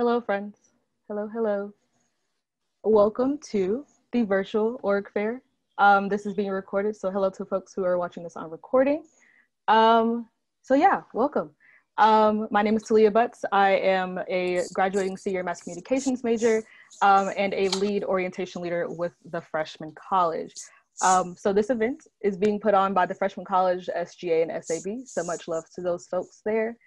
Hello, friends. Hello, hello. Welcome to the virtual org fair. Um, this is being recorded, so hello to folks who are watching this on recording. Um, so yeah, welcome. Um, my name is Talia Butts. I am a graduating senior mass communications major um, and a lead orientation leader with the Freshman College. Um, so this event is being put on by the Freshman College, SGA, and SAB. So much love to those folks there.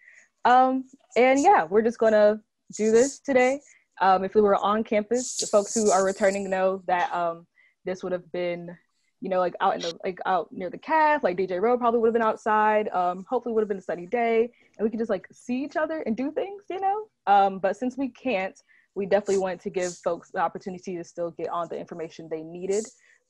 Um, and yeah, we're just gonna do this today. Um, if we were on campus, the folks who are returning know that um, this would have been, you know, like out in the like out near the calf, like DJ Road probably would have been outside. Um, hopefully, would have been a sunny day, and we could just like see each other and do things, you know. Um, but since we can't, we definitely want to give folks the opportunity to still get on the information they needed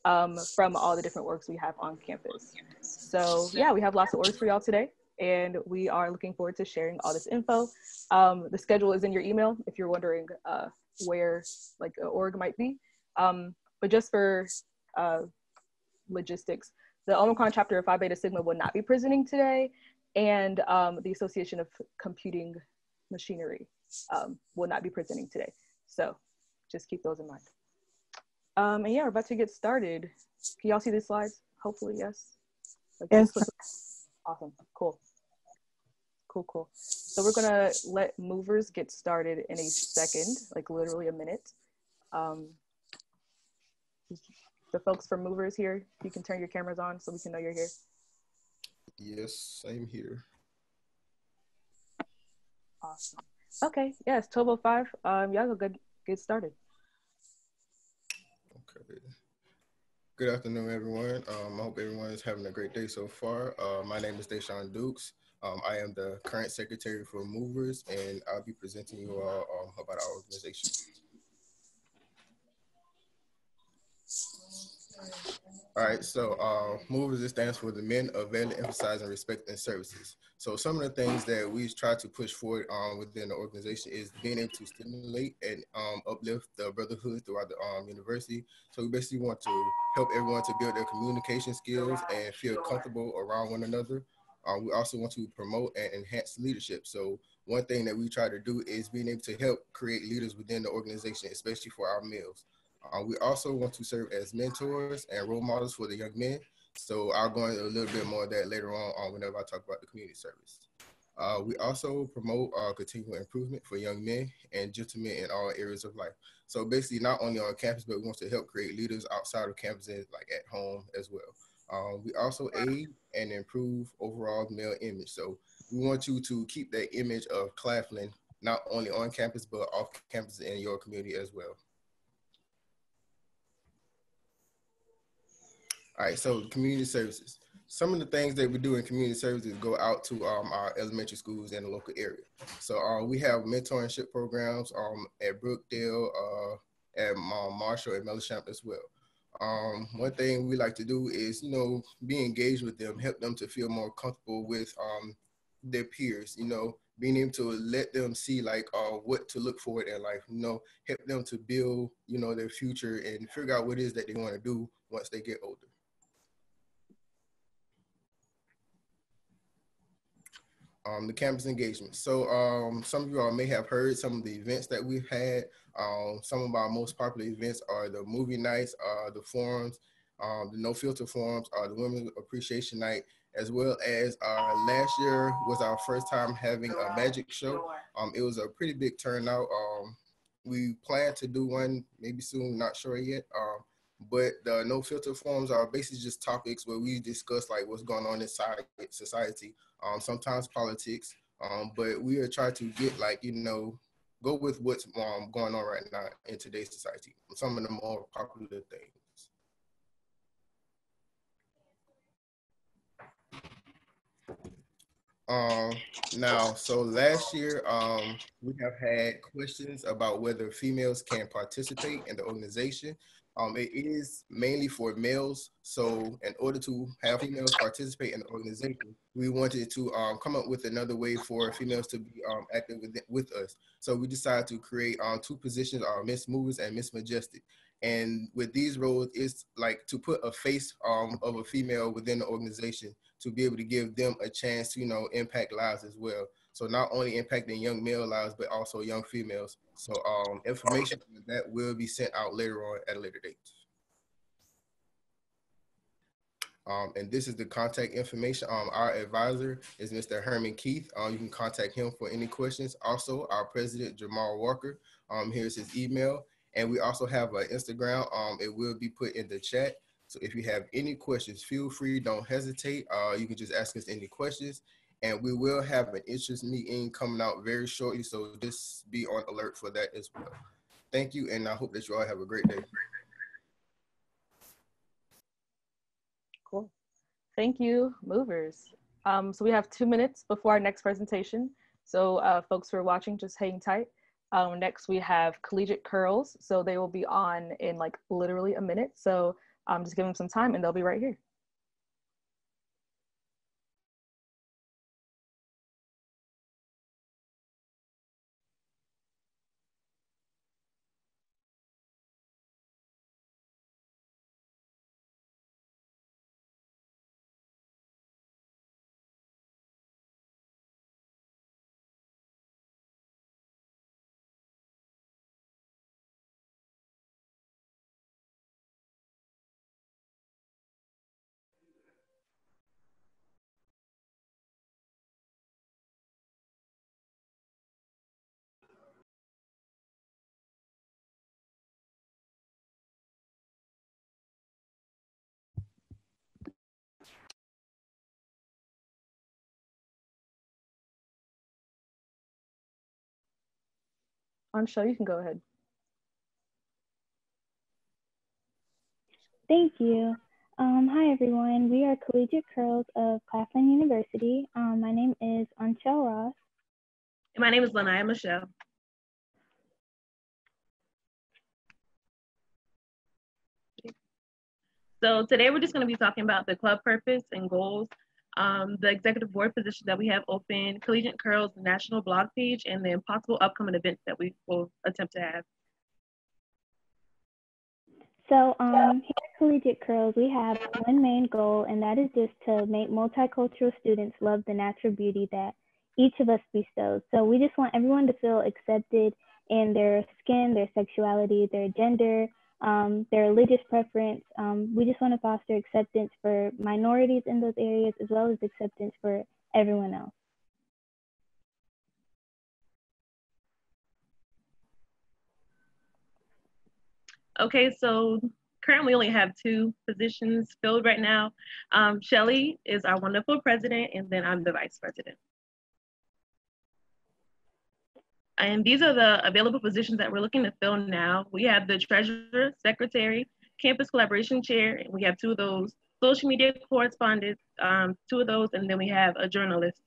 um, from all the different works we have on campus. So yeah, we have lots of works for y'all today and we are looking forward to sharing all this info. Um, the schedule is in your email if you're wondering uh, where like org might be. Um, but just for uh, logistics, the Omicron chapter of Phi Beta Sigma will not be presenting today, and um, the Association of Computing Machinery um, will not be presenting today. So just keep those in mind. Um, and yeah, we're about to get started. Can y'all see these slides? Hopefully, yes. Yes. Awesome. Cool. Cool, cool. So we're gonna let movers get started in a second, like literally a minute. Um, the folks from movers here, you can turn your cameras on so we can know you're here. Yes, I'm here. Awesome. Okay, yes, 1205. Um, y'all go good get started. Okay. Good afternoon, everyone. Um, I hope everyone is having a great day so far. Uh, my name is Deshaun Dukes. Um, I am the current secretary for Movers, and I'll be presenting you all um, about our organization. All right, so uh, MOVERS, it stands for the Men of Value, Emphasizing Respect and Services. So some of the things that we try to push forward um, within the organization is being able to stimulate and um, uplift the brotherhood throughout the um, university. So we basically want to help everyone to build their communication skills and feel comfortable around one another. Um, we also want to promote and enhance leadership. So one thing that we try to do is being able to help create leaders within the organization, especially for our males. Uh, we also want to serve as mentors and role models for the young men. So I'll go into a little bit more of that later on, on whenever I talk about the community service. Uh, we also promote uh, continual improvement for young men and gentlemen in all areas of life. So basically, not only on campus, but we want to help create leaders outside of campus, like at home as well. Um, we also aid and improve overall male image. So we want you to keep that image of Claflin not only on campus, but off campus in your community as well. All right, so community services. Some of the things that we do in community services go out to um, our elementary schools in the local area. So uh, we have mentorship programs um, at Brookdale, uh, at um, Marshall, and Mellichamp as well. Um, one thing we like to do is, you know, be engaged with them, help them to feel more comfortable with um, their peers, you know, being able to let them see like uh, what to look for in their life, you know, help them to build, you know, their future and figure out what it is that they want to do once they get older. um, the campus engagement. So um, some of you all may have heard some of the events that we've had. Um, some of our most popular events are the movie nights, uh, the forums, um, the no filter forums, uh, the Women's Appreciation Night, as well as uh, last year was our first time having a magic show. Um, it was a pretty big turnout. Um, we plan to do one maybe soon, not sure yet. Um, but the no filter forums are basically just topics where we discuss like what's going on inside society um, sometimes politics um, but we are trying to get like you know go with what's um, going on right now in today's society some of the more popular things um, now, so last year, um, we have had questions about whether females can participate in the organization. Um, it is mainly for males. So in order to have females participate in the organization, we wanted to um, come up with another way for females to be um, active with, with us. So we decided to create um, two positions, uh, Miss Movers and Miss Majestic. And with these roles, it's like to put a face um, of a female within the organization to be able to give them a chance to, you know, impact lives as well. So not only impacting young male lives, but also young females. So um, information that will be sent out later on at a later date. Um, and this is the contact information. Um, our advisor is Mr. Herman Keith. Um, you can contact him for any questions. Also, our president, Jamal Walker, um, here's his email. And we also have an Instagram. Um, it will be put in the chat. So if you have any questions, feel free, don't hesitate. Uh, you can just ask us any questions. And we will have an interest meeting coming out very shortly. So just be on alert for that as well. Thank you. And I hope that you all have a great day. Cool. Thank you, movers. Um, so we have two minutes before our next presentation. So uh, folks who are watching, just hang tight. Um, next, we have Collegiate Curls. So they will be on in like literally a minute. So um, just give them some time and they'll be right here. On show, you can go ahead. Thank you. Um, hi, everyone. We are Collegiate Curls of Claflin University. Um, my name is Anshel Ross. And my name is Lanaya Michelle. So today we're just going to be talking about the club purpose and goals um, the executive board position that we have open, Collegiate Curls national blog page, and then possible upcoming events that we will attempt to have. So um, here at Collegiate Curls, we have one main goal, and that is just to make multicultural students love the natural beauty that each of us bestows. So we just want everyone to feel accepted in their skin, their sexuality, their gender, um, their religious preference. Um, we just want to foster acceptance for minorities in those areas as well as acceptance for everyone else. Okay, so currently we only have two positions filled right now. Um, Shelly is our wonderful president, and then I'm the vice president. And these are the available positions that we're looking to fill now. We have the treasurer, secretary, campus collaboration chair, and we have two of those, social media correspondent, um, two of those, and then we have a journalist.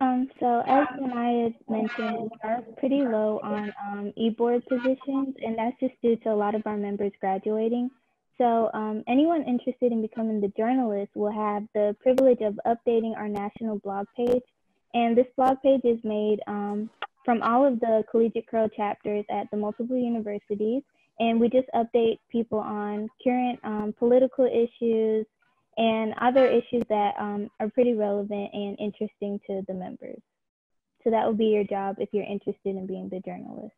Um, so as I mentioned, we are pretty low on um, e-board positions, and that's just due to a lot of our members graduating. So um, anyone interested in becoming the journalist will have the privilege of updating our national blog page. And this blog page is made um, from all of the Collegiate Curl chapters at the multiple universities. And we just update people on current um, political issues and other issues that um, are pretty relevant and interesting to the members. So that will be your job if you're interested in being the journalist.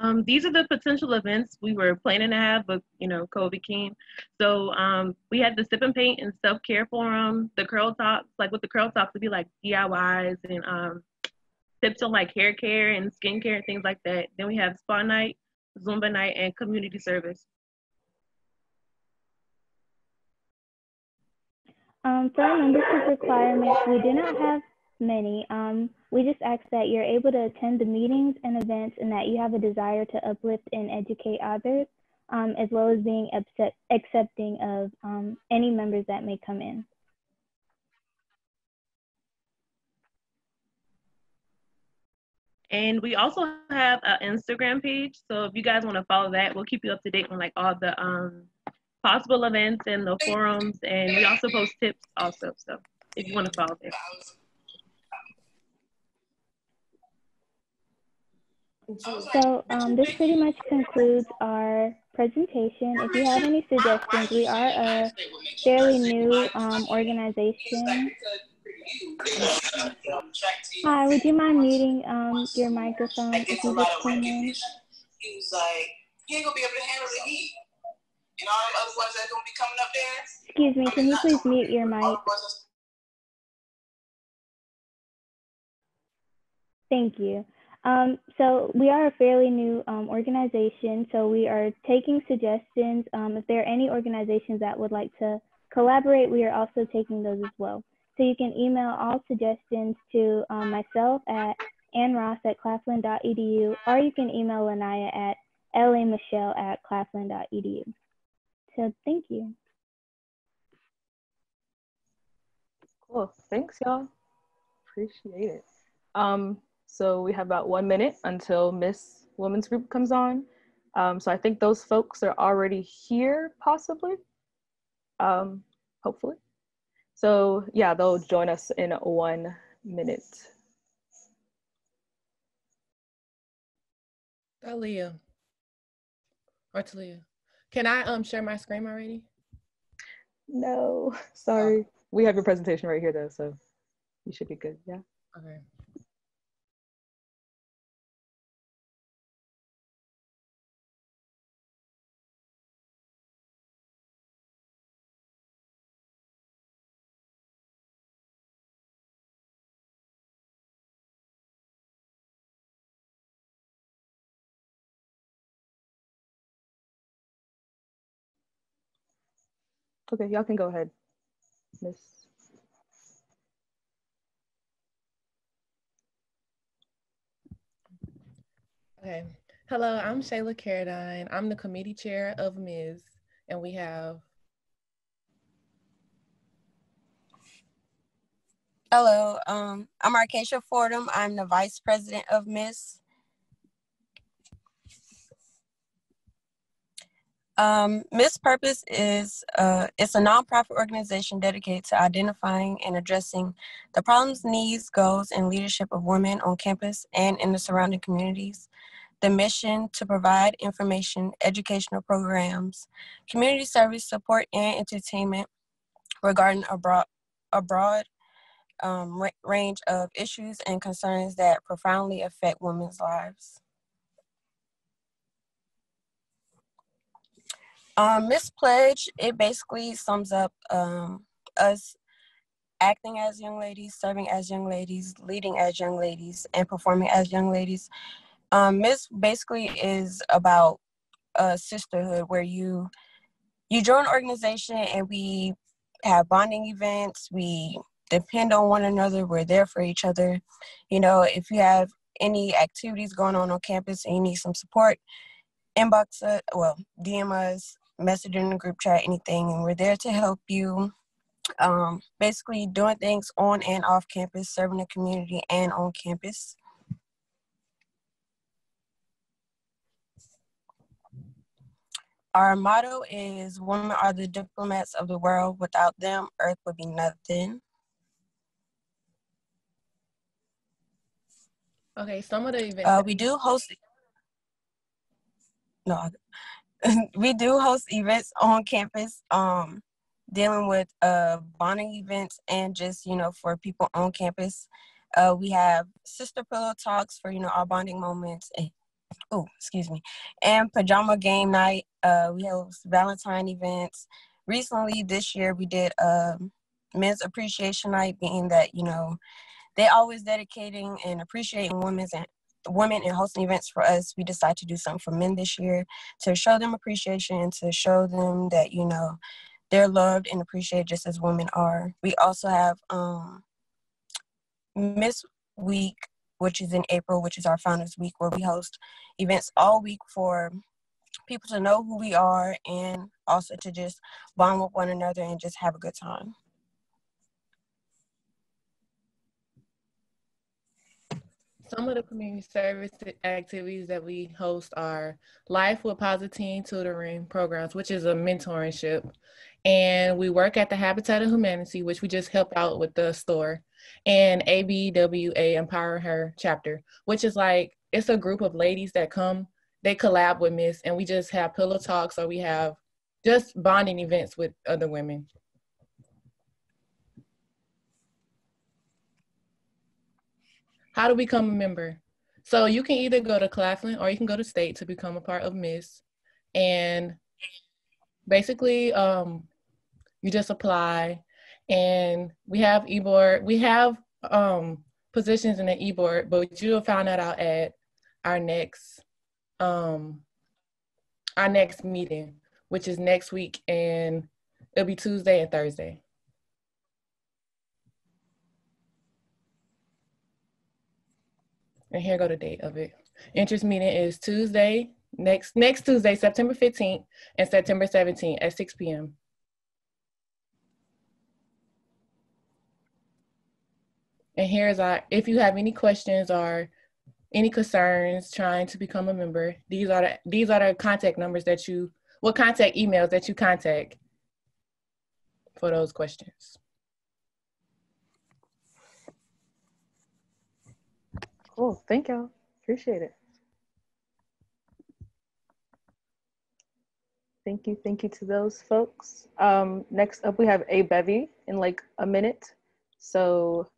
Um, these are the potential events we were planning to have, but you know, COVID came. So um, we had the sip and paint and self care forum, the curl talks. Like with the curl talks, would be like DIYs and um, tips on like hair care and skincare and things like that. Then we have spa night, Zumba night, and community service. Um, for our membership requirements, we do not have many. Um, we just ask that you're able to attend the meetings and events and that you have a desire to uplift and educate others, um, as well as being accept accepting of um, any members that may come in. And we also have an Instagram page. So if you guys want to follow that, we'll keep you up to date on like all the um, possible events and the forums. And we also post tips also. So if you want to follow. So um, this pretty much concludes our presentation. If you have any suggestions, we are a fairly new um, organization. Hi, would you mind muting um, your microphone if you just came in? He was like, you ain't gonna be able to handle the heat. And all the other ones that gonna be coming up there. Excuse me, can you please mute your mic? Thank you. Um, so we are a fairly new um, organization, so we are taking suggestions. Um, if there are any organizations that would like to collaborate, we are also taking those as well. So you can email all suggestions to um, myself at annross at claflin.edu, or you can email Lanaya at lamichelle at claflin.edu. So thank you. Cool. Thanks, y'all. Appreciate it. So we have about one minute until Miss Women's Group comes on. Um, so I think those folks are already here, possibly, um, hopefully. So yeah, they'll join us in one minute. Talia or Talia, can I um share my screen already? No, sorry. We have your presentation right here though, so you should be good. Yeah. Okay. Okay, y'all can go ahead, Miss. Okay. Hello, I'm Shayla Caradine. I'm the committee chair of Ms. And we have Hello, um, I'm Arcacia Fordham. I'm the vice president of Miss. Um, Miss Purpose is uh, it's a nonprofit organization dedicated to identifying and addressing the problems, needs, goals, and leadership of women on campus and in the surrounding communities. The mission to provide information, educational programs, community service support, and entertainment regarding a broad, a broad um, range of issues and concerns that profoundly affect women's lives. Um, Miss Pledge, it basically sums up um, us acting as young ladies, serving as young ladies, leading as young ladies, and performing as young ladies. Um, Miss basically is about a sisterhood where you you join an organization and we have bonding events. We depend on one another. We're there for each other. You know, if you have any activities going on on campus and you need some support, inbox us, well, DM us, message in the group chat, anything, and we're there to help you. Um, basically, doing things on and off campus, serving the community, and on campus. Our motto is Women are the diplomats of the world. Without them, Earth would be nothing. okay. Some of the events. Uh, we do host. No, we do host events on campus, um, dealing with uh, bonding events and just you know for people on campus. Uh, we have sister pillow talks for you know our bonding moments. oh, excuse me, and pajama game night. Uh, we host Valentine events. Recently, this year we did a men's appreciation night, being that you know they always dedicating and appreciating women's and women and hosting events for us. We decided to do something for men this year to show them appreciation to show them that you know they're loved and appreciated just as women are. We also have um, Miss Week, which is in April, which is our Founders Week, where we host events all week for people to know who we are and also to just bond with one another and just have a good time. Some of the community service activities that we host are Life with Positive Tutoring programs, which is a mentorship. And we work at the Habitat of Humanity, which we just helped out with the store, and ABWA Empower Her chapter, which is like, it's a group of ladies that come they collab with Miss, and we just have pillow talks or we have just bonding events with other women. How to become a member? So you can either go to Claflin or you can go to state to become a part of Miss. And basically, um, you just apply and we have e-board, we have um, positions in the e-board, but you'll find that out at our next um, our next meeting, which is next week and it'll be Tuesday and Thursday. And here go the date of it. Interest meeting is Tuesday, next next Tuesday, September 15th and September 17th at 6 p.m. And here's our, if you have any questions or any concerns trying to become a member, these are the, these are the contact numbers that you, what contact emails that you contact for those questions. Cool. Thank y'all. Appreciate it. Thank you. Thank you to those folks. Um, next up, we have A Bevy in like a minute. So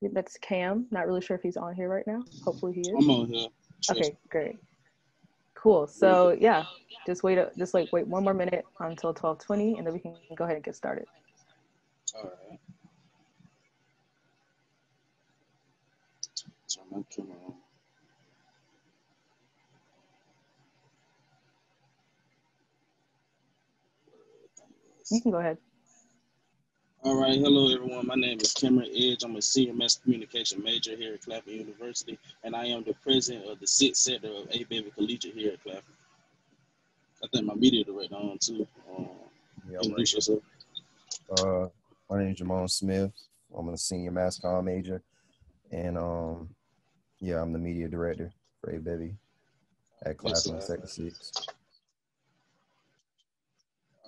that's Cam. Not really sure if he's on here right now. Hopefully he is. I'm on here. Okay, great. Cool. So yeah, just wait. A, just like wait one more minute until 12:20, and then we can go ahead and get started. All right. Turn my camera on. You can go ahead. All right, hello everyone. My name is Cameron Edge. I'm a senior mass communication major here at Claflin University, and I am the president of the sixth sector of A Baby Collegiate here at Claflin. I think my media director on too. Um, Yeah, I'm introduce yourself. Uh, my name is Jamon Smith. I'm a senior mass comm major, and um, yeah, I'm the media director for A Baby at Yes, Claflin sir. Sector Six.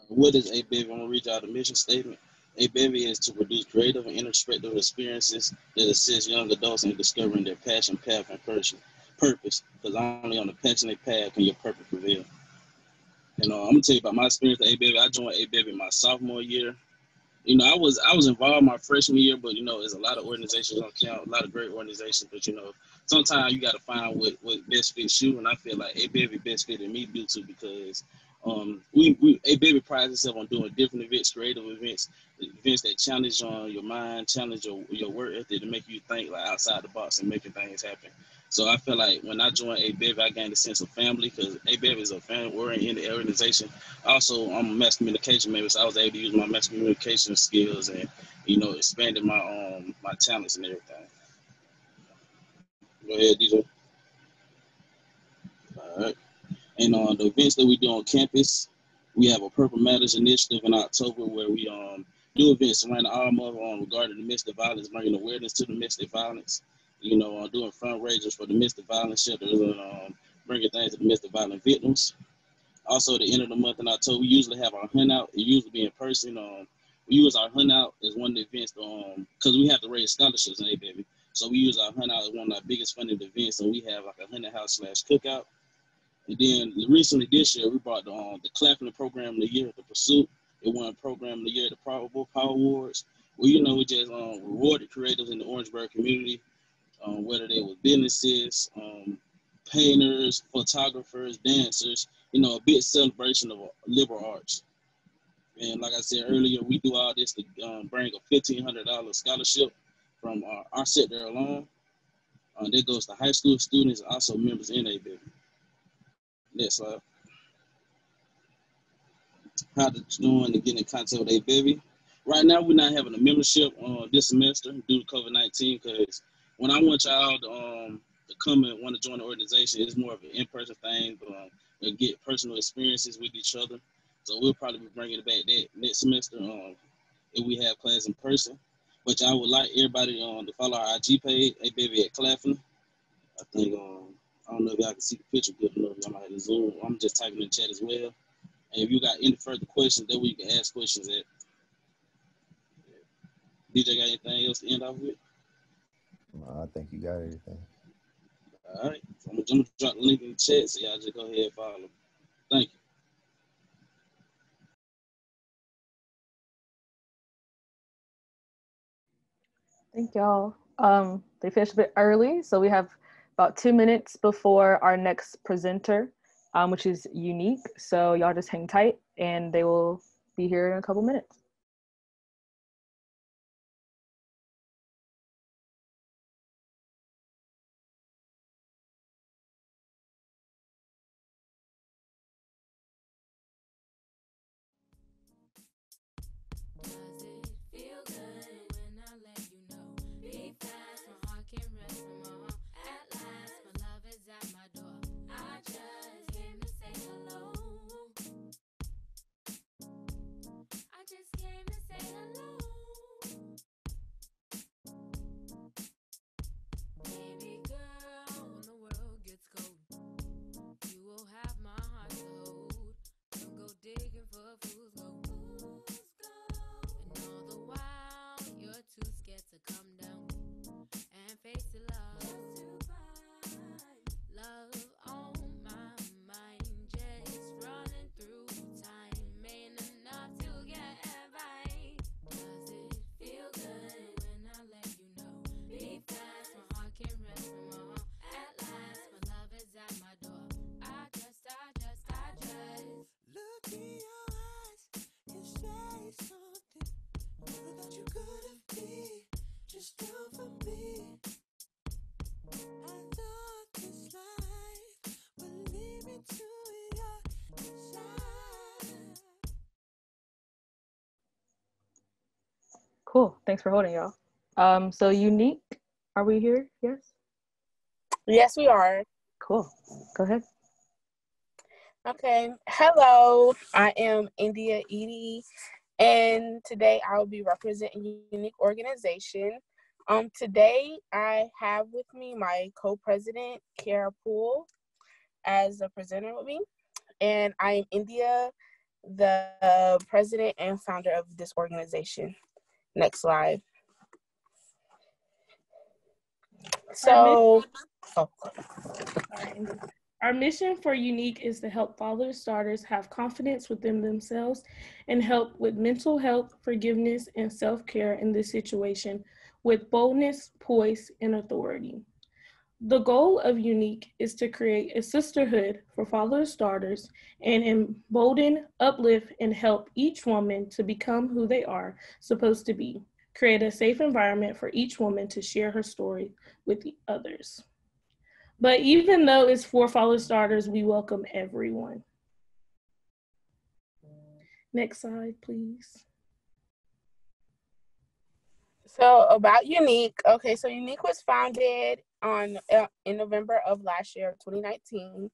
What is A Baby? I'm gonna read out the mission statement. A Baby is to produce creative and introspective experiences that assist young adults in discovering their passion, path, and person, purpose. Because only on the passionate path can your purpose prevail. You uh, know, I'm gonna tell you about my experience at A Baby. I joined A Baby my sophomore year. You know, I was I was involved my freshman year, but you know, there's a lot of organizations on campus, a lot of great organizations. But you know, sometimes you got to find what what best fits you, and I feel like A Baby best fitted me due to because um, we, we A Baby prides itself on doing different events, creative events, events that challenge on your mind, challenge your, your work ethic to make you think like outside the box and making things happen. So I feel like when I joined A Baby, I gained a sense of family because A Baby is a family. We're in the organization. Also, I'm a mass communication member, so I was able to use my mass communication skills and you know expanded my um my talents and everything. Go ahead, DJ. All right. And uh, the events that we do on campus, we have a Purple Matters initiative in October where we um do events around the all month on regarding domestic violence, bringing awareness to domestic violence. You know, uh, doing fundraisers for domestic violence shelters and um, bringing things to the domestic violence victims. Also, at the end of the month in October, we usually have our hunt out. It usually be in person. Um, we use our hunt out as one of the events um because we have to raise scholarships A baby. So we use our hunt out as one of our biggest funded events, and we have like a hunting house slash cookout. And then recently this year, we brought the um, the Claflin Program of the Year, the Pursuit. It won Program of the Year the Probable Power Awards. Well, you know, we just um, rewarded creators in the Orangeburg community, um, whether they were businesses, um, painters, photographers, dancers. You know, a big celebration of liberal arts. And like I said earlier, we do all this to um, bring a fifteen hundred dollars scholarship from our, our sector alone. Uh, that goes to high school students, also members in A. Next slide. How to join to get in contact with A baby? Right now, we're not having a membership uh, this semester due to COVID nineteen. Because when I want y'all to um to come and want to join the organization, it's more of an in person thing, but um, and get personal experiences with each other. So we'll probably be bringing it back that next semester um, if we have class in person. But I would like everybody um, to follow our IG page, A Baby at Claflin. I think um, I don't know if y'all can see the picture good enough. Y'all might have to zoom. I'm just typing in chat as well. And if you got any further questions, then we can ask questions at. DJ got anything else to end off with? No, I think you got everything. All right. I'm gonna, I'm gonna drop the link in the chat so y'all just go ahead and follow. Thank you. Thank y'all. Um, they finished a bit early, so we have about two minutes before our next presenter, um, which is unique. So y'all just hang tight, and they will be here in a couple minutes. Thanks for holding y'all. Um, so unique, are we here? Yes. Yes, we are. Cool. Go ahead. Okay. Hello, I am India Eady, and today I will be representing Unique Organization. Um, today I have with me my co-president Kara Poole as a presenter with me, and I am India, the president and founder of this organization. Next slide. So, oh, Our mission for Unique is to help father starters have confidence within themselves and help with mental health, forgiveness, and self care in this situation with boldness, poise, and authority. The goal of Unique is to create a sisterhood for father starters and embolden, uplift, and help each woman to become who they are supposed to be. Create a safe environment for each woman to share her story with the others. But even though it's for father starters, we welcome everyone. Next slide, please. So about Unique, okay, so Unique was founded on uh, in November of last year, 2019.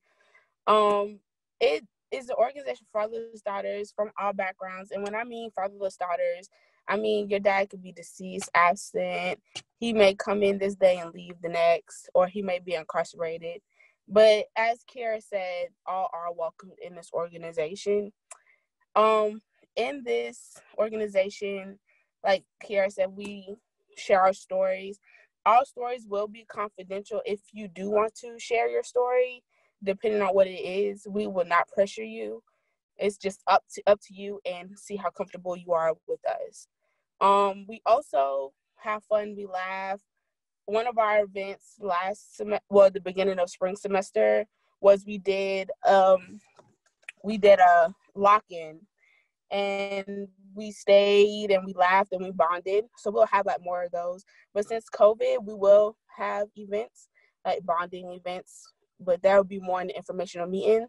Um, it is an organization for fatherless daughters from all backgrounds, and when I mean fatherless daughters, I mean your dad could be deceased, absent. He may come in this day and leave the next, or he may be incarcerated. But as Kara said, all are welcomed in this organization. Um, in this organization, like Kara said, we share our stories. All stories will be confidential. If you do want to share your story, depending on what it is, we will not pressure you. It's just up to up to you and see how comfortable you are with us. Um, we also have fun. We laugh. One of our events last semester, well, the beginning of spring semester, was we did um, we did a lock in and we stayed and we laughed and we bonded. So we'll have like more of those. But since COVID, we will have events like bonding events, but that will be more the informational meeting.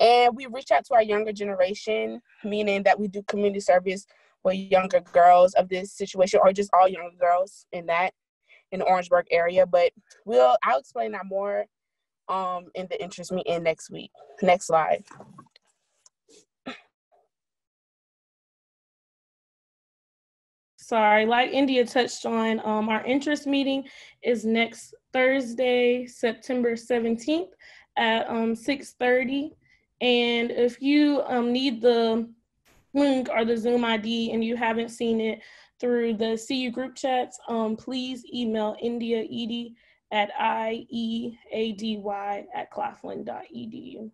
And we reach out to our younger generation, meaning that we do community service with younger girls of this situation, or just all younger girls in that in the Orangeburg area. But we'll I'll explain that more um in the interest meeting next week. Next slide. Sorry, like India touched on, um, our interest meeting is next Thursday, September 17th at um, 6.30. And if you um, need the link or the Zoom ID and you haven't seen it through the CU group chats, um, please email indiaed at ieady at claflin.edu.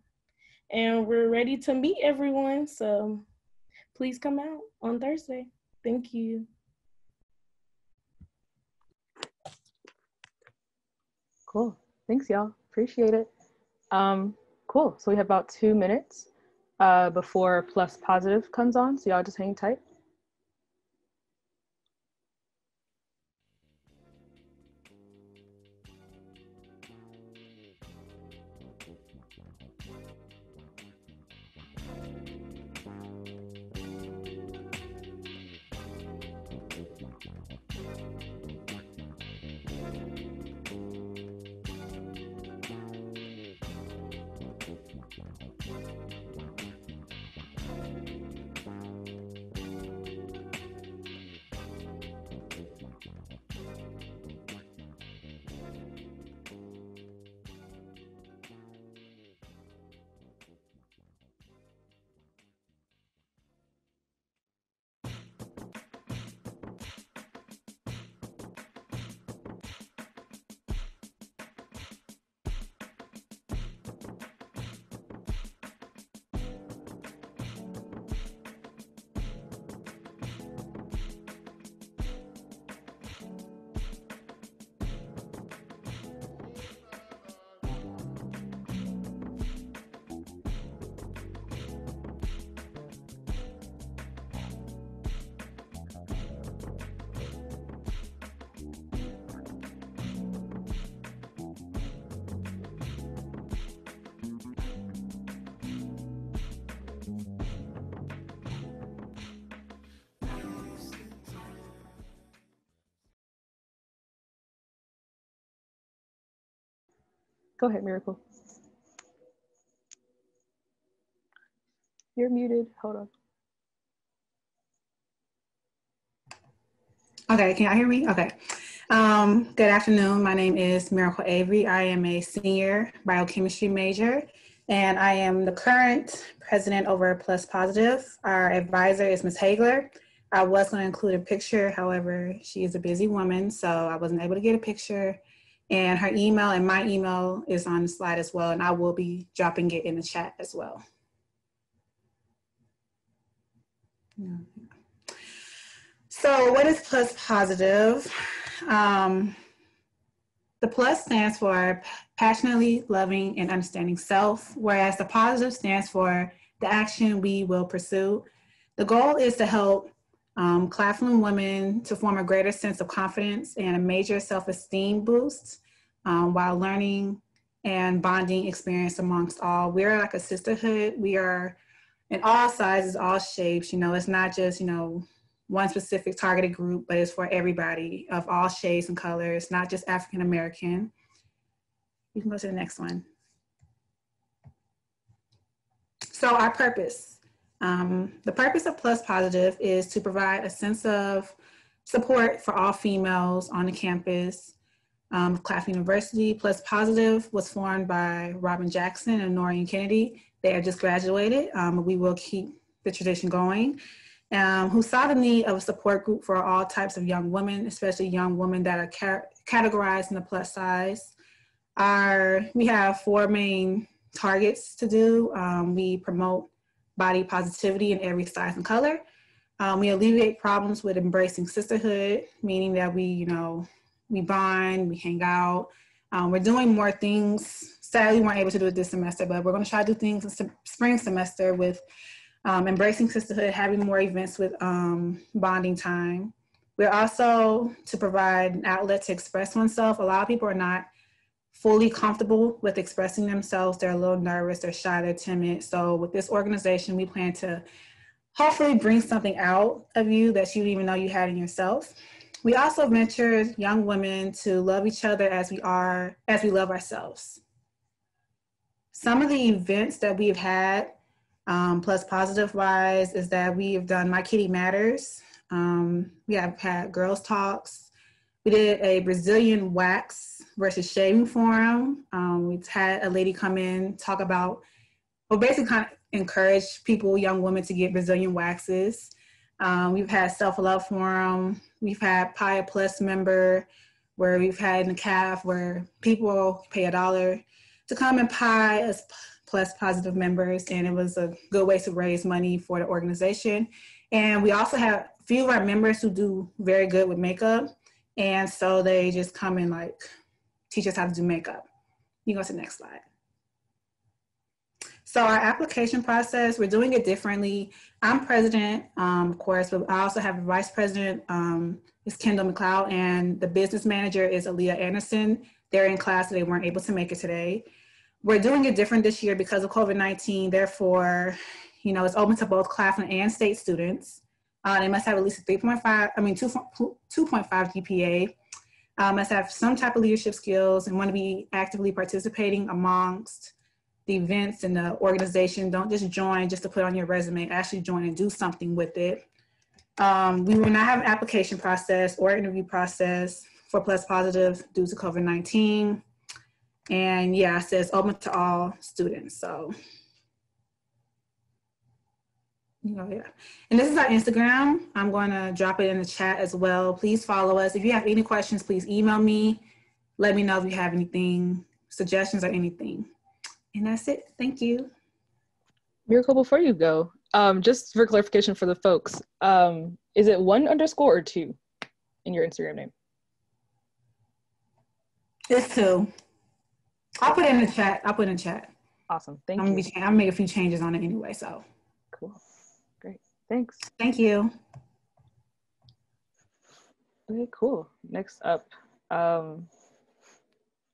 And we're ready to meet everyone, so please come out on Thursday. Thank you. Cool. Thanks, y'all. Appreciate it. Um, cool. So we have about two minutes uh, before Plus Positive comes on. So y'all just hang tight. Go ahead, Miracle. You're muted. Hold on. Okay, can y'all hear me? Okay. Um, good afternoon. My name is Miracle Avery. I am a senior biochemistry major, and I am the current president over Plus Positive. Our advisor is Ms. Hagler. I was going to include a picture, however, she is a busy woman, so I wasn't able to get a picture. And her email and my email is on the slide as well, and I will be dropping it in the chat as well. So what is plus positive? Um, the plus stands for passionately loving and understanding self, whereas the positive stands for the action we will pursue. The goal is to help um, Claflin women to form a greater sense of confidence and a major self-esteem boost um, while learning and bonding experience amongst all. We're like a sisterhood. We are in all sizes, all shapes. You know, it's not just, you know, one specific targeted group, but it's for everybody of all shades and colors, not just African American. You can go to the next one. So our purpose. Um, the purpose of Plus Positive is to provide a sense of support for all females on the campus um, of Claflin University. Plus Positive was formed by Robin Jackson and Noreen Kennedy. They are just graduated. Um, we will keep the tradition going. Um, who saw the need of a support group for all types of young women, especially young women that are ca categorized in the plus size. Our, we have four main targets to do. Um, we promote body positivity in every size and color. Um, we alleviate problems with embracing sisterhood, meaning that we, you know, we bond, we hang out. Um, we're doing more things. Sadly, we weren't able to do it this semester, but we're going to try to do things in spring semester with um, embracing sisterhood, having more events with um, bonding time. We're also to provide an outlet to express oneself. A lot of people are not fully comfortable with expressing themselves. They're a little nervous, they're shy, they're timid. So with this organization, we plan to hopefully bring something out of you that you didn't even know you had in yourself. We also mentor young women to love each other as we are, as we love ourselves. Some of the events that we've had um, plus positive wise is that we have done My Kitty Matters. Um, we have had girls talks. We did a Brazilian wax versus shaving forum. Um, we've had a lady come in talk about, well, basically kind of encourage people, young women, to get Brazilian waxes. Um, we've had self love forum. We've had Pia Plus member where we've had in the CAF where people pay a dollar to come and pie as plus positive members, and it was a good way to raise money for the organization. And we also have a few of our members who do very good with makeup, and so they just come and like teach us how to do makeup. You go to the next slide. So our application process, we're doing it differently. I'm president, um, of course, but I also have a vice president, um, is Kendall McLeod, and the business manager is Aaliyah Anderson. They're in class, so they weren't able to make it today. We're doing it different this year because of COVID-19. Therefore, you know, it's open to both Claflin and state students. Uh, they must have at least a 3.5, I mean, 2, 2.5 GPA. Uh, must have some type of leadership skills and want to be actively participating amongst the events and the organization. Don't just join just to put on your resume, actually join and do something with it. Um, we will not have an application process or interview process for Plus Positive due to COVID-19. And yeah, it says open to all students. So, you know, yeah. And this is our Instagram. I'm going to drop it in the chat as well. Please follow us. If you have any questions, please email me. Let me know if you have anything, suggestions or anything. And that's it. Thank you. Miracle, before you go, um, just for clarification for the folks, um, is it one underscore or two in your Instagram name? It's two. I'll put it in the chat. I'll put it in the chat. Awesome. Thank I'm you. Gonna be, I'm gonna make a few changes on it anyway. So cool. Thanks. Thank you. Okay, cool. Next up, um,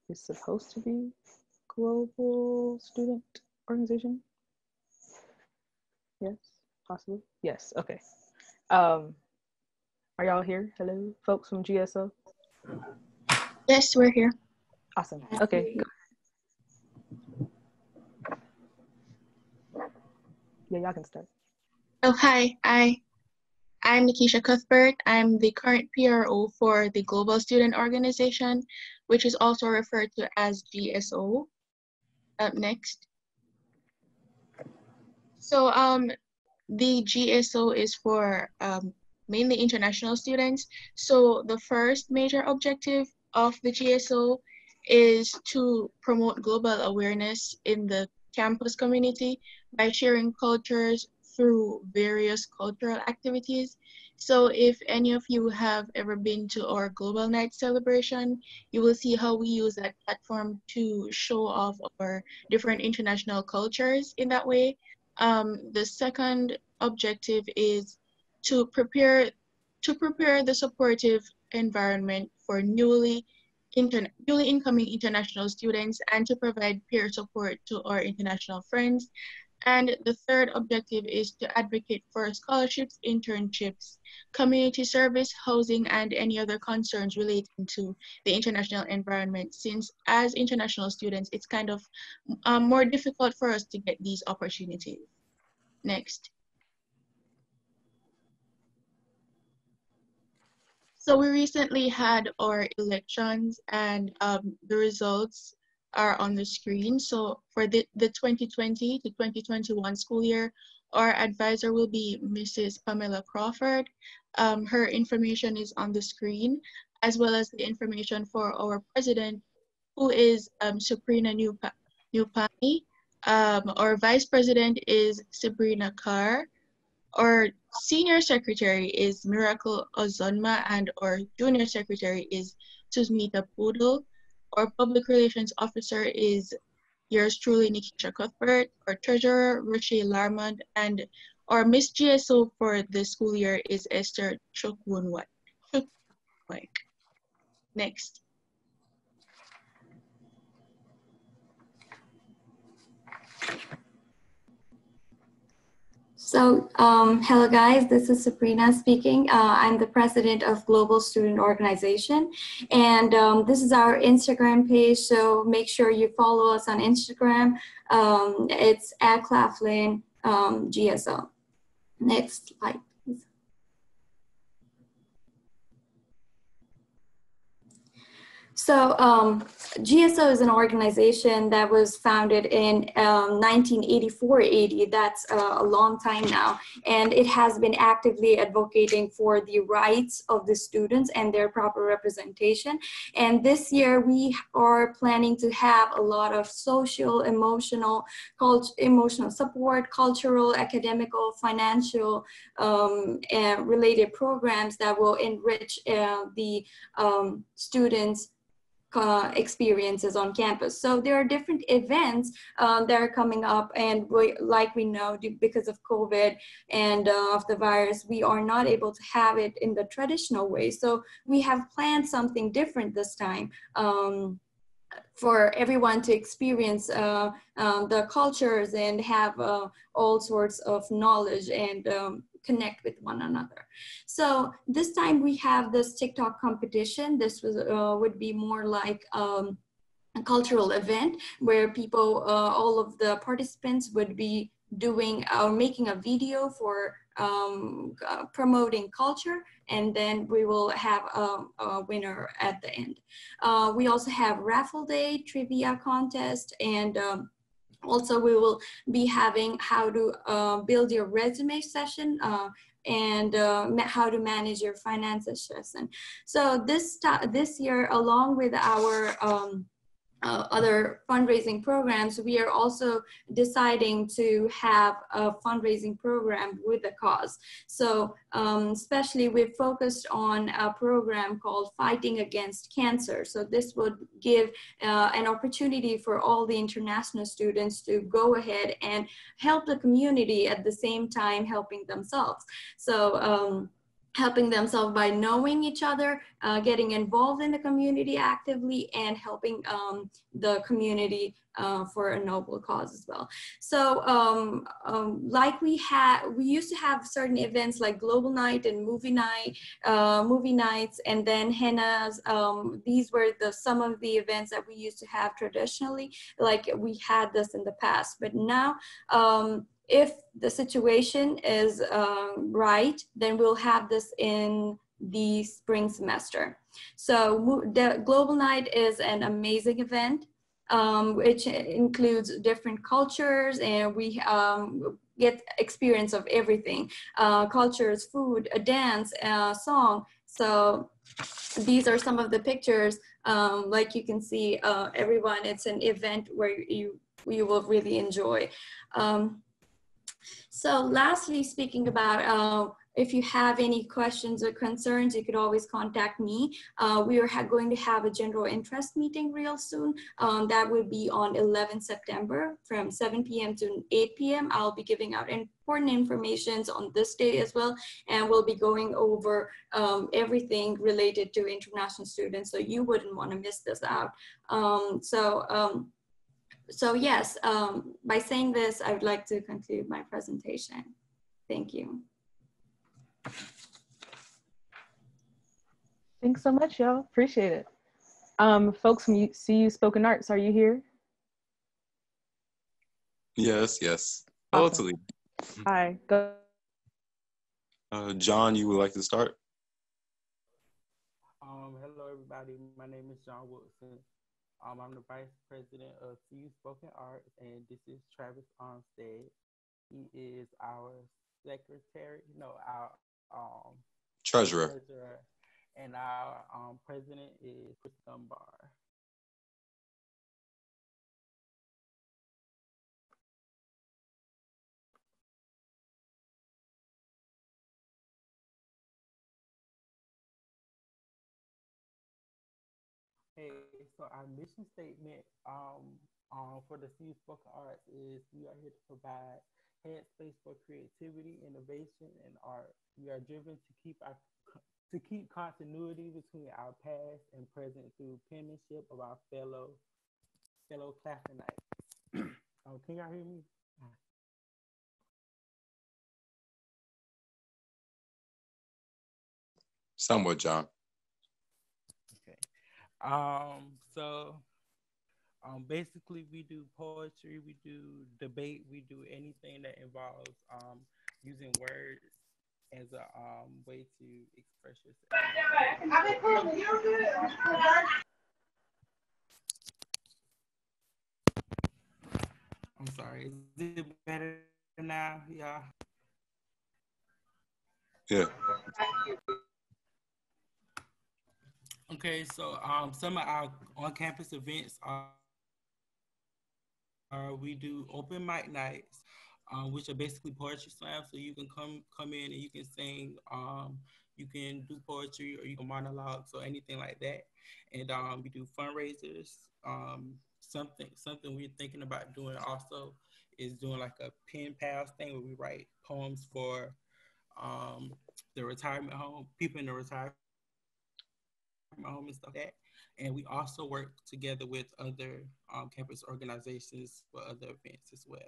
is supposed to be global student organization. Yes, possibly. Yes. Okay. Um, are y'all here? Hello, folks from GSO. Yes, we're here. Awesome. Okay. Yeah, y'all can start. Oh, hi. I, I'm Nikisha Cuthbert. I'm the current PRO for the Global Student Organization, which is also referred to as GSO. Up next. So um, the GSO is for um, mainly international students. So the first major objective of the GSO is to promote global awareness in the campus community by sharing cultures through various cultural activities. So if any of you have ever been to our Global Night celebration, you will see how we use that platform to show off our different international cultures in that way. Um, the second objective is to prepare to prepare the supportive environment for newly inter- newly incoming international students and to provide peer support to our international friends. And the third objective is to advocate for scholarships, internships, community service, housing, and any other concerns relating to the international environment. Since as international students, it's kind of um, more difficult for us to get these opportunities. Next. So we recently had our elections and um, the results are on the screen. So for the, the 2020 to 2021 school year, our advisor will be Mrs. Pamela Crawford. Um, her information is on the screen, as well as the information for our president, who is um, Nupa- Nupani. Um, our vice president is Sabrina Carr. Our senior secretary is Miracle Ozonma, and our junior secretary is Susmita Paudel. Our public relations officer is yours truly, Nikisha Cuthbert. Our treasurer, Roche Larmond, and our Miss GSO for the school year is Esther Chukwunwat. Next. So, um, hello guys, this is Sabrina speaking. Uh, I'm the president of Global Student Organization, and um, this is our Instagram page. So make sure you follow us on Instagram. Um, it's at Claflin um, GSO. Next slide, So um, GSO is an organization that was founded in um, 1984-80. That's uh, a long time now, and it has been actively advocating for the rights of the students and their proper representation. And this year we are planning to have a lot of social, emotional, cult- emotional support, cultural, academical, financial, um, and related programs that will enrich uh, the um, students uh, experiences on campus. So there are different events um, that are coming up, and we, like we know, because of COVID and uh, of the virus, we are not able to have it in the traditional way. So we have planned something different this time. Um, for everyone to experience uh, um, the cultures and have uh, all sorts of knowledge and um, connect with one another. So this time we have this TikTok competition. This was uh, would be more like um, a cultural event where people, uh, all of the participants would be doing or making a video for um, uh, promoting culture and then we will have a, a winner at the end. Uh, we also have raffle day, trivia contest, and um, also we will be having how to uh, build your resume session uh, and uh, how to manage your finances session. So this, this year, along with our um, uh, other fundraising programs, we are also deciding to have a fundraising program with a cause. So um, especially we've focused on a program called Fighting Against Cancer. So this would give uh, an opportunity for all the international students to go ahead and help the community at the same time helping themselves. So um, helping themselves by knowing each other, uh, getting involved in the community actively, and helping um, the community uh, for a noble cause as well. So, um, um, like we had, we used to have certain events like Global Night and Movie Night, uh, movie nights, and then hennas. Um, these were the some of the events that we used to have traditionally. Like we had this in the past, but now. If the situation is um, right, then we'll have this in the spring semester. So the Global Night is an amazing event, um, which includes different cultures and we um, get experience of everything, uh, cultures, food, a dance, a song. So these are some of the pictures. Um, like you can see, uh, everyone, it's an event where you, you will really enjoy. Um, so lastly, speaking about uh, if you have any questions or concerns, you could always contact me. Uh, we are going to have a general interest meeting real soon. Um, that will be on 11 September from 7 p.m. to 8 p.m. I'll be giving out important information on this day as well, and we'll be going over um, everything related to international students. So you wouldn't want to miss this out. Um, so. So yes, um, by saying this, I would like to conclude my presentation. Thank you. Thanks so much, y'all. Appreciate it. Um, folks from U- CU Spoken Arts, are you here? Yes, yes. Hello, Awesome. Talia. Hi. Go. Uh, John, you would like to start? Um, hello, everybody. My name is John Wilson. Um, I'm the Vice President of CU Spoken Arts, and this is Travis Armstead. He is our secretary, no, our um, Treasurer. treasurer, and our um, president is Chris Dunbar. So our mission statement um, um, for the CU Spoken Arts is we are here to provide headspace for creativity, innovation, and art. We are driven to keep our to keep continuity between our past and present through penmanship of our fellow fellow classmates. oh, can y'all hear me? Somewhat, John. Um, so um, basically, we do poetry, we do debate, we do anything that involves um, using words as a um, way to express yourself. I'm sorry. Is it better now? Yeah. Yeah. Okay, so um, some of our on-campus events are, we do open mic nights, um, which are basically poetry slams. So you can come come in and you can sing, um, you can do poetry or you can monologue, so anything like that. And um, we do fundraisers. Um, something something we're thinking about doing also is doing like a pen pals thing where we write poems for um, the retirement home, people in the retirement home and stuff like that. And we also work together with other um, campus organizations for other events as well.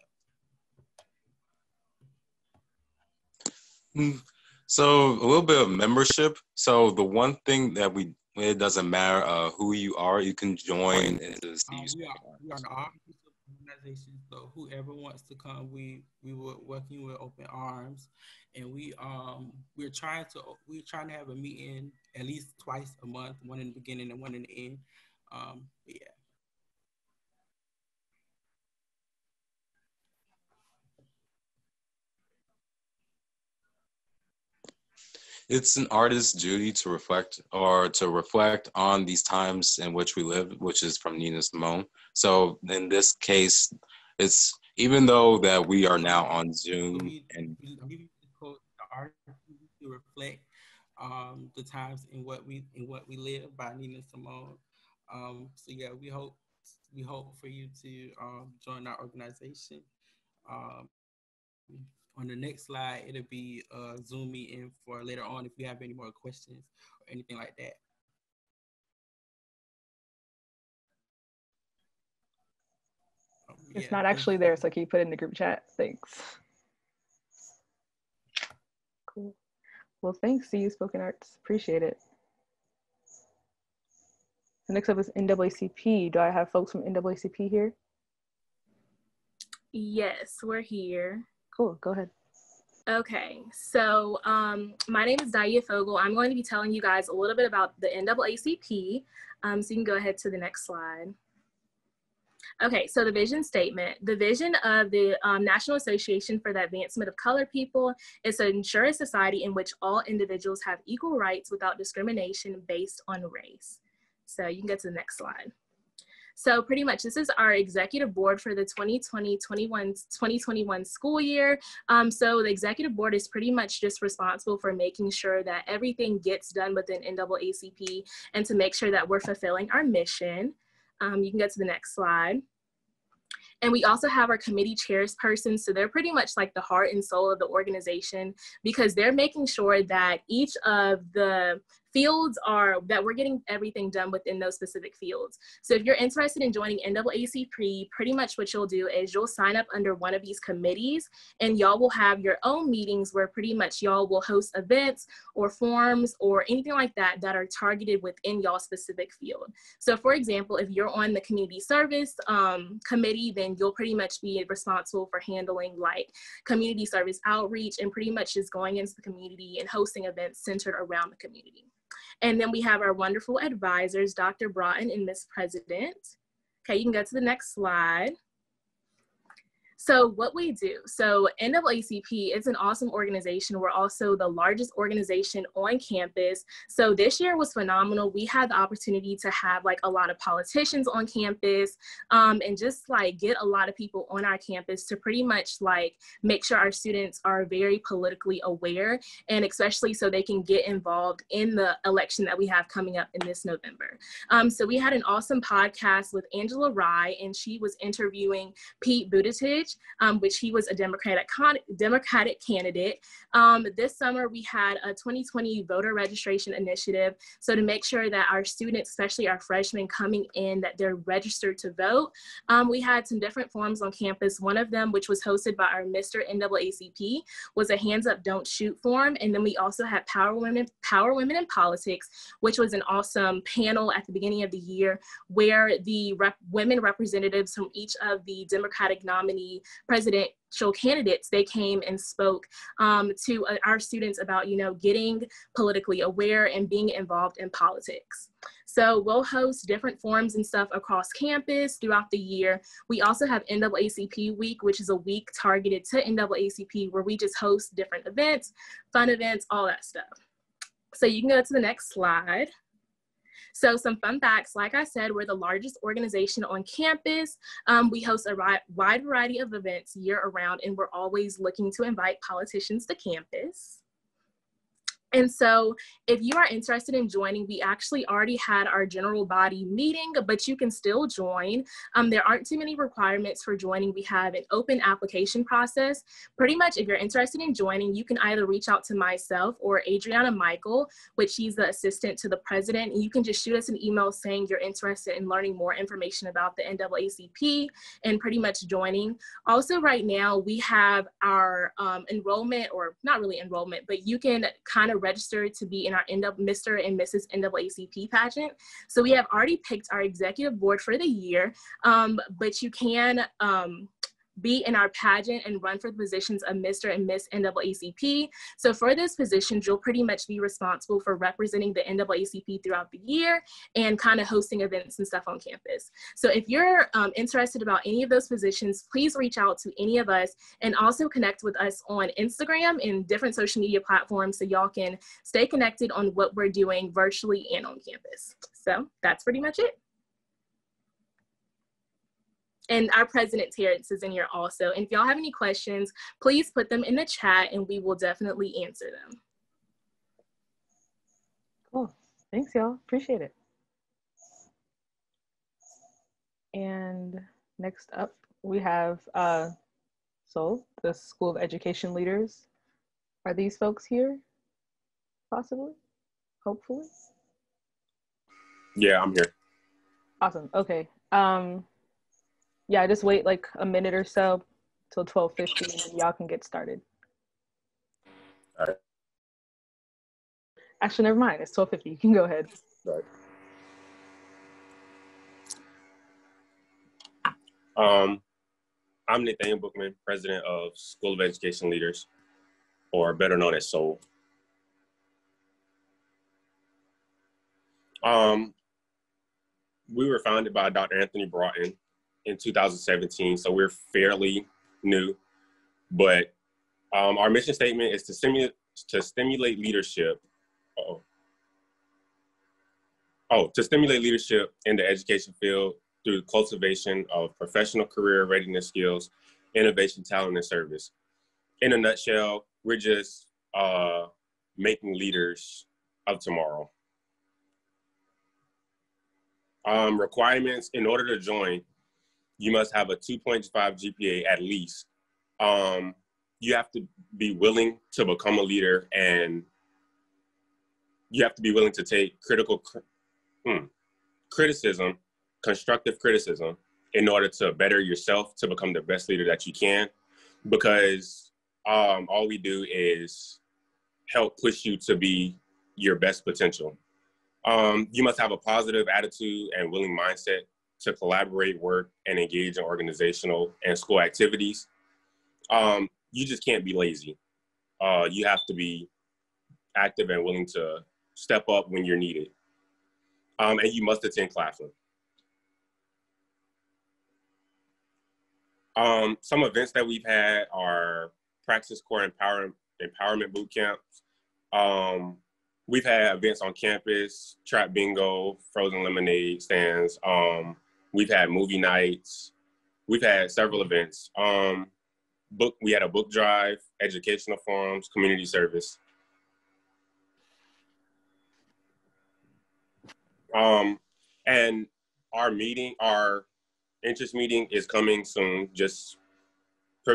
Mm, So a little bit of membership. So the one thing that we it doesn't matter uh, who you are, you can join into the Um, we are we are an organization, so whoever wants to come, we we will welcome you with open arms, and we um we're trying to we're trying to have a meeting at least twice a month, one in the beginning and one in the end. Um, yeah. it's an artist's duty to reflect or to reflect on these times in which we live, which is from Nina Simone. So in this case, it's even though that we are now on Zoom and I'm giving you the quote, to reflect um, the times in what we in what we live by Nina Simone. Um, so yeah, we hope we hope for you to um, join our organization. Um, on the next slide, it'll be a Zoom meeting for later on if you have any more questions or anything like that. Um, It's yeah, not actually there, so can you put it in the group chat? Thanks. Cool. Well, thanks, CU Spoken Arts. Appreciate it. So next up is NAACP. Do I have folks from NAACP here? Yes, we're here. Cool. Go ahead. Okay, so um, my name is Daya Fogel. I'm going to be telling you guys a little bit about the NAACP. Um, so you can go ahead to the next slide. Okay, so the vision statement. The vision of the um, National Association for the Advancement of Colored People is to ensure a society in which all individuals have equal rights without discrimination based on race. So you can get to the next slide. So pretty much this is our executive board for the 2020-21 2021 school year. Um, so the executive board is pretty much just responsible for making sure that everything gets done within NAACP and to make sure that we're fulfilling our mission. Um, you can get to the next slide. And we also have our committee chairpersons. So they're pretty much like the heart and soul of the organization because they're making sure that each of the fields are that we're getting everything done within those specific fields. So if you're interested in joining NAACP, pretty much what you'll do is you'll sign up under one of these committees and y'all will have your own meetings where pretty much y'all will host events or forums or anything like that that are targeted within y'all specific field. So for example, if you're on the community service um, committee, then you'll pretty much be responsible for handling like community service outreach and pretty much just going into the community and hosting events centered around the community. And then we have our wonderful advisors, Dr. Broughton and Miss President. Okay, you can go to the next slide. So what we do, so NAACP is an awesome organization. We're also the largest organization on campus. So this year was phenomenal. We had the opportunity to have like a lot of politicians on campus um, and just like get a lot of people on our campus to pretty much like make sure our students are very politically aware and especially so they can get involved in the election that we have coming up in this November. Um, so we had an awesome podcast with Angela Rye and she was interviewing Pete Buttigieg um, which he was a Democratic con- Democratic candidate. Um, this summer, we had a 2020 voter registration initiative. So to make sure that our students, especially our freshmen coming in, that they're registered to vote, um, we had some different forums on campus. One of them, which was hosted by our Mr. NAACP, was a Hands Up, Don't Shoot forum. And then we also had Power Women, Power Women in Politics, which was an awesome panel at the beginning of the year where the rep- women representatives from each of the Democratic nominee presidential candidates, they came and spoke um, to uh, our students about, you know, getting politically aware and being involved in politics. So we'll host different forums and stuff across campus throughout the year. We also have NAACP Week, which is a week targeted to NAACP where we just host different events, fun events, all that stuff. So you can go to the next slide. So some fun facts, like I said, we're the largest organization on campus. Um, we host a ri- wide variety of events year around, and we're always looking to invite politicians to campus. And so, if you are interested in joining, we actually already had our general body meeting, but you can still join. Um, there aren't too many requirements for joining. We have an open application process. Pretty much, if you're interested in joining, you can either reach out to myself or Adriana Michael, which she's the assistant to the president. And you can just shoot us an email saying you're interested in learning more information about the NAACP and pretty much joining. Also, right now, we have our um, enrollment, or not really enrollment, but you can kind of register to be in our Mr. and Mrs. NAACP pageant. So we have already picked our executive board for the year, um, but you can um, be in our pageant and run for the positions of Mr. and Miss NAACP. So for this position, you'll pretty much be responsible for representing the NAACP throughout the year and kind of hosting events and stuff on campus. So if you're um, interested about any of those positions, please reach out to any of us and also connect with us on Instagram and different social media platforms so y'all can stay connected on what we're doing virtually and on campus. So that's pretty much it. And our president Terrence is in here also. And if y'all have any questions, please put them in the chat and we will definitely answer them. Cool. Thanks, y'all. Appreciate it. And next up, we have uh, Sol, the School of Education leaders. Are these folks here? Possibly? Hopefully? Yeah, I'm here. Awesome. Okay. Um, yeah, just wait like a minute or so till 12:50 and y'all can get started. All right. Actually, never mind. It's 12:50. You can go ahead. Right. Um, I'm Nathaniel Bookman, president of School of Education Leaders, or better known as SOUL. Um, we were founded by Dr. Anthony Broughton in 2017, so we're fairly new. But um, our mission statement is to stimulate to stimulate leadership. Oh, oh, to stimulate leadership in the education field through cultivation of professional career readiness skills, innovation, talent, and service. In a nutshell, we're just uh, making leaders of tomorrow. Um, requirements in order to join, you must have a 2.5 GPA at least. Um, you have to be willing to become a leader and you have to be willing to take critical hmm, criticism, constructive criticism in order to better yourself to become the best leader that you can because um, all we do is help push you to be your best potential. Um, you must have a positive attitude and willing mindset to collaborate, work, and engage in organizational and school activities. Um, you just can't be lazy. Uh, you have to be active and willing to step up when you're needed. Um, and you must attend Claflin. Um, some events that we've had are Praxis Core empower, empowerment boot camps. Um, we've had events on campus, trap bingo, frozen lemonade stands. Um, we've had movie nights. We've had several events. Um, book we had a book drive, educational forums, community service. Um, and our meeting, our interest meeting is coming soon. Just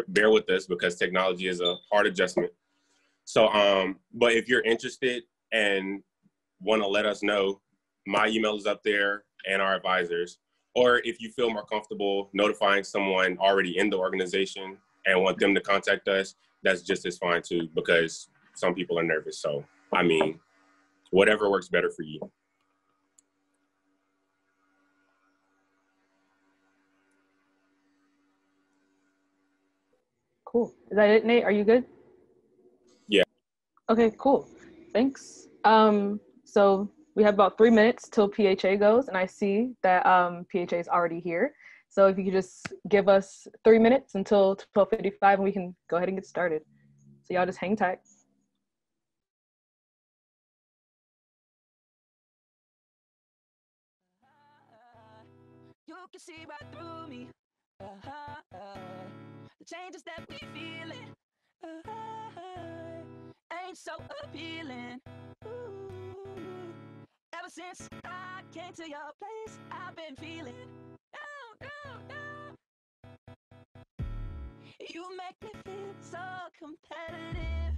bear with us because technology is a hard adjustment. So, um, but if you're interested and want to let us know, my email is up there and our advisors. Or if you feel more comfortable notifying someone already in the organization and want them to contact us, that's just as fine too, because some people are nervous. So, I mean, whatever works better for you. Cool. Is that it, Nate? Are you good? Yeah. Okay, cool. Thanks. Um, so we have about three minutes till PHA goes, and I see that um, PHA is already here. So if you could just give us three minutes until 12:55, and we can go ahead and get started. So y'all just hang tight. You can see right through me. Uh-huh. The changes that we feeling uh-huh. ain't so appealing. Ever since I came to your place, I've been feeling down, down, down. You make me feel so competitive.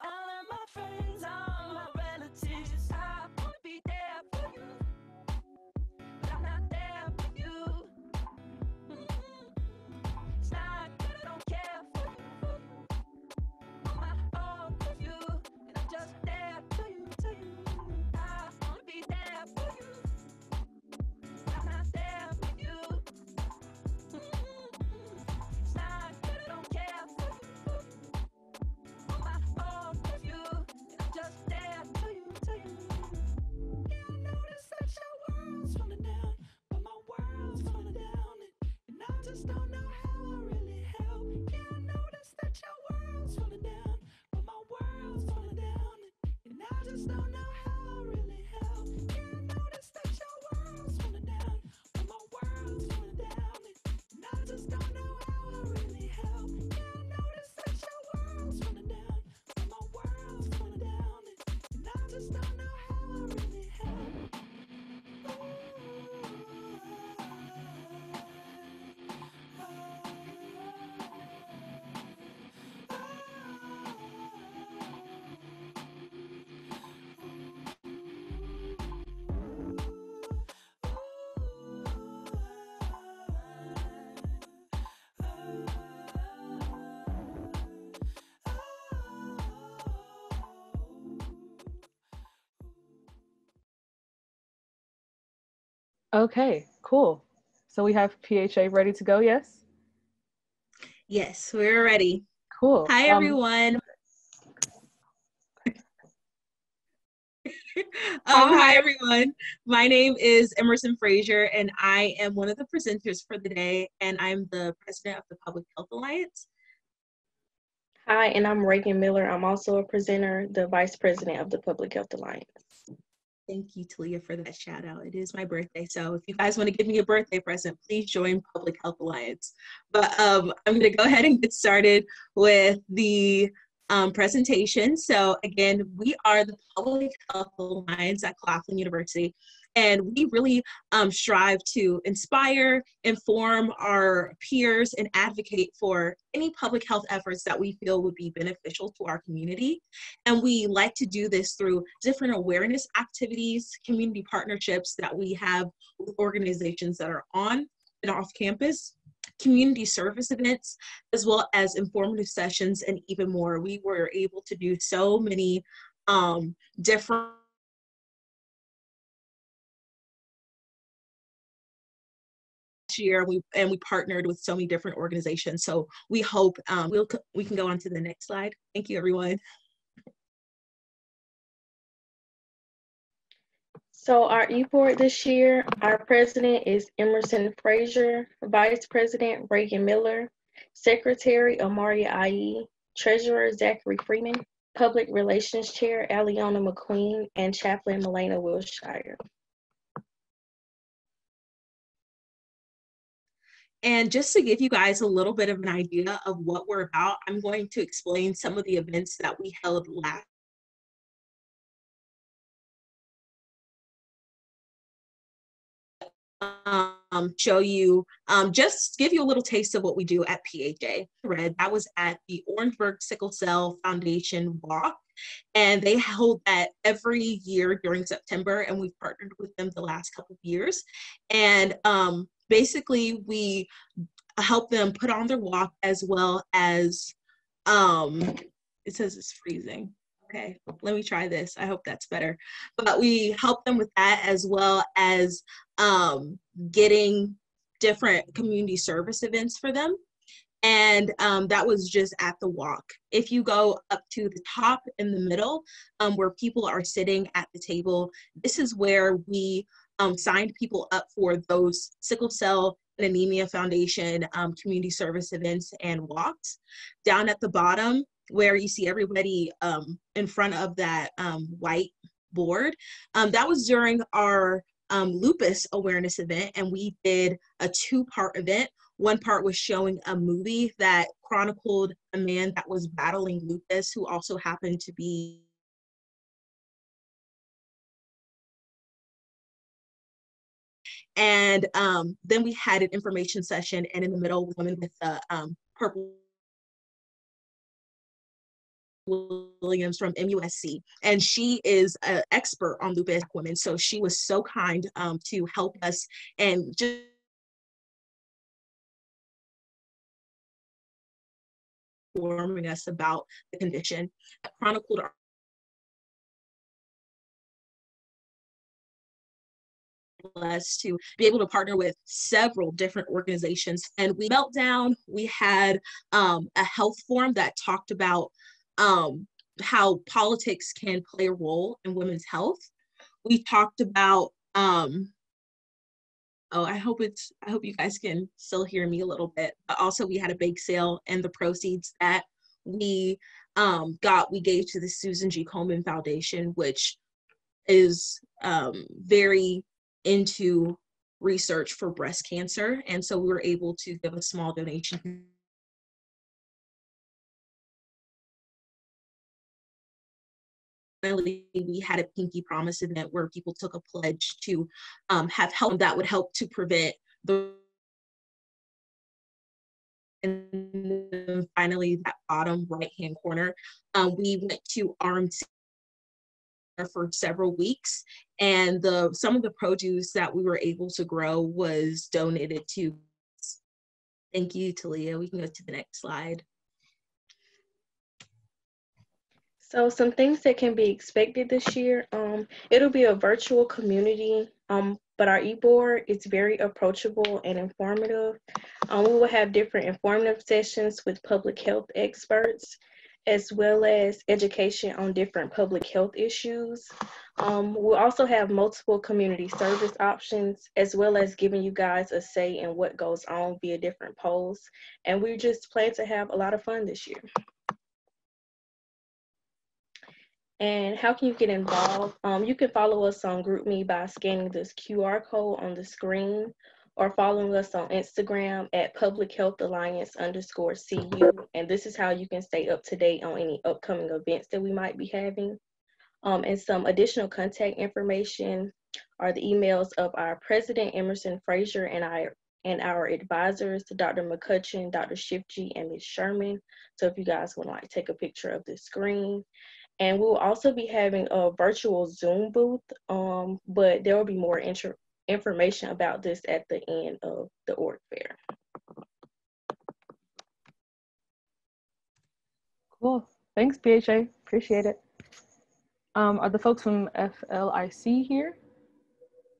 All of my friends, Okay, cool. So we have PHA ready to go. Yes. Yes, we're ready. Cool. Hi, Um, everyone. um, hi, everyone. My name is Emerson Frazier, and I am one of the presenters for the day, and I'm the president of the Public Health Alliance. Hi, and I'm Reagan Miller. I'm also a presenter, the vice president of the Public Health Alliance. Thank you, Talia, for that shout out. It is my birthday, so if you guys want to give me a birthday present, please join Public Health Alliance. But um, I'm going to go ahead and get started with the um, presentation. So again, we are the Public Health Alliance at Claflin University, and we really um, strive to inspire, inform our peers, and advocate for any public health efforts that we feel would be beneficial to our community. And we like to do this through different awareness activities, community partnerships that we have with organizations that are on and off campus community service events, as well as informative sessions and even more. We were able to do so many um, different year we and we partnered with so many different organizations. So we hope um, we'll we can go on to the next slide. Thank you everyone. So our e-board this year, our president is Emerson Frazier, vice president Reagan Miller, secretary Amaria Aye, treasurer Zachary Freeman, public relations chair Aliona McQueen, and chaplain Melena Wilshire. And just to give you guys a little bit of an idea of what we're about, I'm going to explain some of the events that we held last. Um, show you, um, just give you a little taste of what we do at PHA. Red, that was at the Orangeburg Sickle Cell Foundation Walk. And they hold that every year during September, and we've partnered with them the last couple of years. And um, basically, we help them put on their walk as well as um, it says it's freezing. Okay, let me try this. I hope that's better. But we help them with that as well as um, getting different community service events for them. and um, that was just at the walk. If you go up to the top in the middle, um, where people are sitting at the table, this is where we um, signed people up for those sickle cell and anemia foundation um, community service events and walks. Down at the bottom, where you see everybody um, in front of that um, white board, um, that was during our um, lupus awareness event, and we did a two-part event. One part was showing a movie that chronicled a man that was battling lupus, who also happened to be and um, then we had an information session, and in the middle, woman with the um, purple Williams from MUSC, and she is an expert on lupus women. So she was so kind um, to help us and just informing us about the condition. Chronicled our us to be able to partner with several different organizations and we meltdown we had um, a health forum that talked about um, how politics can play a role in women's health. We talked about, um, oh, I hope it's, I hope you guys can still hear me a little bit. But also, we had a bake sale, and the proceeds that we um, got, we gave to the Susan G. Komen Foundation, which is um, very into research for breast cancer. And so we were able to give a small donation finally we had a pinky promise event where people took a pledge to um, have help that would help to prevent the and finally that bottom right hand corner um, we went to armed for several weeks and the some of the produce that we were able to grow was donated to. Thank you talia. We can go to the next slide. So some things that can be expected this year, um, it'll be a virtual community, um, but our e-board is very approachable and informative. Um, we will have different informative sessions with public health experts, as well as education on different public health issues. Um, we'll also have multiple community service options, as well as giving you guys a say in what goes on via different polls. And we just plan to have a lot of fun this year. And how can you get involved? Um, you can follow us on GroupMe by scanning this QR code on the screen or following us on Instagram at Public Health Alliance underscore CU. And this is how you can stay up to date on any upcoming events that we might be having. Um, and some additional contact information are the emails of our president, Emerson Frazier, and I and our advisors, to Dr. McCutcheon, Dr. Shifji, and Ms. Sherman. So if you guys want to like take a picture of the screen, and we will also be having a virtual Zoom booth, um, but there will be more inter- information about this at the end of the org fair. Cool. Thanks, PHA. Appreciate it. Um, are the folks from FLIC here?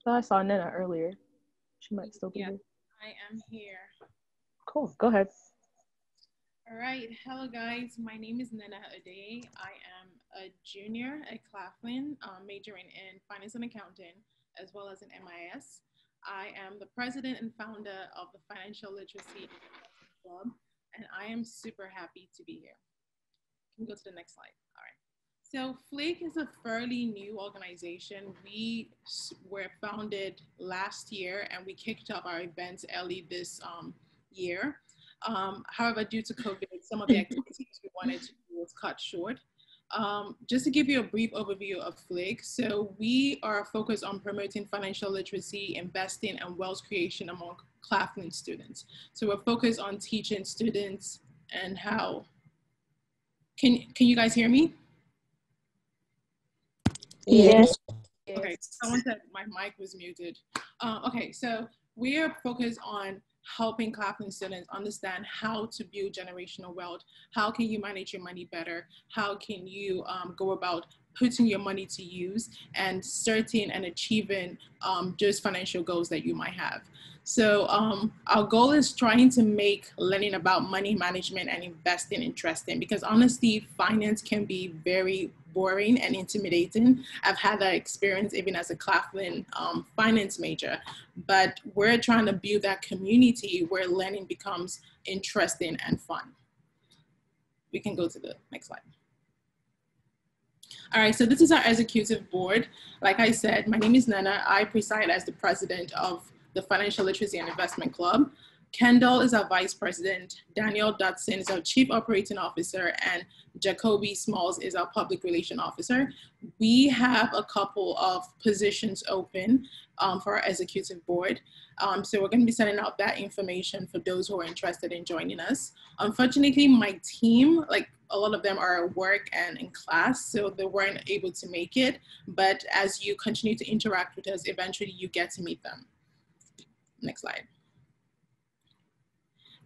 I saw Nina earlier. She might still be Yeah, here. I am here. Cool. Go ahead. All right. Hello, guys. My name is Nana Ade. I am a junior at Claflin, um, majoring in finance and accounting, as well as an MIS. I am the president and founder of the Financial Literacy Club, and I am super happy to be here. Can we go to the next slide? All right. So FLIC is a fairly new organization. We were founded last year and we kicked off our events early this um, year. Um, however, due to COVID, some of the activities we wanted to do was cut short. Um, just to give you a brief overview of FLIC, so we are focused on promoting financial literacy, investing, and wealth creation among Claflin students. So we're focused on teaching students and how. Can can you guys hear me? Yes. Okay, someone said my mic was muted. Uh, okay, so we are focused on helping Claflin students understand how to build generational wealth. How can you manage your money better? How can you um, go about putting your money to use and starting and achieving um, those financial goals that you might have. So um, our goal is trying to make learning about money management and investing interesting because honestly, finance can be very boring and intimidating. I've had that experience even as a Claflin um, finance major, but we're trying to build that community where learning becomes interesting and fun. We can go to the next slide. All right, so this is our executive board. Like I said, my name is Nana. I preside as the president of the Financial Literacy and Investment Club. Kendall is our vice president, Daniel Dodson is our chief operating officer, and Jacoby Smalls is our public relation officer. We have a couple of positions open um, for our executive board. Um, so we're going to be sending out that information for those who are interested in joining us. Unfortunately, my team, like a lot of them are at work and in class, so they weren't able to make it. But as you continue to interact with us, eventually you get to meet them. Next slide.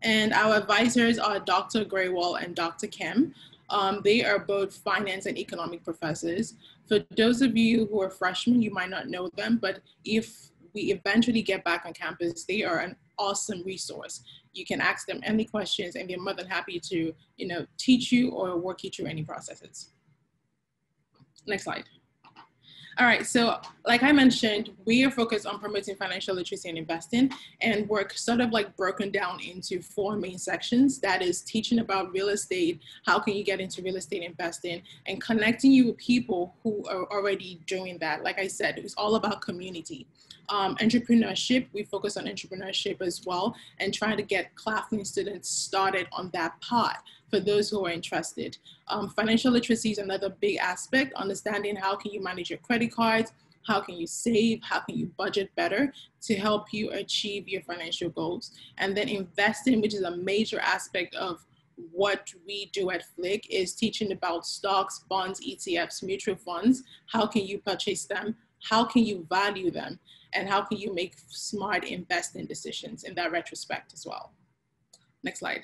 And our advisors are Dr. Graywall and Dr. Kim. Um, they are both finance and economic professors. For those of you who are freshmen, you might not know them, but if we eventually get back on campus, they are an awesome resource. You can ask them any questions and they're more than happy to you know, teach you or work you through any processes. Next slide. All right, so like I mentioned, we are focused on promoting financial literacy and investing, and we're sort of like broken down into four main sections. That is teaching about real estate, how can you get into real estate investing, and connecting you with people who are already doing that. Like I said, it's all about community. Um, entrepreneurship, we focus on entrepreneurship as well, and trying to get Claflin students started on that path for those who are interested. Um, financial literacy is another big aspect, understanding how can you manage your credit cards, how can you save, how can you budget better to help you achieve your financial goals. And then investing, which is a major aspect of what we do at FLIC is teaching about stocks, bonds, ETFs, mutual funds. How can you purchase them? How can you value them? And how can you make smart investing decisions in that retrospect as well? Next slide.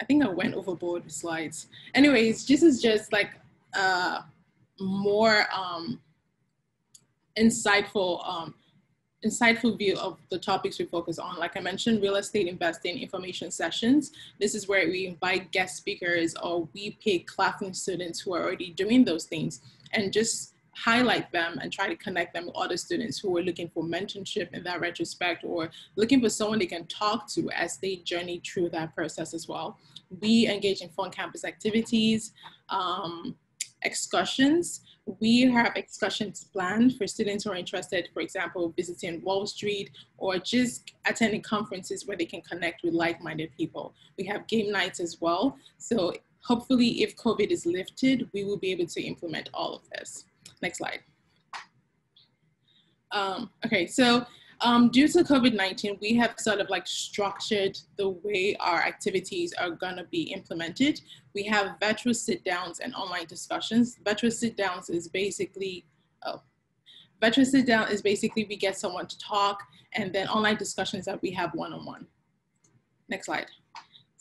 I think I went overboard with slides. Anyways, this is just like a more um, insightful, um, insightful view of the topics we focus on. Like I mentioned, real estate investing information sessions. This is where we invite guest speakers or we pick Claflin students who are already doing those things and just highlight them and try to connect them with other students who are looking for mentorship in that retrospect or looking for someone they can talk to as they journey through that process as well. We engage in fun campus activities, um, excursions. We have excursions planned for students who are interested, for example, visiting Wall Street or just attending conferences where they can connect with like-minded people. We have game nights as well. So hopefully if COVID is lifted, we will be able to implement all of this. Next slide. Um, okay, so um, due to COVID-19, we have sort of like structured the way our activities are gonna be implemented. We have virtual sit downs and online discussions. Virtual sit downs is basically, oh, virtual sit down is basically we get someone to talk and then online discussions that we have one-on-one. -on -one. Next slide.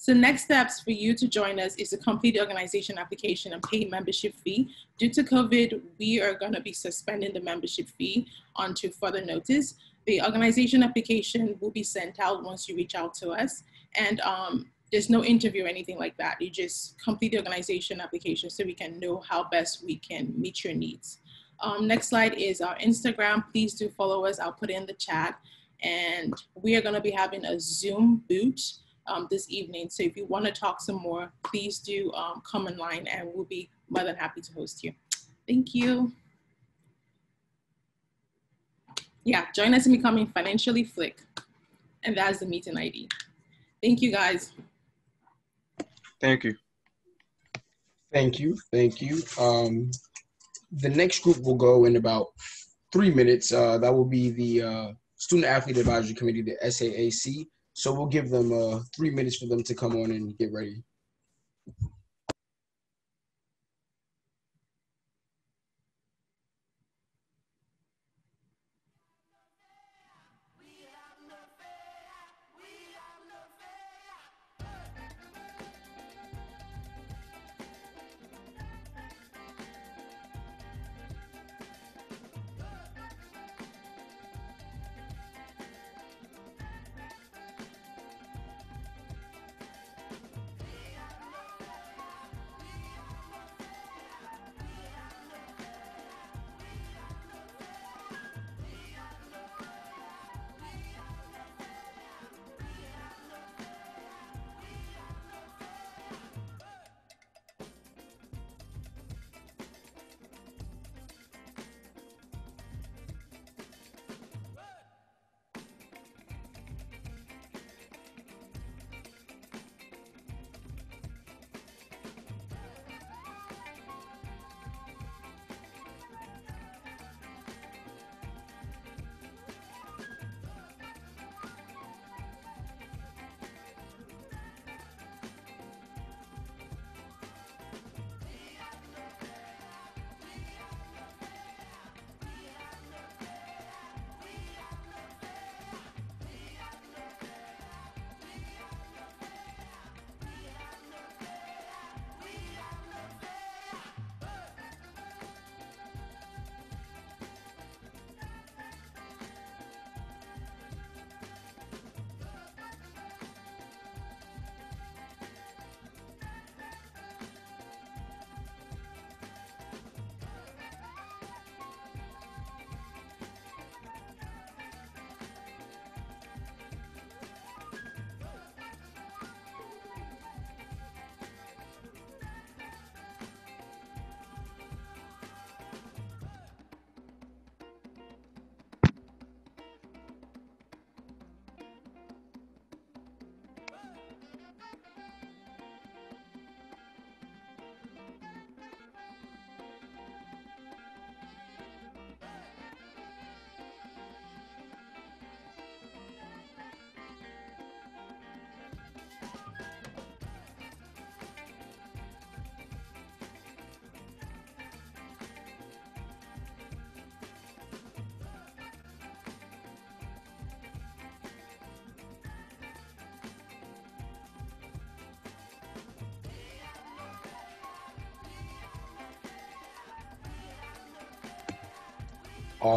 So next steps for you to join us is to complete the organization application and pay membership fee. Due to COVID, we are gonna be suspending the membership fee onto further notice. The organization application will be sent out once you reach out to us. And um, there's no interview or anything like that. You just complete the organization application so we can know how best we can meet your needs. Um, next slide is our Instagram. Please do follow us. I'll put it in the chat. And we are gonna be having a Zoom boot um, this evening. So if you want to talk some more, please do um, come online and we'll be more than happy to host you. Thank you. Yeah, join us in becoming financially flick. And that's the meeting ID. Thank you guys. Thank you. Thank you. Thank you. Um, the next group will go in about three minutes. Uh, that will be the uh, Student Athlete Advisory Committee, the SAAC. So we'll give them uh, three minutes for them to come on and get ready.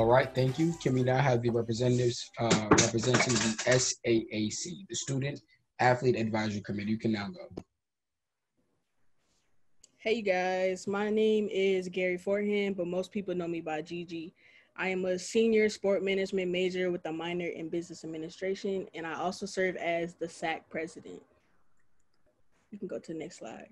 Right, thank you. Can we now have the representatives uh, representing the SAAC, the Student Athlete Advisory Committee? You can now go. Hey guys, my name is Gary Forehand, but most people know me by Gigi. I am a senior sport management major with a minor in business administration, and I also serve as the SAC president. You can go to the next slide.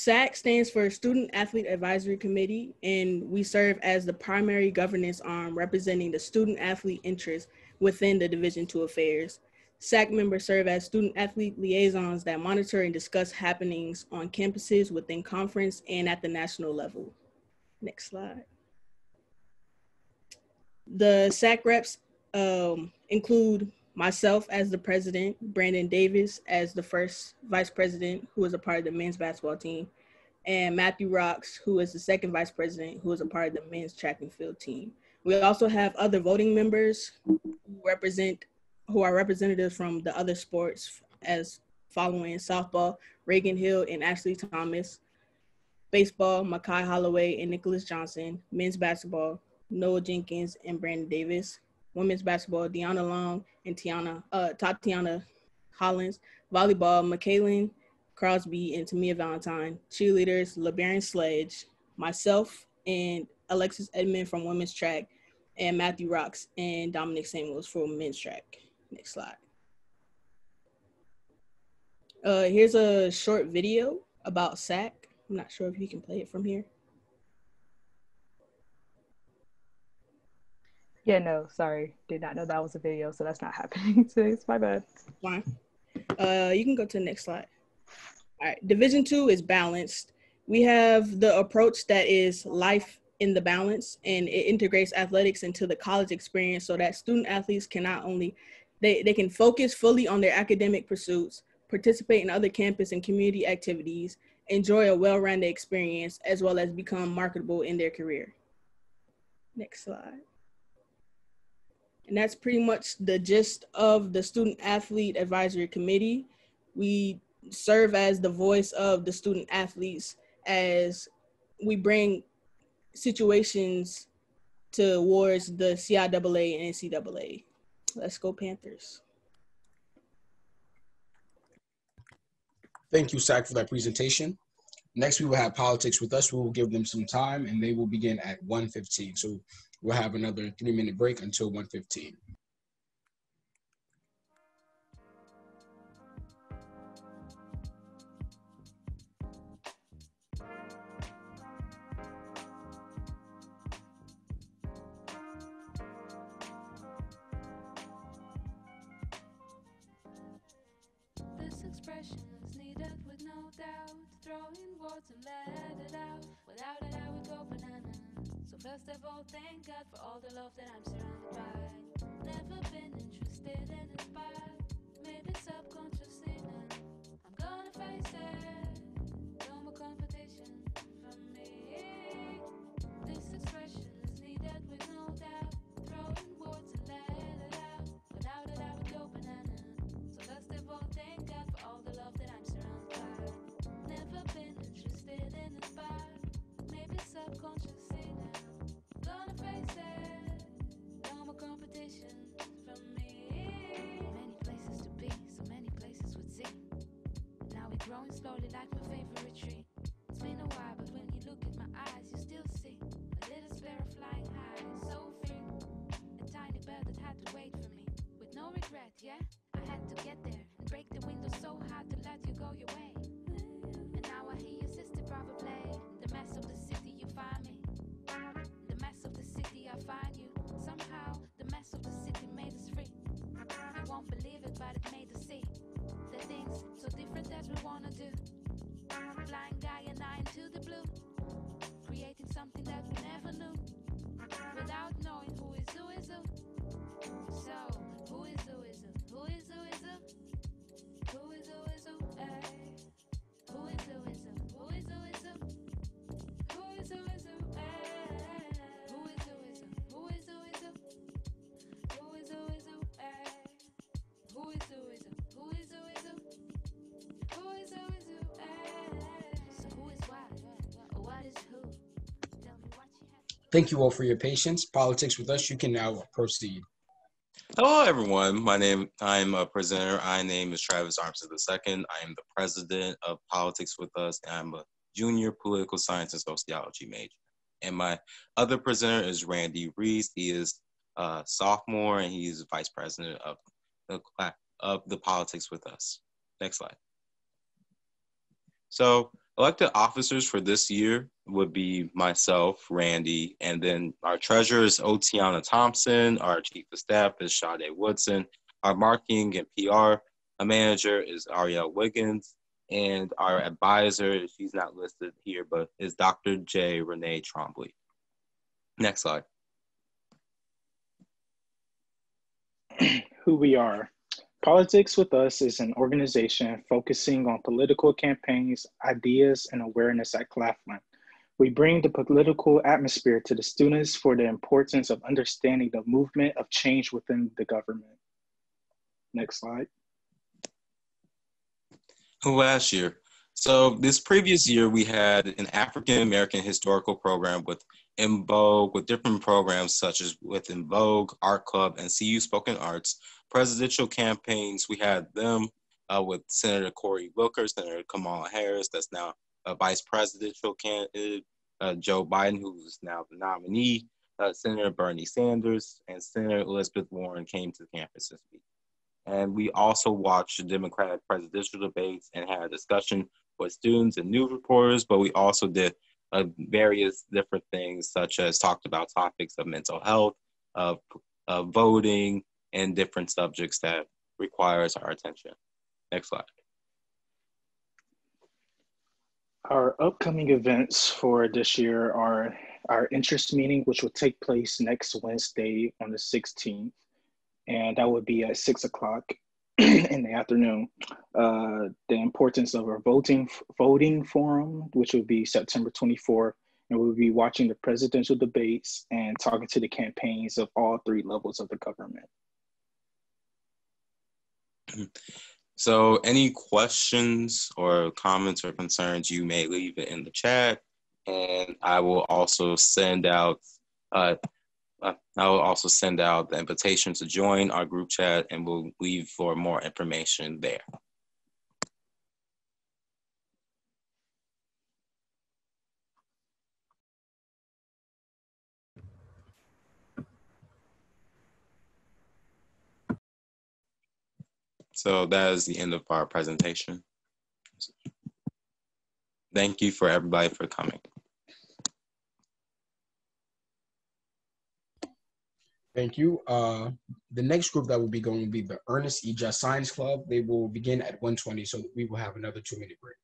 SAC stands for Student Athlete Advisory Committee, and we serve as the primary governance arm representing the student athlete interests within the Division II affairs. SAC members serve as student athlete liaisons that monitor and discuss happenings on campuses within conference and at the national level. Next slide. The SAC reps um, include myself as the president, Brandon Davis as the first vice president, who is a part of the men's basketball team, and Matthew Rocks, who is the second vice president, who is a part of the men's track and field team. We also have other voting members who represent, who are representatives from the other sports as following softball, Reagan Hill and Ashley Thomas, baseball, Makai Holloway and Nicholas Johnson, men's basketball, Noah Jenkins and Brandon Davis, women's basketball, Deanna Long and Tiana, uh, Tatiana Hollins, volleyball, McKaylin Crosby and Tamia Valentine, cheerleaders, LeBaron Sledge, myself and Alexis Edmond from women's track, and Matthew Rocks and Dominic Samuels for men's track. Next slide. Uh, here's a short video about SAC. I'm not sure if you can play it from here. Yeah, no, sorry. Did not know that was a video, so that's not happening today. It's my bad. Fine. Uh, you can go to the next slide. All right, Division two is balanced. We have the approach that is life in the balance, and it integrates athletics into the college experience so that student athletes can not only they, they can focus fully on their academic pursuits, participate in other campus and community activities, enjoy a well-rounded experience, as well as become marketable in their career. Next slide. And that's pretty much the gist of the Student Athlete Advisory Committee. We serve as the voice of the student athletes as we bring situations towards the CIAA and NCAA. Let's go Panthers. Thank you, SAC, for that presentation. Next, we will have politics with us. We will give them some time, and they will begin at 1:15. So we'll have another three-minute break until 1:15. This needed with no doubt. Throw words and let it out. Without it, I would. First of all, thank God for all the love that I'm surrounded by. Never been interested in inspired. Maybe subconsciously now. I'm gonna face it. No more competition from me. This expression is needed with no doubt. Throw in words and let it out. Without it, I would go bananas. So first of all, thank God for all the love that I'm surrounded by. Never been interested in inspired. Maybe subconsciously slowly Thank you all for your patience. Politics with us, you can now proceed. Hello, everyone. My name, I'm a presenter. My name is Travis Armstead II. I am the president of Politics with Us. And I'm a junior political science and sociology major. And my other presenter is Randy Reese. He is a sophomore and he's vice president of the of the Politics with Us. Next slide. So elected officers for this year would be myself, Randy, and then our treasurer is Otiana Thompson, our chief of staff is Sade Woodson, our marketing and PR manager is Ariel Wiggins, and our advisor, she's not listed here, but is Dr. J. Renee Trombley. Next slide. who we are. Politics with Us is an organization focusing on political campaigns, ideas, and awareness at Claflin. We bring the political atmosphere to the students for the importance of understanding the movement of change within the government. Next slide. last year. So this previous year, we had an African American historical program with In Vogue, with different programs such as with In Vogue, Art Club, and CU Spoken Arts. Presidential campaigns, we had them uh, with Senator Cory Booker, Senator Kamala Harris, that's now a vice presidential candidate, uh, Joe Biden, who's now the nominee, uh, Senator Bernie Sanders, and Senator Elizabeth Warren came to the campus this week. And we also watched the Democratic presidential debates and had a discussion with students and news reporters, but we also did uh, various different things, such as talked about topics of mental health, of, of voting, and different subjects that requires our attention. Next slide. Our upcoming events for this year are our interest meeting, which will take place next Wednesday on the 16th, and that would be at six o'clock in the afternoon. Uh, the importance of our voting voting forum, which will be September 24th, and we'll be watching the presidential debates and talking to the campaigns of all three levels of the government. So, any questions or comments or concerns, you may leave it in the chat, and I will also send out. Uh, uh, I will also send out the invitation to join our group chat, and we'll leave for more information there. So that is the end of our presentation. Thank you for everybody for coming. Thank you. Uh, the next group that will be going will be the Ernest E. Just Science Club. They will begin at 1:20, so we will have another two-minute break.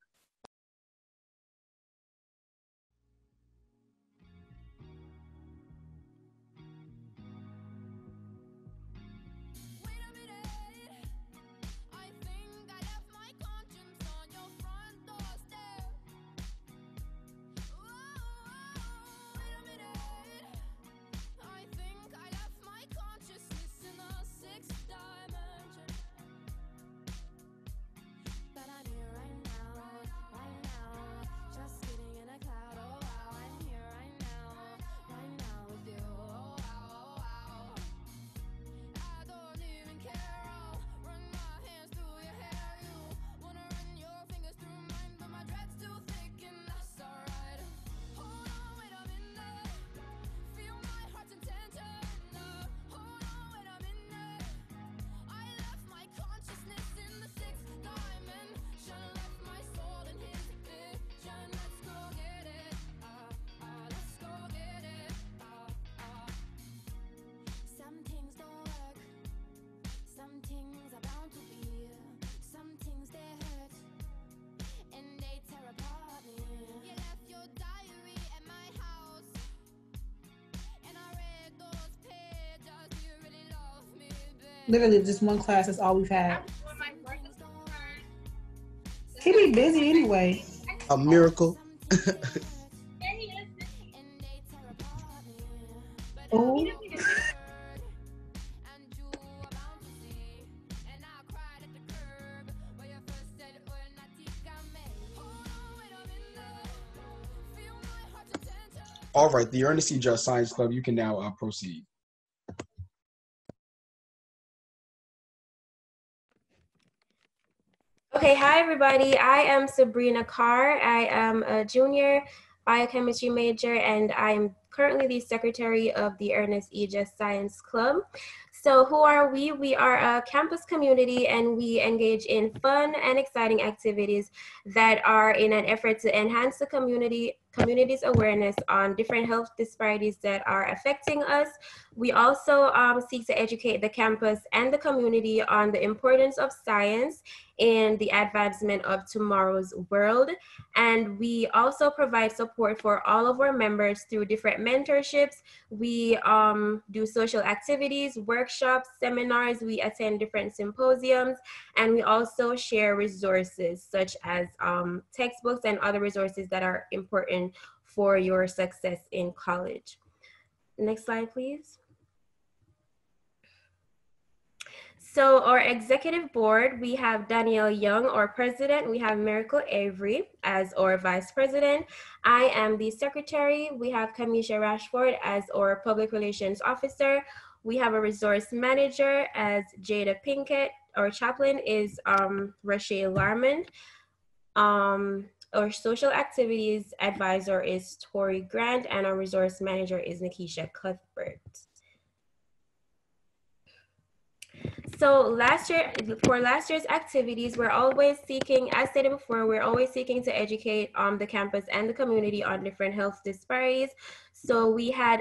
Literally, just one class. is all we've had. He be busy anyway. A miracle. Oh. All All right, the Ernest C. Just Science Club, you can now uh, proceed. Okay, hi everybody. I am Sabrina Carr. I am a junior biochemistry major and I'm currently the secretary of the Ernest E. Just Science Club. So who are we? We are a campus community and we engage in fun and exciting activities that are in an effort to enhance the community community's awareness on different health disparities that are affecting us. We also um, seek to educate the campus and the community on the importance of science and the advancement of tomorrow's world. And we also provide support for all of our members through different mentorships. We um, do social activities, workshops, seminars, we attend different symposiums, and we also share resources such as um, textbooks and other resources that are important for your success in college. Next slide, please. So our executive board, we have Danielle Young, our president. We have Miracle Avery as our vice president. I am the secretary. We have Kamisha Rashford as our public relations officer. We have a resource manager as Jada Pinkett. Our chaplain is um, Rashay Larman. Um, our social activities advisor is Tori Grant, and our resource manager is Nikisha Cuthbert. So last year, for last year's activities, we're always seeking, as stated before, we're always seeking to educate um, the campus and the community on different health disparities. So we had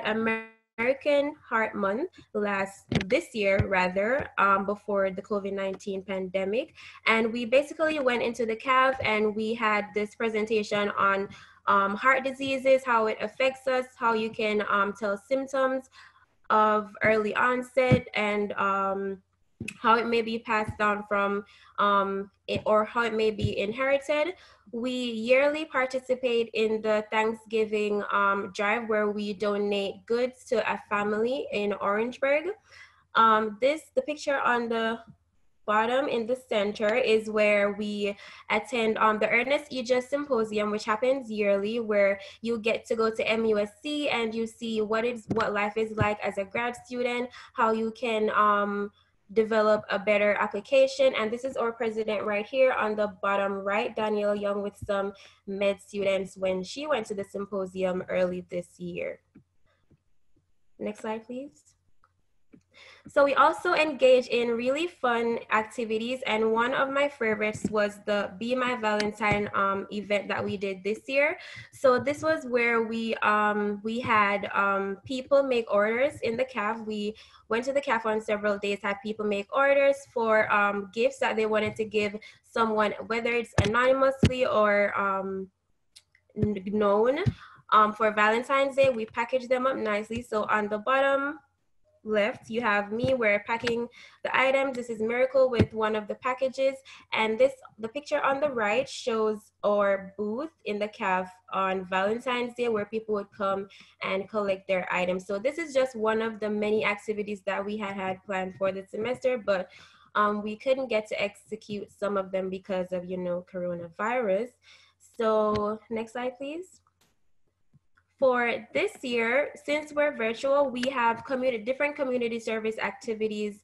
American Heart Month last this year, rather, um, before the COVID-19 pandemic, and we basically went into the CAF and we had this presentation on um, heart diseases, how it affects us, how you can um, tell symptoms of early onset, and um, how it may be passed down from um, it, or how it may be inherited. We yearly participate in the Thanksgiving um, drive where we donate goods to a family in Orangeburg. Um, this, the picture on the bottom in the center is where we attend um, the Ernest E. Just Symposium, which happens yearly, where you get to go to MUSC and you see what is what life is like as a grad student, how you can um, develop a better application. And this is our president right here on the bottom right, Danielle Young with some med students when she went to the symposium early this year. Next slide, please. So we also engage in really fun activities and one of my favorites was the Be My Valentine um, event that we did this year. So this was where we, um, we had um, people make orders in the CAF. We went to the CAF on several days, had people make orders for um, gifts that they wanted to give someone, whether it's anonymously or um, known. Um, for Valentine's Day, we packaged them up nicely. So on the bottom, left, you have me, we're packing the items. This is Miracle with one of the packages. And this, the picture on the right shows our booth in the CAF on Valentine's Day where people would come and collect their items. So this is just one of the many activities that we had had planned for the semester, but um, we couldn't get to execute some of them because of, you know, coronavirus. So next slide, please. For this year, since we're virtual, we have community, different community service activities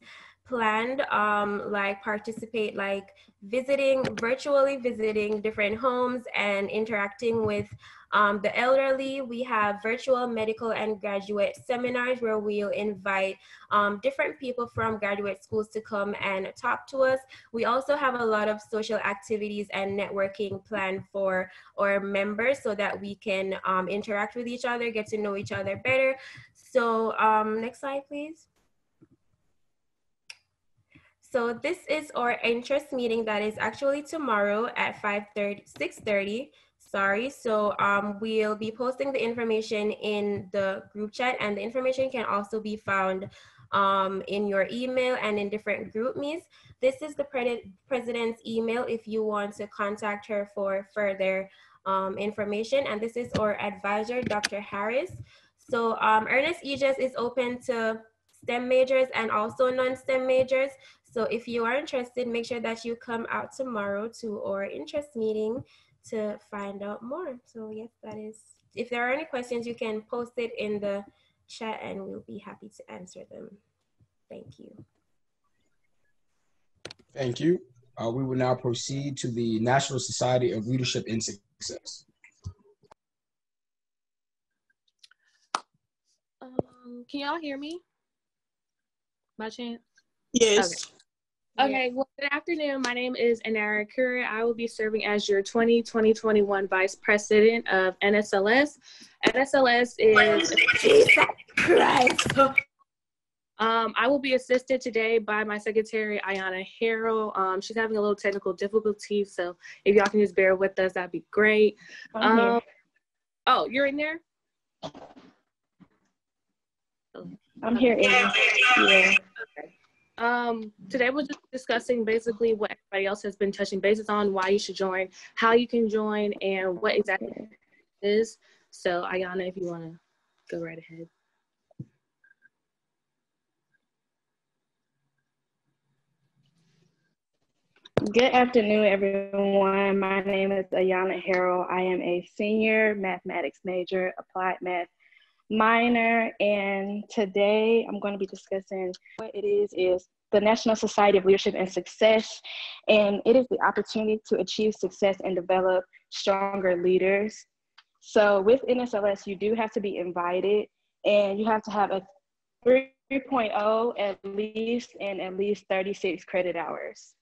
planned, um, like participate, like visiting, virtually visiting different homes and interacting with um, the elderly. We have virtual medical and graduate seminars where we'll invite um, different people from graduate schools to come and talk to us. We also have a lot of social activities and networking planned for our members so that we can um, interact with each other, get to know each other better. So um, next slide, please. So this is our interest meeting that is actually tomorrow at 5.30, 6.30. Sorry, so um, we'll be posting the information in the group chat and the information can also be found um, in your email and in different group meets. This is the pre president's email if you want to contact her for further um, information. And this is our advisor, Dr. Harris. So um, Ernest EJS is open to STEM majors and also non-STEM majors. So if you are interested, make sure that you come out tomorrow to our interest meeting to find out more. So yes, that is if there are any questions, you can post it in the chat and we'll be happy to answer them. Thank you. Thank you. Uh, we will now proceed to the National Society of Leadership and Success. Um, can y'all hear me? By chance? Yes. Okay. Okay, well, good afternoon. My name is Anara Curry. I will be serving as your 2020-21 Vice President of NSLS. NSLS is Jesus Christ. Um, I will be assisted today by my secretary, Ayana Harrell. Um, she's having a little technical difficulty, so if y'all can just bear with us, that'd be great. Um, oh, you're in there? I'm here, Amy. Yeah. Um, today we're just discussing basically what everybody else has been touching bases on, why you should join, how you can join, and what exactly is. So, Ayana, if you want to go right ahead. Good afternoon, everyone. My name is Ayana Harrell. I am a senior mathematics major, applied math minor, and today I'm going to be discussing what it is is the National Society of Leadership and Success, and it is the opportunity to achieve success and develop stronger leaders. So with NSLS, you do have to be invited, and you have to have a 3.0 at least and at least 36 credit hours.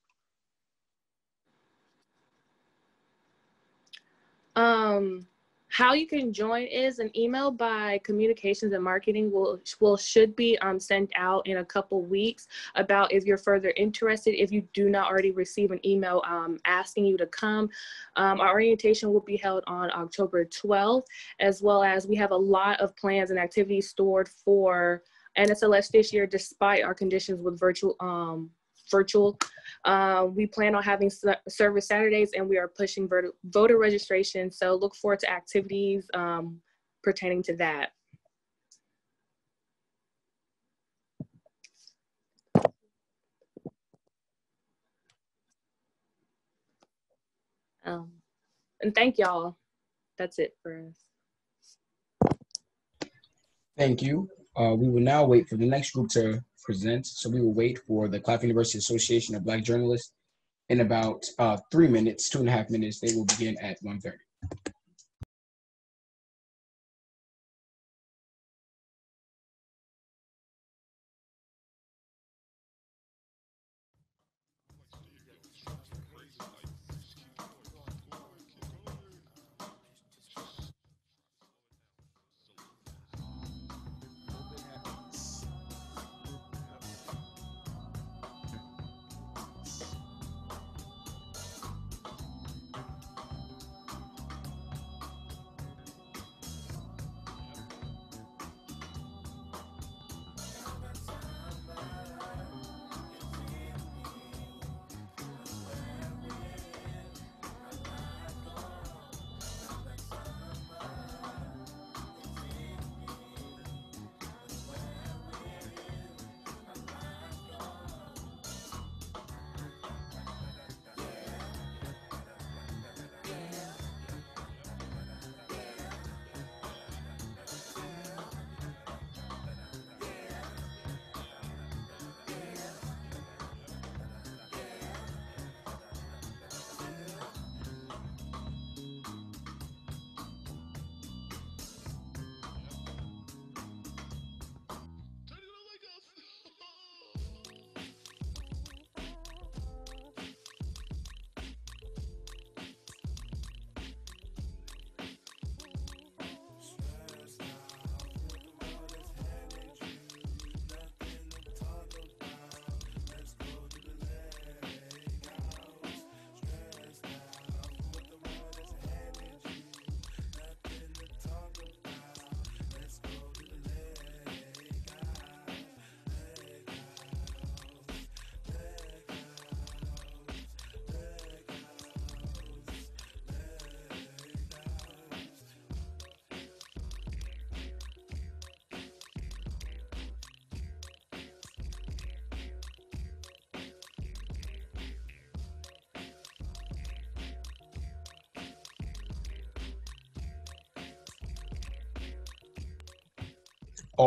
Um, how you can join is an email by communications and marketing will will should be um, sent out in a couple weeks about if you're further interested. If you do not already receive an email um, asking you to come um, our orientation will be held on october 12th as well as we have a lot of plans and activities stored for nsls this year despite our conditions with virtual um, virtual. Uh, we plan on having service Saturdays and we are pushing voter registration. So look forward to activities um, pertaining to that. Um, and thank y'all. That's it for us. Thank you. Uh, we will now wait for the next group to present. So we will wait for the Claflin University Association of Black Journalists. In about uh, three minutes, two and a half minutes, they will begin at 1.30.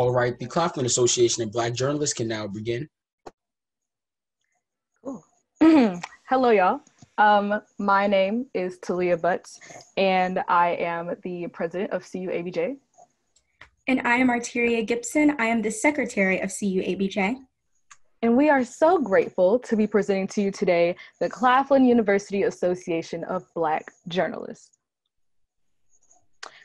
All right, the Claflin Association of Black Journalists can now begin. Cool. Hello, y'all. Um, my name is Talia Butts, and I am the president of CUABJ. And I am Arteria Gibson. I am the secretary of CUABJ. And we are so grateful to be presenting to you today the Claflin University Association of Black Journalists.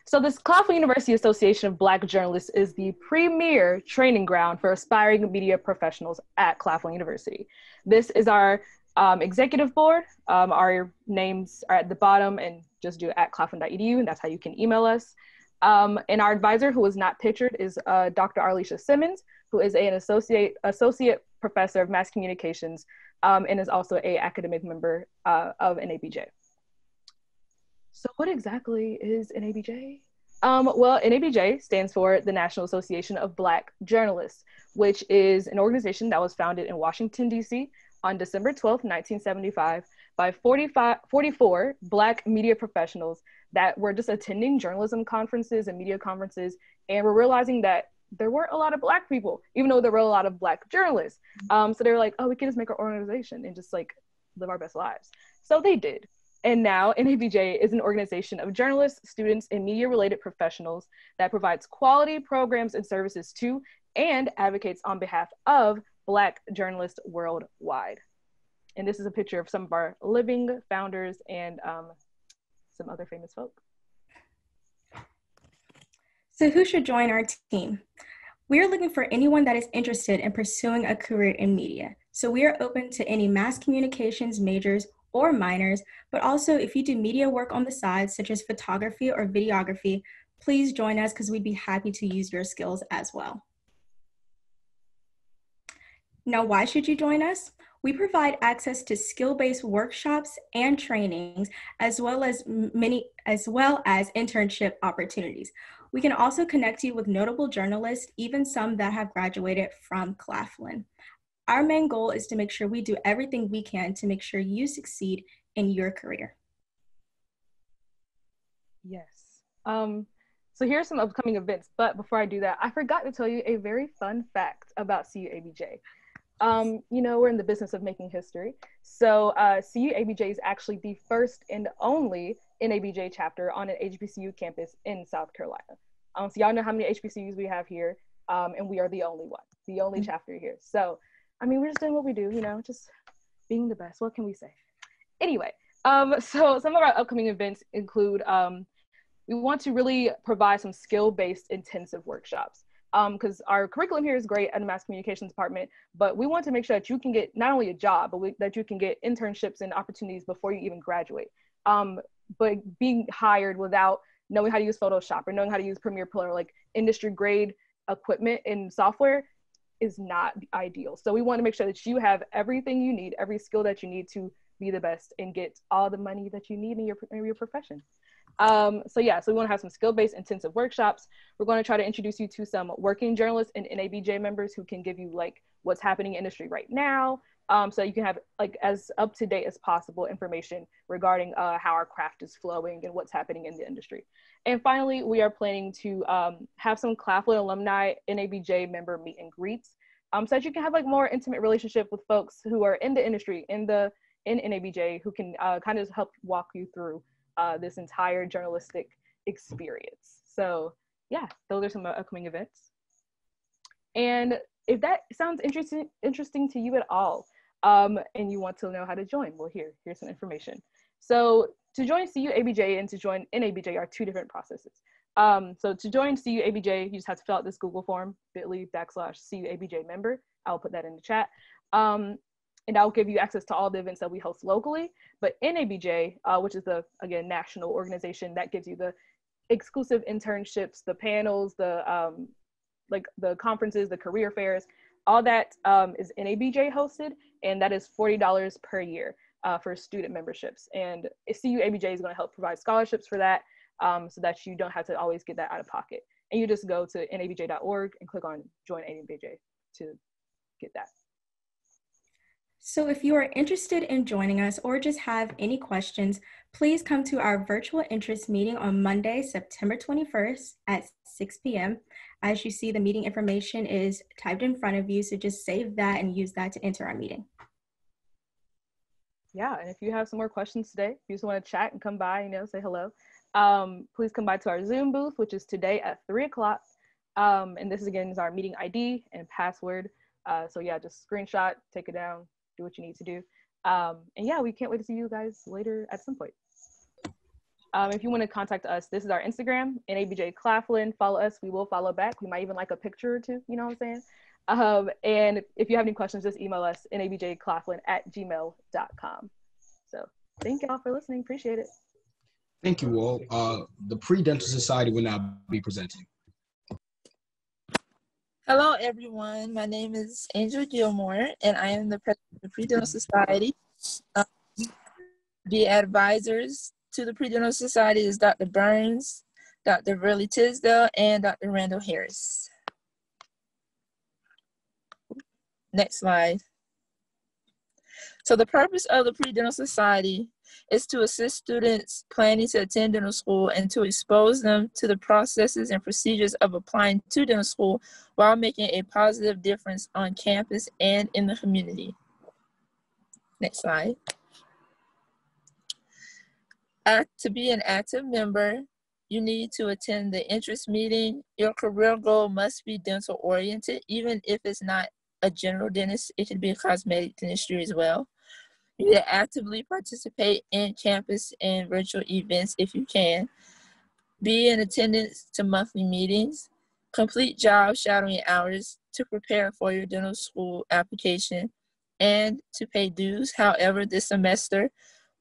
So, this Claflin University Association of Black Journalists is the premier training ground for aspiring media professionals at Claflin University. This is our um, executive board. Um, our names are at the bottom, and just do at claflin.edu, and that's how you can email us. Um, and our advisor, who is not pictured, is uh, Dr. Arlisha Simmons, who is an associate associate professor of mass communications um, and is also a academic member uh, of NABJ. So, what exactly is NABJ? Um, well, NABJ stands for the National Association of Black Journalists, which is an organization that was founded in Washington, D.C. on December 12, 1975, by 45, 44 Black media professionals that were just attending journalism conferences and media conferences and were realizing that there weren't a lot of Black people, even though there were a lot of Black journalists. Um, so they were like, oh, we can just make our organization and just like live our best lives. So they did. And now NABJ is an organization of journalists, students, and media related professionals that provides quality programs and services to and advocates on behalf of Black journalists worldwide. And this is a picture of some of our living founders and um, some other famous folk. So, who should join our team? We are looking for anyone that is interested in pursuing a career in media. So, we are open to any mass communications majors or minors, but also if you do media work on the side, such as photography or videography, please join us because we'd be happy to use your skills as well. Now, why should you join us? We provide access to skill-based workshops and trainings, as well as many, as well as internship opportunities. We can also connect you with notable journalists, even some that have graduated from Claflin. Our main goal is to make sure we do everything we can to make sure you succeed in your career. Yes. Um, so here are some upcoming events, but before I do that, I forgot to tell you a very fun fact about CU ABJ. Um, you know, we're in the business of making history. So uh, CU ABJ is actually the first and only NABJ chapter on an HBCU campus in South Carolina. Um, so y'all know how many HBCUs we have here, um, and we are the only one, the only chapter here. So, I mean, we're just doing what we do, you know, just being the best. What can we say? Anyway, um, so some of our upcoming events include um, we want to really provide some skill-based intensive workshops because um, our curriculum here is great at the mass communications department, but we want to make sure that you can get not only a job, but we, that you can get internships and opportunities before you even graduate. Um, but being hired without knowing how to use Photoshop or knowing how to use Premiere Pro like industry grade equipment and software is not ideal. So we want to make sure that you have everything you need, every skill that you need to be the best and get all the money that you need in your, in your profession. Um, so yeah, so we want to have some skill-based intensive workshops. We're going to try to introduce you to some working journalists and NABJ members who can give you like what's happening in industry right now. Um, so you can have like as up to date as possible information regarding uh, how our craft is flowing and what's happening in the industry. And finally, we are planning to um, have some Claflin alumni NABJ member meet and greets, um, so that you can have like more intimate relationship with folks who are in the industry in the in NABJ who can uh, kind of help walk you through uh, this entire journalistic experience. So yeah, those are some upcoming events. And if that sounds interesting interesting to you at all, um, and you want to know how to join, well, here here's some information. So to join CU ABJ and to join NABJ are two different processes. Um, so to join CU ABJ, you just have to fill out this Google form, bit.ly backslash CU ABJ member. I'll put that in the chat. Um, and I'll give you access to all the events that we host locally. But NABJ, uh, which is the, again, national organization that gives you the exclusive internships, the panels, the um, like the conferences, the career fairs, all that um, is NABJ hosted, and that is $40 per year uh, for student memberships. And CU ABJ is gonna help provide scholarships for that um, so that you don't have to always get that out of pocket. And you just go to nabj.org and click on join NABJ to get that. So if you are interested in joining us or just have any questions, please come to our virtual interest meeting on Monday, September 21st at 6 p.m. As you see, the meeting information is typed in front of you, so just save that and use that to enter our meeting. Yeah, and if you have some more questions today, if you just want to chat and come by, you know, say hello, um, please come by to our Zoom booth, which is today at three o'clock. Um, and this again is our meeting ID and password. Uh, so yeah, just screenshot, take it down, do what you need to do. Um, and yeah, we can't wait to see you guys later at some point. Um, if you want to contact us, this is our Instagram, NABJ Claflin. Follow us. We will follow back. We might even like a picture or two. You know what I'm saying? Um, and if you have any questions, just email us, nabjclaflin at gmail.com. So thank y'all for listening. Appreciate it. Thank you all. Uh, the Pre-Dental Society will now be presenting. Hello, everyone. My name is Angel Gilmore, and I am the president of the Pre-Dental Society. Um, the advisors to the Pre-Dental Society is Dr. Burns, Dr. Verly Tisdale, and Dr. Randall Harris. Next slide. So the purpose of the Pre-Dental Society is to assist students planning to attend dental school and to expose them to the processes and procedures of applying to dental school while making a positive difference on campus and in the community. Next slide. Act, to be an active member, you need to attend the interest meeting. Your career goal must be dental oriented, even if it's not a general dentist, it could be a cosmetic dentistry as well. You need to actively participate in campus and virtual events if you can. Be in attendance to monthly meetings. Complete job shadowing hours to prepare for your dental school application and to pay dues. However, this semester,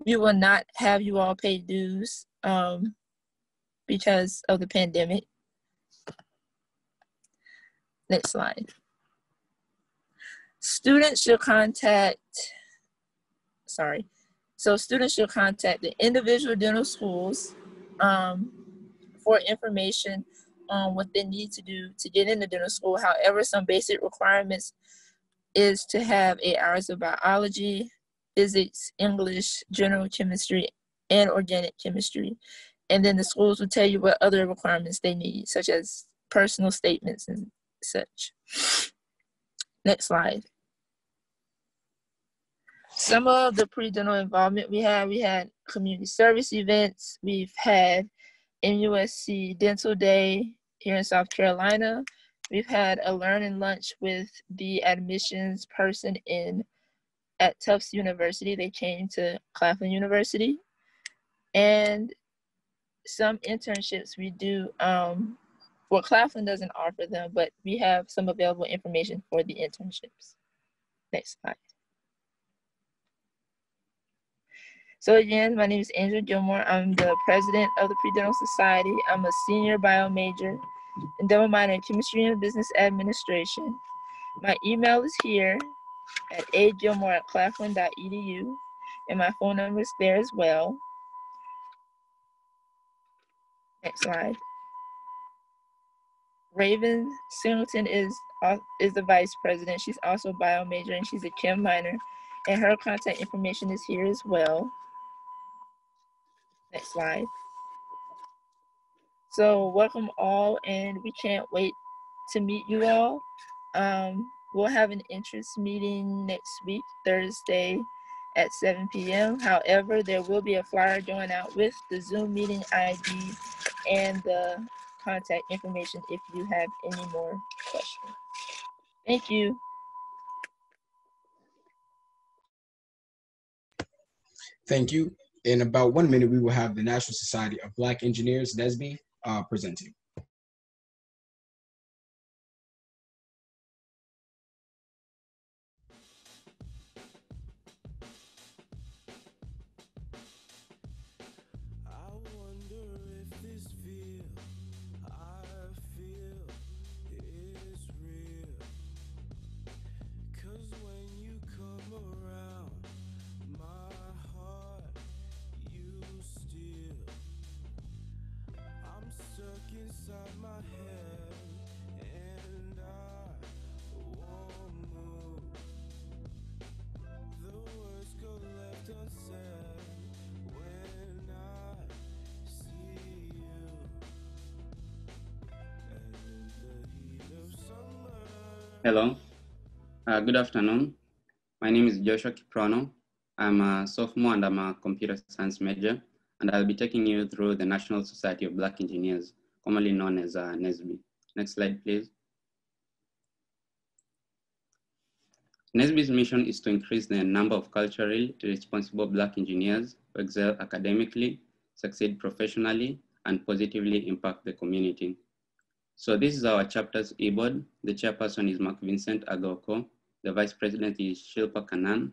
we will not have you all pay dues um, because of the pandemic. Next slide. Students should contact, sorry, so students should contact the individual dental schools um, for information on what they need to do to get into dental school. However, some basic requirements is to have eight hours of biology, physics, English, general chemistry, and organic chemistry. And then the schools will tell you what other requirements they need, such as personal statements and such. Next slide. Some of the pre-dental involvement we had, we had community service events. We've had MUSC Dental Day here in South Carolina. We've had a learning lunch with the admissions person in at Tufts University. They changed to Claflin University. And some internships we do, um, well, Claflin doesn't offer them, but we have some available information for the internships. Next slide. So again, my name is Angel Gilmore. I'm the president of the Pre-Dental Society. I'm a senior bio major and double minor in chemistry and business administration. My email is here at agilmore at claflin.edu and my phone number is there as well. Next slide. Raven Singleton is is the vice president. She's also a bio major and she's a chem minor, and her contact information is here as well. Next slide. So welcome all, and we can't wait to meet you all. Um, we'll have an interest meeting next week, Thursday at 7 p.m. However, there will be a flyer going out with the Zoom meeting ID and the contact information if you have any more questions. Thank you. Thank you. In about one minute, we will have the National Society of Black Engineers, NSBE, uh, presenting. Hello. Uh, good afternoon. My name is Joshua Kiprono. I'm a sophomore and I'm a computer science major, and I'll be taking you through the National Society of Black Engineers, commonly known as uh, NSBE. Next slide, please. NSBE's mission is to increase the number of culturally responsible Black engineers who excel academically, succeed professionally, and positively impact the community. So this is our chapter's e-board. The chairperson is Mark Vincent Agoko. The vice president is Shilpa Kanan.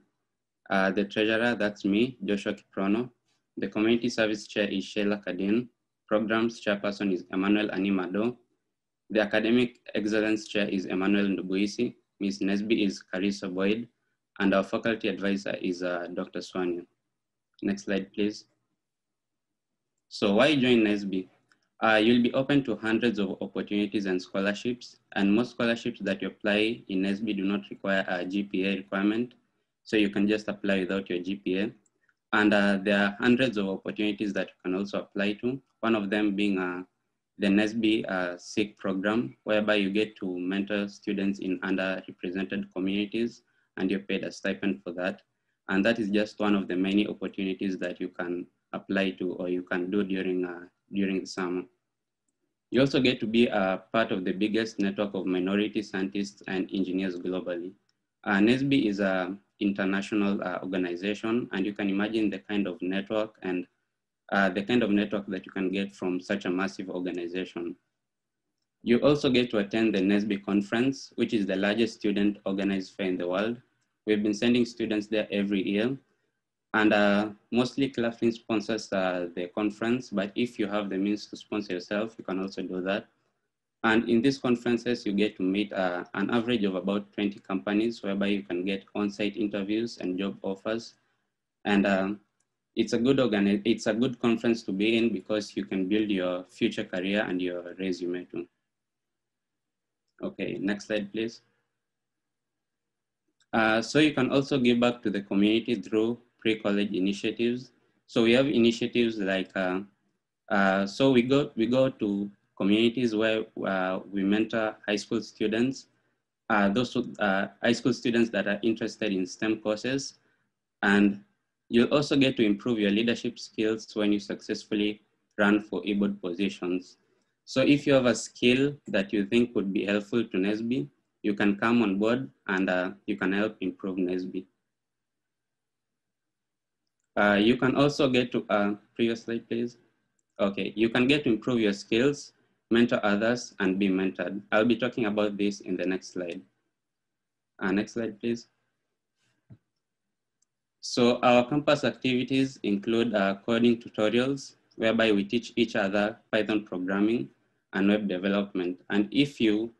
Uh, the treasurer, that's me, Joshua Kiprono. The community service chair is Sheila Kadin. Programs chairperson is Emmanuel Animado. The academic excellence chair is Emmanuel Ndubuisi. Ms. NSBE is Carissa Boyd. And our faculty advisor is uh, Dr. Swania. Next slide, please. So why join NSBE? Uh, you'll be open to hundreds of opportunities and scholarships, and most scholarships that you apply in NSBE do not require a GPA requirement, so you can just apply without your GPA. And uh, there are hundreds of opportunities that you can also apply to, one of them being uh, the NSBE uh, program, whereby you get to mentor students in underrepresented communities, and you're paid a stipend for that. And that is just one of the many opportunities that you can apply to or you can do during, uh, during the summer. You also get to be a part of the biggest network of minority scientists and engineers globally. Uh, is an international uh, organization, and you can imagine the kind of network and uh, the kind of network that you can get from such a massive organization. You also get to attend the NSBE conference, which is the largest student organized fair in the world. We've been sending students there every year, and uh, mostly Claflin sponsors uh, the conference, but if you have the means to sponsor yourself, you can also do that. And in these conferences, you get to meet uh, an average of about 20 companies, whereby you can get on-site interviews and job offers. And um, it's a good organi- it's a good conference to be in because you can build your future career and your resume too. Okay, next slide, please. Uh, so you can also give back to the community through pre-college initiatives. So we have initiatives like, uh, uh, so we go, we go to communities where uh, we mentor high school students, uh, those uh, high school students that are interested in STEM courses. And you'll also get to improve your leadership skills when you successfully run for e-board positions. So if you have a skill that you think would be helpful to NSBE, you can come on board and uh, you can help improve NSBE. Uh, you can also get to, uh, previous slide please. Okay, you can get to improve your skills, mentor others, and be mentored. I'll be talking about this in the next slide. Uh, next slide, please. So our campus activities include uh, coding tutorials, whereby we teach each other Python programming and web development. And if you,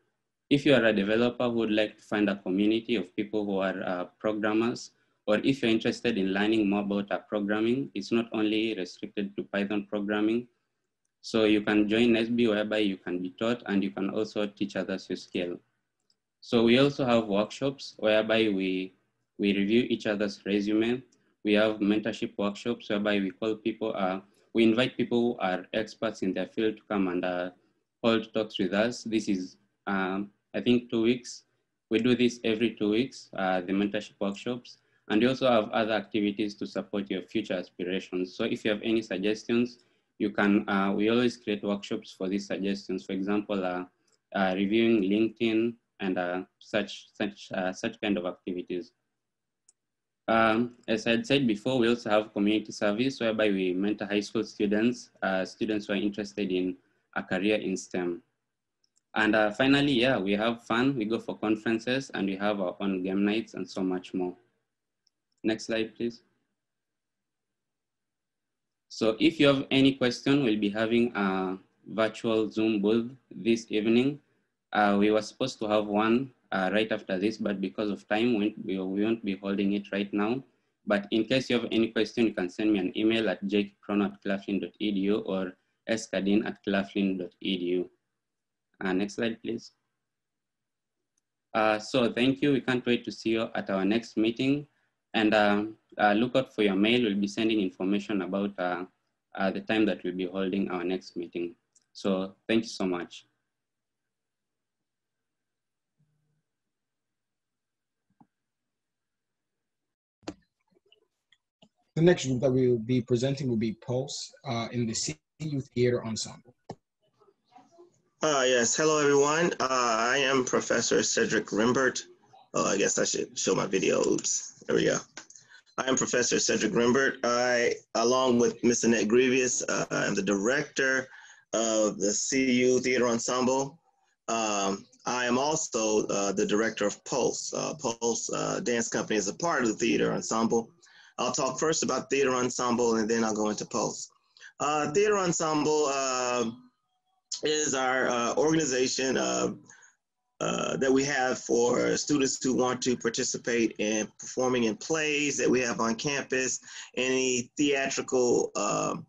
if you are a developer who would like to find a community of people who are uh, programmers, or if you're interested in learning more about uh, programming, it's not only restricted to Python programming. So you can join NSBE whereby you can be taught and you can also teach others your skill. So we also have workshops whereby we, we review each other's resume. We have mentorship workshops whereby we call people, uh, we invite people who are experts in their field to come and uh, hold talks with us. This is, um, I think, two weeks. We do this every two weeks, uh, the mentorship workshops. And we also have other activities to support your future aspirations. So if you have any suggestions, you can, uh, we always create workshops for these suggestions. For example, uh, uh, reviewing LinkedIn and uh, such, such, uh, such kind of activities. Um, as I had said before, we also have community service whereby we mentor high school students, uh, students who are interested in a career in STEM. And finally, yeah, we have fun. We go for conferences and we have our own game nights and so much more. Next slide, please. So if you have any question, we'll be having a virtual Zoom booth this evening. Uh, we were supposed to have one uh, right after this, but because of time, we, won't be holding it right now. But in case you have any question, you can send me an email at jprono at claflin.edu or skadin at claflin.edu. Uh, next slide, please. Uh, so thank you. We can't wait to see you at our next meeting. And uh, uh, look out for your mail. We'll be sending information about uh, the time that we'll be holding our next meeting. So thank you so much. The next group that we will be presenting will be Pulse uh, in the CU Theater Ensemble. Uh, yes, hello everyone. Uh, I am Professor Cedric Rimbert. Oh, I guess I should show my video, oops there we go. I am Professor Cedric Rimbert. I, along with Miss Annette Grievous, uh, am the director of the CU Theater Ensemble. Um, I am also uh, the director of Pulse. Uh, Pulse uh, Dance Company is a part of the theater ensemble. I'll talk first about theater ensemble and then I'll go into Pulse. Uh, theater ensemble uh, is our organization uh, that we have for students who want to participate in performing in plays that we have on campus, any theatrical um,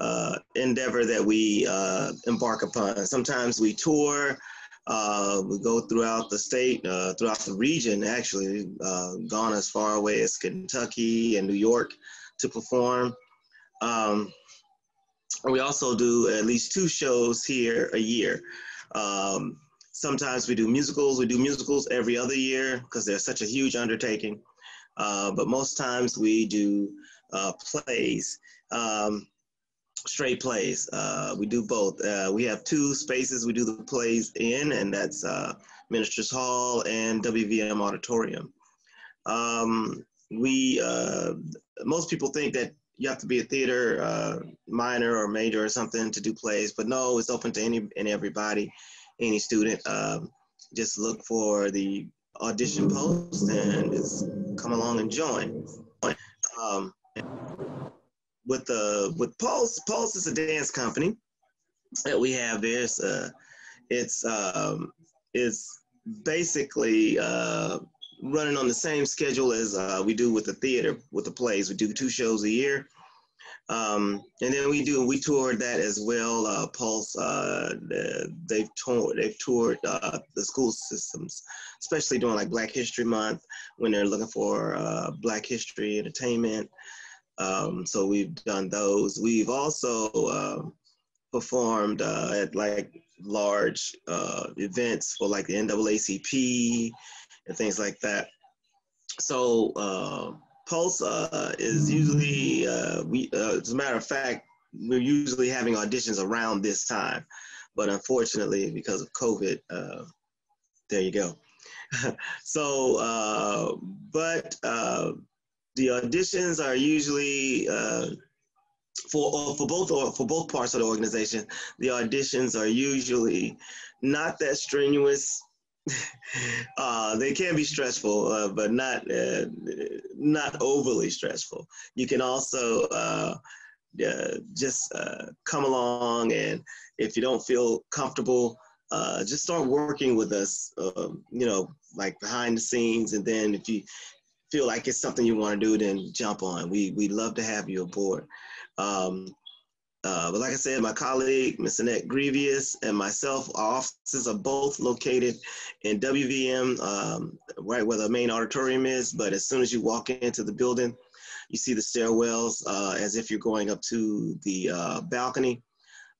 uh, endeavor that we uh, embark upon. Sometimes we tour, uh, we go throughout the state, uh, throughout the region, actually, uh, gone as far away as Kentucky and New York to perform. Um, we also do at least two shows here a year. Um, sometimes we do musicals. We do musicals every other year because they're such a huge undertaking. Uh, but most times we do uh, plays, um, straight plays. Uh, we do both. Uh, we have two spaces we do the plays in, and that's uh, Ministers Hall and WVM Auditorium. Um, we uh, most people think that you have to be a theater minor or major or something to do plays, but no, it's open to any and everybody, any student. Um, just look for the audition post and just come along and join. Um, with the with Pulse, Pulse is a dance company that we have there. It's, uh, it's, um, it's basically uh, running on the same schedule as uh, we do with the theater, with the plays. We do two shows a year. Um, and then we do, we toured that as well. Uh, Pulse, uh, they've toured, they've toured uh, the school systems, especially during like Black History Month when they're looking for uh, Black History entertainment. Um, so we've done those. We've also uh, performed uh, at like large uh, events for like the NAACP and things like that. So Pulse uh, is usually, uh, we, as a matter of fact, we're usually having auditions around this time. But unfortunately, because of COVID, there you go. so, but the auditions are usually uh, for for both or for both parts of the organization. The auditions are usually not that strenuous. uh, they can be stressful, uh, but not uh, not overly stressful. You can also uh, uh, just come along, and if you don't feel comfortable, just start working with us. Um, you know, like behind the scenes, and then if you feel like it's something you want to do, then jump on. We we love to have you aboard. Um, uh, but like I said, my colleague, Ms. Annette Grievous, and myself, our offices are both located in WVM, um, right where the main auditorium is. But as soon as you walk into the building, you see the stairwells uh, as if you're going up to the uh, balcony.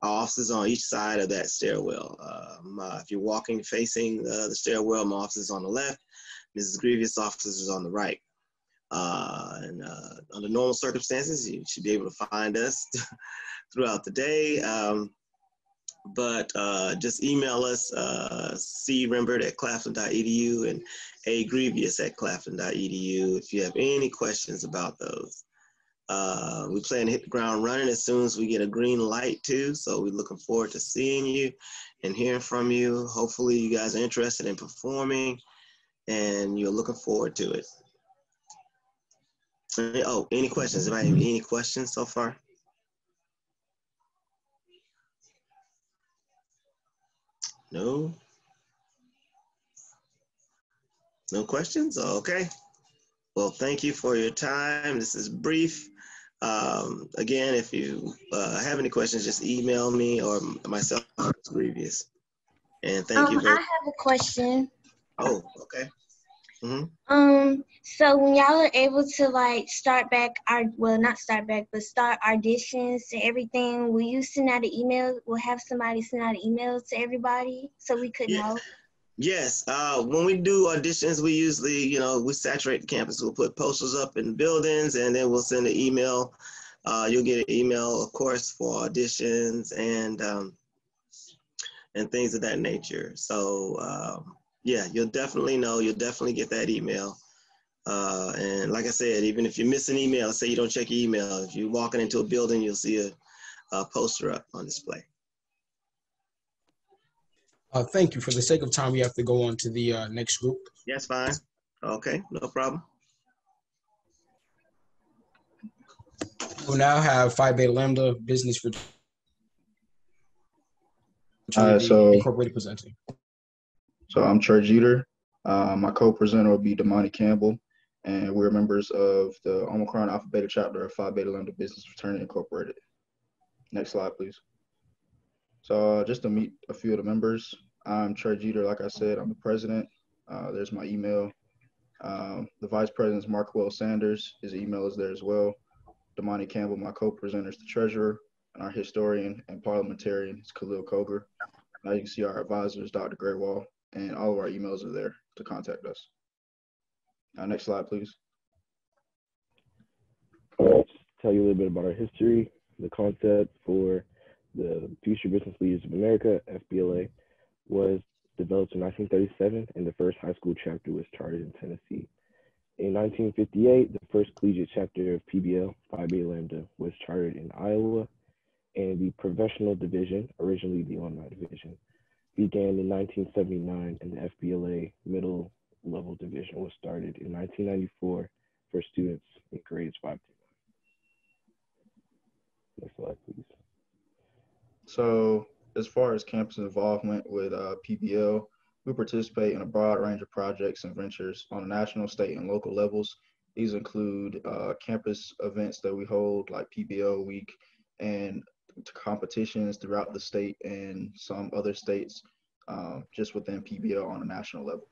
Our offices on each side of that stairwell. Uh, if you're walking facing uh, the stairwell, my office is on the left. Mrs. Grievous' office is on the right. Uh, and under normal circumstances, you should be able to find us throughout the day. Um, but uh, just email us, uh, crimbert at claflin.edu and agrievous at claflin.edu if you have any questions about those. Uh, we plan to hit the ground running as soon as we get a green light too. So we're looking forward to seeing you and hearing from you. Hopefully you guys are interested in performing and you're looking forward to it. Oh, any questions? Anybody have any questions so far? No? No questions? Okay. Well, thank you for your time. This is brief. Um, again, if you uh, have any questions, just email me or myself, Grievous. And thank um, you very I have a question. Oh, okay. Hmm Um, so when y'all are able to like start back our well not start back but start auditions and everything, will you send out an email? We'll have somebody send out an email to everybody so we could Yeah. know. Yes, uh, when we do auditions, we usually, you know, we saturate the campus. We'll put posters up in buildings and then we'll send an email. Uh, you'll get an email, of course, for auditions and um, and things of that nature. So um, yeah, you'll definitely know. You'll definitely get that email. Uh, and like I said, even if you miss an email, say you don't check your email, if you're walking into a building, you'll see a, a poster up on display. Uh, thank you. For the sake of time, we have to go on to the uh, next group. Yes, fine. Okay, no problem. We'll now have Phi Beta Lambda Business for All right, so Incorporated presenting. So I'm Church Jeter. Uh, my co-presenter will be Damani Campbell, and we're members of the Omicron Alpha Beta chapter of Phi Beta Lambda Business Fraternity Incorporated. Next slide, please. So uh, just to meet a few of the members, I'm Church Jeter. Like I said, I'm the president. Uh, there's my email. Um, the vice president is Mark Will Sanders. His email is there as well. Damani Campbell, my co-presenter, is the treasurer, and our historian and parliamentarian is Khalil Koger. Now you can see our advisors, is Dr. Graywall, and all of our emails are there to contact us. Uh, next slide, please. I'll just tell you a little bit about our history. The concept for the Future Business Leaders of America, FBLA, was developed in 1937, and the first high school chapter was chartered in Tennessee. In 1958, the first collegiate chapter of PBL, Phi Beta Lambda, was chartered in Iowa, and the professional division, originally the alumni division, began in 1979, and the FBLA middle level division was started in 1994 for students in grades 5 to 9. Next slide, please. So as far as campus involvement with uh, PBL, we participate in a broad range of projects and ventures on a national, state, and local levels. These include uh, campus events that we hold, like PBL Week, and competitions throughout the state and some other states, um, just within PBL on a national level.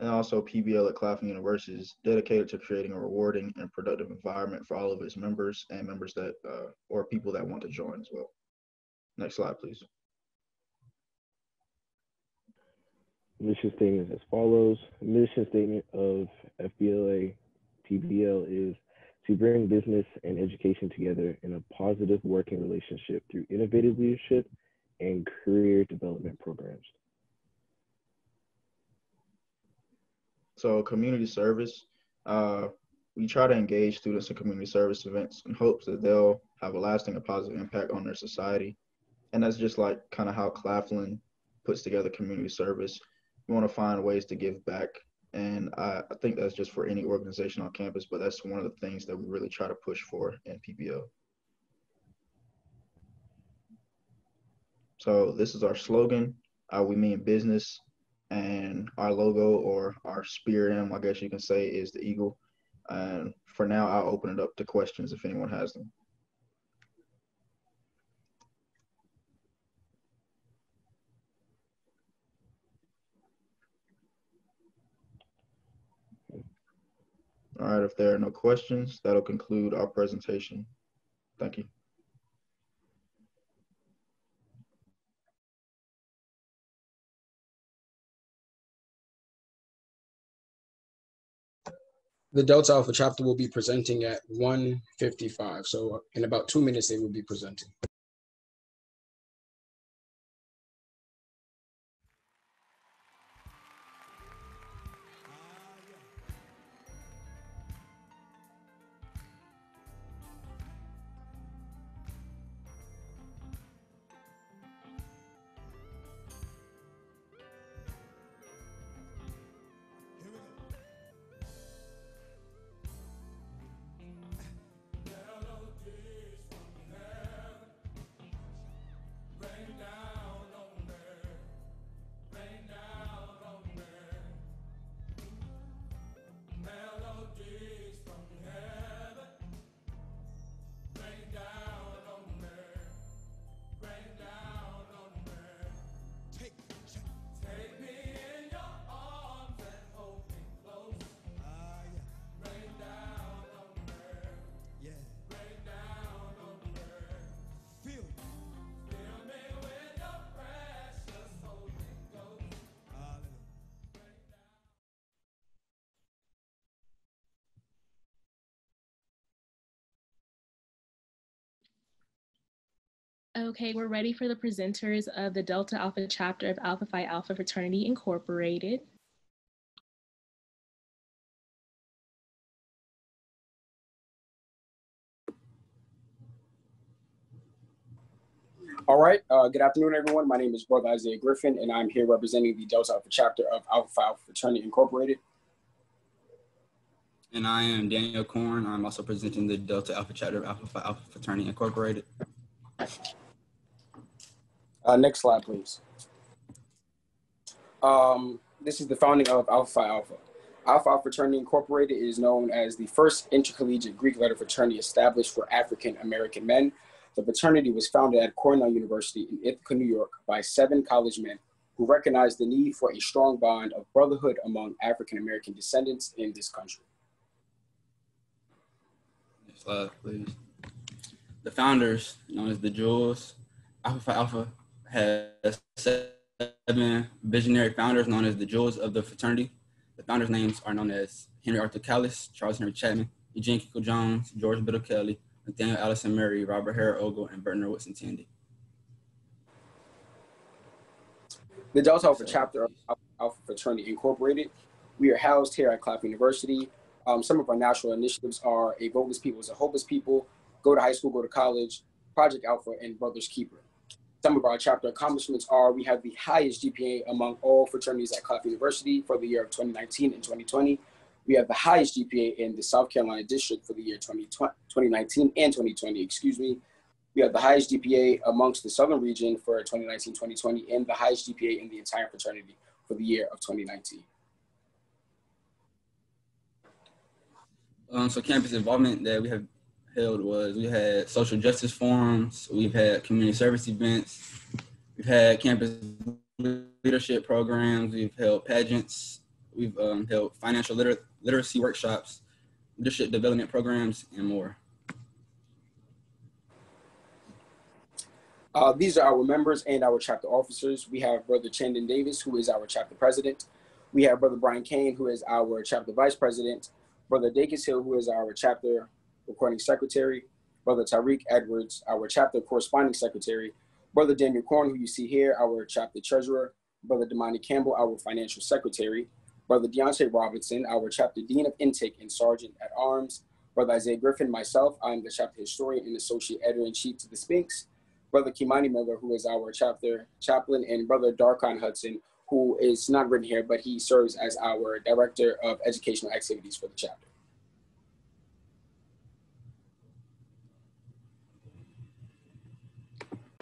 And also, PBL at Claflin University is dedicated to creating a rewarding and productive environment for all of its members and members that, uh, or people that want to join as well. Next slide, please. Mission statement as follows. Mission statement of FBLA PBL is to bring business and education together in a positive working relationship through innovative leadership and career development programs. So community service, uh, we try to engage students in community service events in hopes that they'll have a lasting and positive impact on their society. And that's just like kind of how Claflin puts together community service. We want to find ways to give back. And I, I think that's just for any organization on campus, but that's one of the things that we really try to push for in PBL. So this is our slogan. Uh, we mean business, and our logo or our spear M, I guess you can say, is the eagle. And for now, I'll open it up to questions if anyone has them. All right, if there are no questions, that'll conclude our presentation. Thank you. The Delta Alpha chapter will be presenting at 1:55. So in about two minutes, they will be presenting. Okay, we're ready for the presenters of the Delta Alpha chapter of Alpha Phi Alpha Fraternity Incorporated. All right. Uh, good afternoon, everyone. My name is Brother Isaiah Griffin, and I'm here representing the Delta Alpha chapter of Alpha Phi Alpha Fraternity Incorporated. And I am Daniel Korn. I'm also presenting the Delta Alpha chapter of Alpha Phi Alpha Fraternity Incorporated. Uh, next slide, please. Um, this is the founding of Alpha Phi Alpha. Alpha Phi Fraternity Incorporated is known as the first intercollegiate Greek letter fraternity established for African American men. The fraternity was founded at Cornell University in Ithaca, New York by seven college men who recognized the need for a strong bond of brotherhood among African American descendants in this country. Next slide, please. The founders, known as the Jewels, Alpha Phi Alpha has seven visionary founders known as the Jewels of the fraternity. The founders' names are known as Henry Arthur Callis, Charles Henry Chapman, Eugene Kinckle Jones, George Biddle Kelly, Nathaniel Allison Murray, Robert Harold Ogle, and Vertner Woodson Tandy. The Delta Alpha chapter of Alpha Alpha Fraternity Incorporated. We are housed here at Claflin University. Um, some of our national initiatives are A Voteless People is a Hopeless People, Go to High School, Go to College, Project Alpha, and Brothers Keeper. Some of our chapter accomplishments are we have the highest GPA among all fraternities at Claflin University for the year of 2019 and 2020. We have the highest GPA in the South Carolina district for the year 2020, 2019 and 2020, excuse me. We have the highest GPA amongst the Southern region for 2019, 2020, and the highest GPA in the entire fraternity for the year of 2019. Um, so campus involvement that we have held was we had social justice forums, we've had community service events, we've had campus leadership programs, we've held pageants, we've um, held financial liter- literacy workshops, leadership development programs, and more. Uh, these are our members and our chapter officers. We have Brother Chandon Davis, who is our chapter president. We have Brother Brian Kane, who is our chapter vice president. Brother Dacus Hill, who is our chapter recording secretary. Brother Tariq Edwards, our chapter corresponding secretary. Brother Daniel Korn, who you see here, our chapter treasurer. Brother Damani Campbell, our financial secretary. Brother Deontay Robinson, our chapter dean of intake and sergeant at arms. Brother Isaiah Griffin, myself, I'm the chapter historian and associate editor in chief to the Sphinx. Brother Kimani Miller, who is our chapter chaplain, and Brother Darkon Hudson, who is not written here, but he serves as our director of educational activities for the chapter.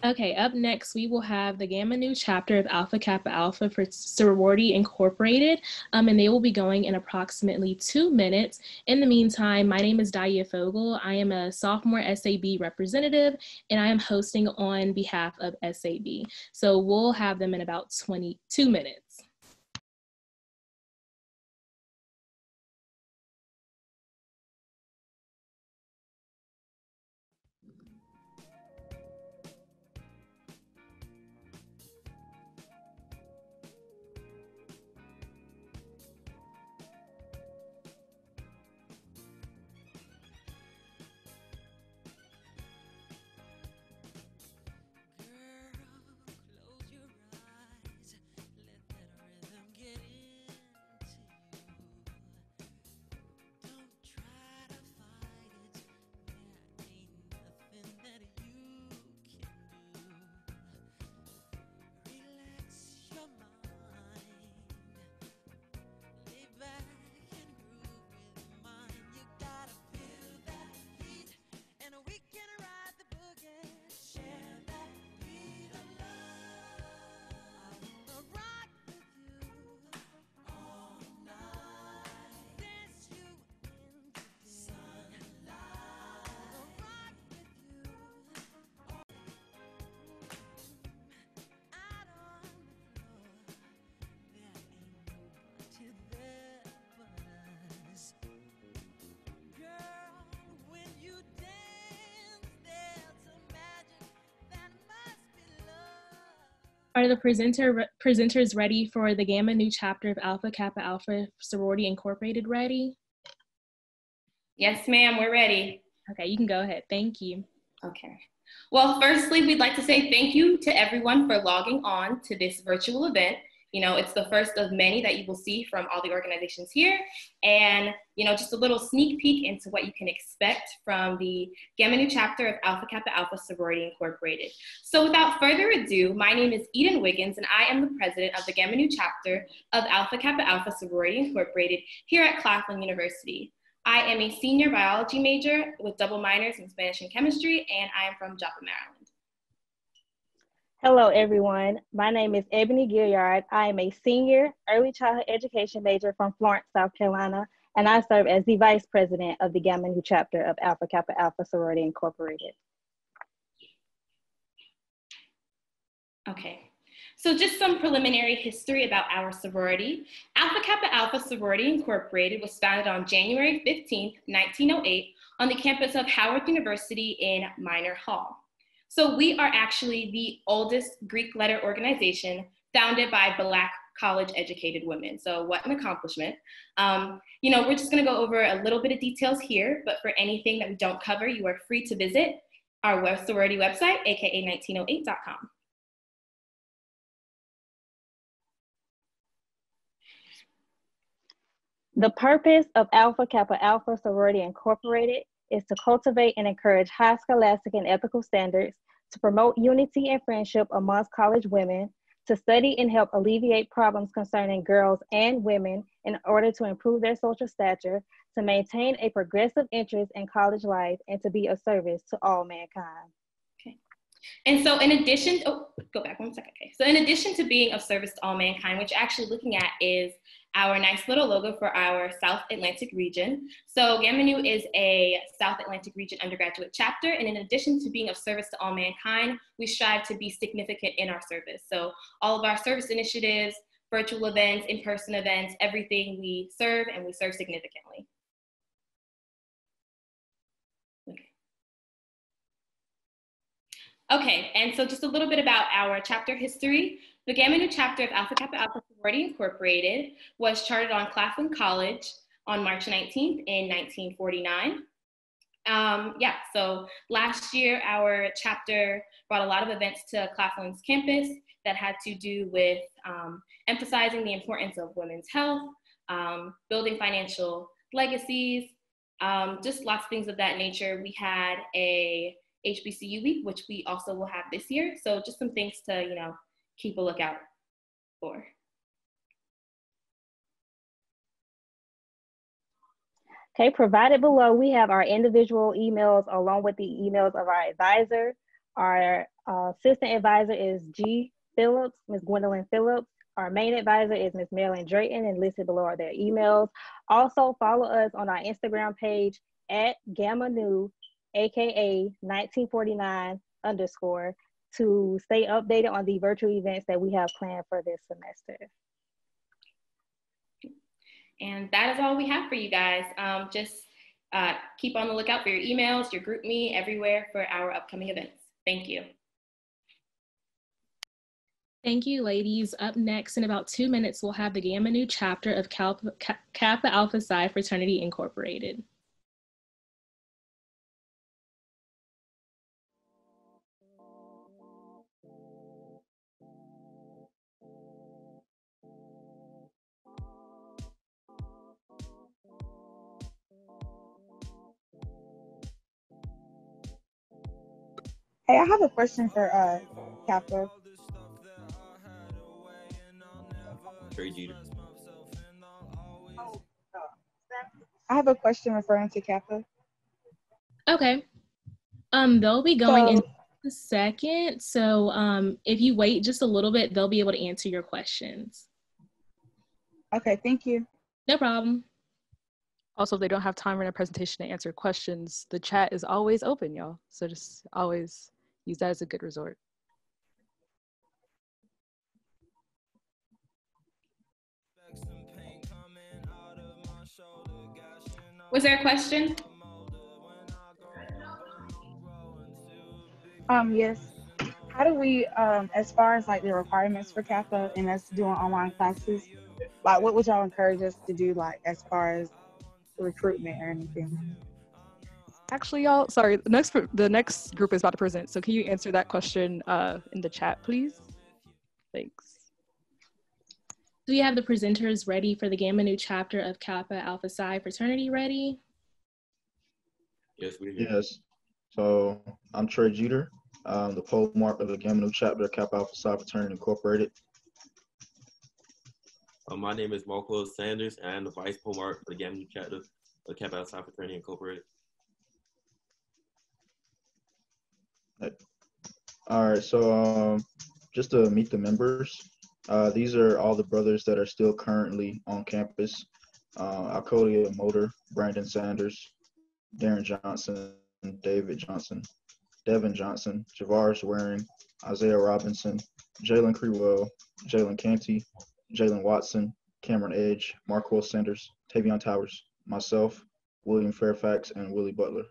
Okay, up next, we will have the Gamma Nu chapter of Alpha Kappa Alpha for Sorority Incorporated, um, and they will be going in approximately two minutes. In the meantime, my name is Daya Fogel. I am a sophomore SAB representative, and I am hosting on behalf of SAB. So we'll have them in about 22 minutes. Are the presenter presenters ready for the Gamma Nu chapter of Alpha Kappa Alpha Sorority Incorporated ready? Yes, ma'am, we're ready. Okay, you can go ahead. Thank you. Okay. Well, firstly, we'd like to say thank you to everyone for logging on to this virtual event. You know, it's the first of many that you will see from all the organizations here. And, you know, just a little sneak peek into what you can expect from the Gamma Nu chapter of Alpha Kappa Alpha Sorority Incorporated. So without further ado, my name is Eden Wiggins, and I am the president of the Gamma Nu chapter of Alpha Kappa Alpha Sorority Incorporated here at Claflin University. I am a senior biology major with double minors in Spanish and chemistry, and I am from Joppa, Maryland. Hello, everyone. My name is Ebony Gilliard. I am a senior early childhood education major from Florence, South Carolina, and I serve as the vice president of the Gamma Nu chapter of Alpha Kappa Alpha Sorority Incorporated. Okay, so just some preliminary history about our sorority. Alpha Kappa Alpha Sorority Incorporated was founded on January 15, 1908 on the campus of Howard University in Miner Hall. So we are actually the oldest Greek letter organization founded by Black college educated women. So what an accomplishment. Um, you know, we're just gonna go over a little bit of details here, but for anything that we don't cover, you are free to visit our web sorority website, aka1908.com. The purpose of Alpha Kappa Alpha Sorority Incorporated is to cultivate and encourage high scholastic and ethical standards, to promote unity and friendship amongst college women, to study and help alleviate problems concerning girls and women in order to improve their social stature, to maintain a progressive interest in college life, and to be of service to all mankind. Okay. And so in addition, oh, go back one second, okay. So in addition to being of service to all mankind, which actually looking at is our nice little logo for our South Atlantic region. So Gamma Nu is a South Atlantic region undergraduate chapter. And in addition to being of service to all mankind, we strive to be significant in our service. So all of our service initiatives, virtual events, in-person events, everything we serve and we serve significantly. Okay, and so just a little bit about our chapter history. The Gamma Nu chapter of Alpha Kappa Alpha Sorority Incorporated was chartered on Claflin College on March 19th in 1949. Um, yeah, so last year our chapter brought a lot of events to Claflin's campus that had to do with um, emphasizing the importance of women's health, um, building financial legacies, um, just lots of things of that nature. We had a HBCU week, which we also will have this year. So just some things to, you know, keep a lookout for. Okay, provided below, we have our individual emails along with the emails of our advisor. Our uh, assistant advisor is G. Phillips, Ms. Gwendolyn Phillips. Our main advisor is Ms. Marilyn Drayton, and listed below are their emails. Also, follow us on our Instagram page at Gamma Nu, aka 1949 underscore, to stay updated on the virtual events that we have planned for this semester. And that is all we have for you guys. Um, just uh, keep on the lookout for your emails, your GroupMe, everywhere for our upcoming events. Thank you. Thank you, ladies. Up next, in about two minutes, we'll have the Gamma Nu chapter of Kappa, Kappa Alpha Psi Fraternity Incorporated. Hey, I have a question for uh Kappa. Trey Jeter. I have a question referring to Kappa. Okay. Um, they'll be going in a second. So um, if you wait just a little bit, they'll be able to answer your questions. Okay, thank you. No problem. Also, if they don't have time in a presentation to answer questions, the chat is always open, y'all. So just always use that as a good resort. Was there a question? Um, yes. How do we, um, as far as like the requirements for Kappa and us doing online classes, like what would y'all encourage us to do, like as far as recruitment or anything? Actually, y'all, sorry. The next the next group is about to present. So can you answer that question uh, in the chat, please? Thanks. Do we have the presenters ready for the Gamma Nu chapter of Kappa Alpha Psi fraternity ready? Yes, we're here. Yes. So I'm Trey Jeter, um, the Polemarch of the Gamma Nu chapter of Kappa Alpha Psi Fraternity Incorporated. Uh, my name is Marco Sanders, and I'm the vice Polemarch for the Gamma Nu chapter of Kappa Alpha Psi Fraternity Incorporated. All right, so um, just to meet the members, uh, these are all the brothers that are still currently on campus. Uh, Alcodia Motor, Brandon Sanders, Darren Johnson, David Johnson, Devin Johnson, Javaris Waring, Isaiah Robinson, Jalen Crewell, Jalen Canty, Jalen Watson, Cameron Edge, Marquel Sanders, Tavion Towers, myself, William Fairfax, and Willie Butler.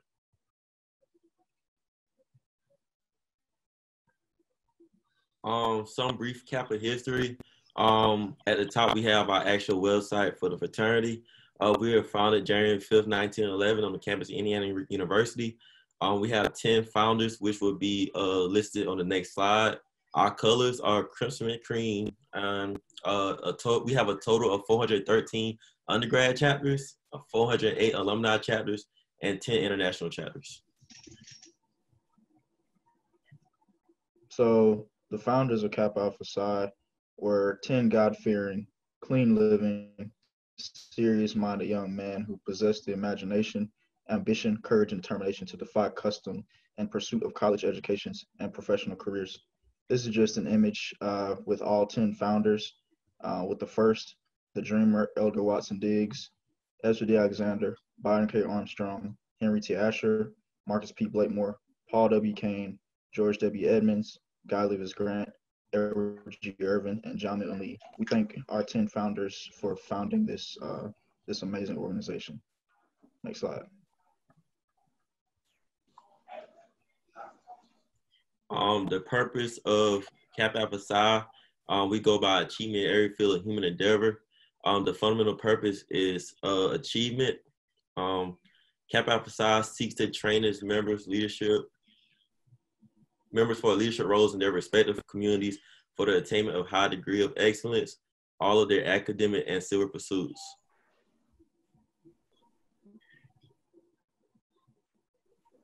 Um, some brief cap of history. Um, at the top, we have our actual website for the fraternity. Uh, we were founded January 5th, 1911 on the campus of Indiana University. Um, we have 10 founders, which will be uh, listed on the next slide. Our colors are crimson and cream. And uh, we have a total of 413 undergrad chapters, uh, 408 alumni chapters, and 10 international chapters. So the founders of Kappa Alpha Psi were 10 God-fearing, clean-living, serious-minded young men who possessed the imagination, ambition, courage, and determination to defy custom and pursuit of college educations and professional careers. This is just an image uh, with all 10 founders, uh, with the first, the dreamer, Elder Watson Diggs, Ezra D. Alexander, Byron K. Armstrong, Henry T. Asher, Marcus P. Blakemore, Paul W. Caine, George W. Edmonds, Guy Levis Grant, Edward G. Irvin, and John Milton Lee. We thank our 10 founders for founding this, uh, this amazing organization. Next slide. Um, the purpose of Kappa Alpha Psi, um, we go by achievement every field of human endeavor. Um, the fundamental purpose is uh, achievement. Um, Kappa Alpha Psi seeks to train its members leadership, members for leadership roles in their respective communities for the attainment of high degree of excellence, all of their academic and civil pursuits.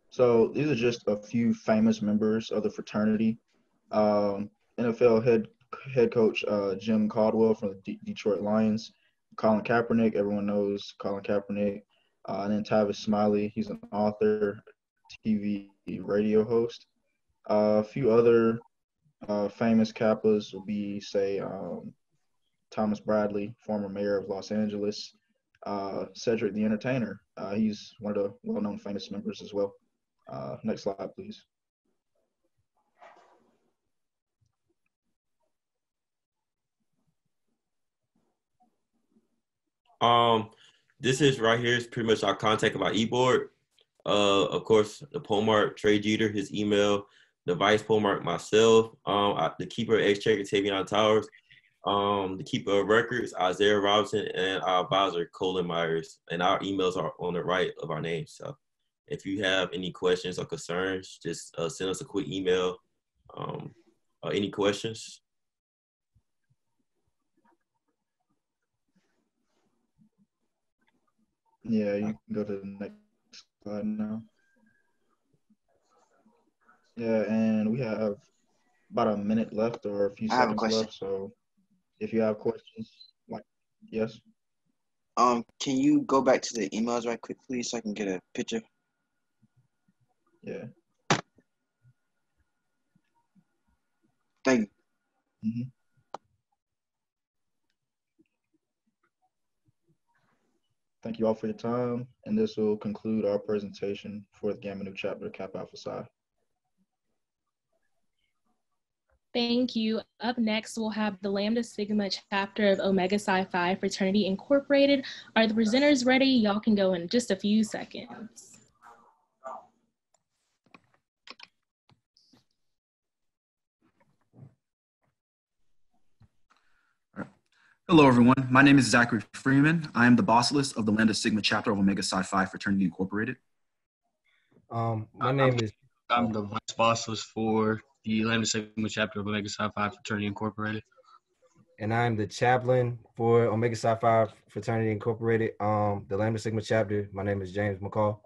So these are just a few famous members of the fraternity. Um, NFL head head coach uh, Jim Caldwell from the D- Detroit Lions, Colin Kaepernick, everyone knows Colin Kaepernick, uh, and then Tavis Smiley, he's an author, TV radio host. A few other uh, famous Kappas would be, say, um, Thomas Bradley, former mayor of Los Angeles, uh, Cedric the Entertainer. Uh, he's one of the well-known famous members as well. Uh, next slide, please. Um, this is right here is pretty much our contact of our e-board. Uh, of course, the Polemarch, Trey Jeter, his email, the vice Polemarch, myself, um, I- the keeper of Exchequer, Tavion Towers, um, the keeper of records, Isaiah Robinson, and our advisor, Colin Myers. And our emails are on the right of our names. So if you have any questions or concerns, just uh, send us a quick email. Um, uh, any questions? Yeah, you can go to the next slide now. Yeah, and we have about a minute left or a few I seconds left. So if you have questions, like, yes. Um, can you go back to the emails right quick, please, so I can get a picture? Yeah. Thank you. hmm Thank you all for your time, and this will conclude our presentation for the Gamma Nu chapter Kappa Alpha Psi. Thank you. Up next, we'll have the Lambda Sigma chapter of Omega Psi Phi Fraternity Incorporated. Are the presenters ready? Y'all can go in just a few seconds. Hello, everyone. My name is Zachary Freeman. I am the Basileus of the Lambda Sigma chapter of Omega Psi Phi Fraternity Incorporated. Um, my name is. I'm the vice Basileus for the Lambda Sigma chapter of Omega Psi Phi Fraternity Incorporated. And I'm the chaplain for Omega Psi Phi Fraternity Incorporated, um, the Lambda Sigma chapter. My name is James McCall.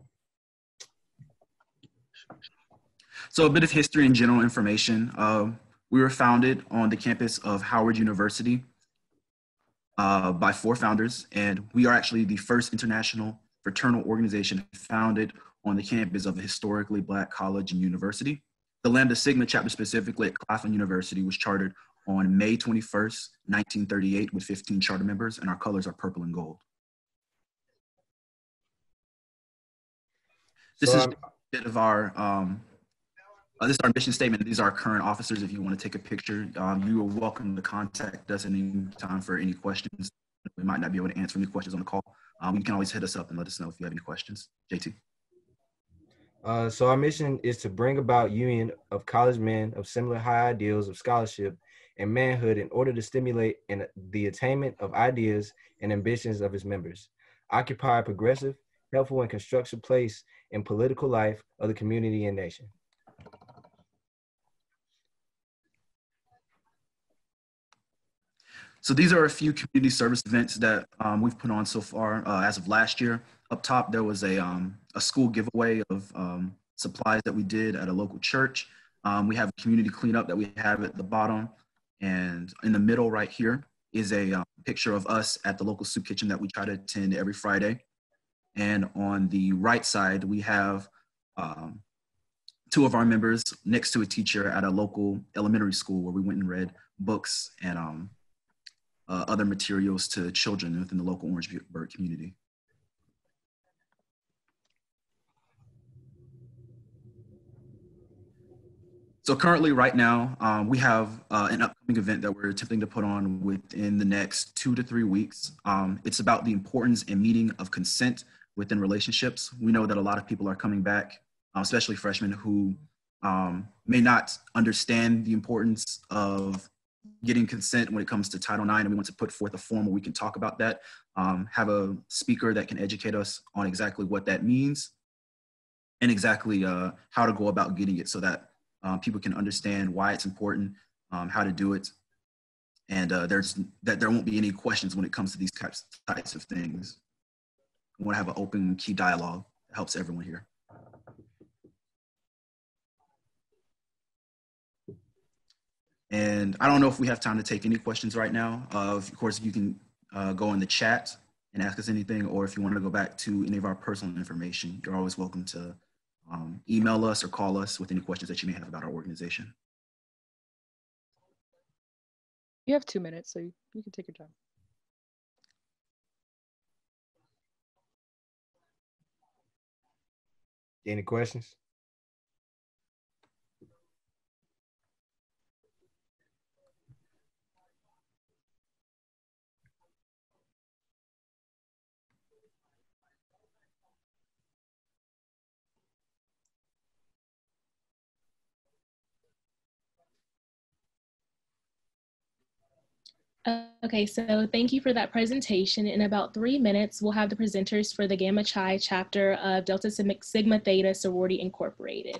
So a bit of history and general information. Uh, we were founded on the campus of Howard University uh, by four founders, and we are actually the first international fraternal organization founded on the campus of a historically black college and university. The Lambda Sigma chapter specifically at Claflin University was chartered on May 21st, 1938 with 15 charter members, and our colors are purple and gold. This So is I'm- a bit of our, um, uh, this is our mission statement. These are our current officers. If you want to take a picture, um, you are welcome to contact us at any time for any questions. We might not be able to answer any questions on the call. Um, you can always hit us up and let us know if you have any questions. JT. Uh, so our mission is to bring about union of college men of similar high ideals of scholarship and manhood in order to stimulate in the attainment of ideas and ambitions of its members. Occupy a progressive, helpful, and constructive place in political life of the community and nation. So these are a few community service events that um, we've put on so far uh, as of last year. Up top, there was a, um, a school giveaway of um, supplies that we did at a local church. Um, we have a community cleanup that we have at the bottom. And in the middle right here is a um, picture of us at the local soup kitchen that we try to attend every Friday. And on the right side, we have um, two of our members next to a teacher at a local elementary school where we went and read books and um, uh, other materials to children within the local Orangeburg community. So currently, right now, um, we have uh, an upcoming event that we're attempting to put on within the next two to three weeks. Um, it's about the importance and meaning of consent within relationships. We know that a lot of people are coming back, uh, especially freshmen who um, may not understand the importance of getting consent when it comes to Title IX, and we want to put forth a forum where we can talk about that. Um, have a speaker that can educate us on exactly what that means and exactly uh, how to go about getting it so that um, people can understand why it's important, um, how to do it, and uh, there's that there won't be any questions when it comes to these types types of things. We want to have an open key dialogue that helps everyone here. And I don't know if we have time to take any questions right now. Uh, of course, you can uh, go in the chat and ask us anything, or if you want to go back to any of our personal information, you're always welcome to um, email us or call us with any questions that you may have about our organization. You have two minutes, so you, you can take your time. Any questions? Okay, so thank you for that presentation. In about three minutes, we'll have the presenters for the Gamma Chi chapter of Delta Sigma Theta Sorority Incorporated.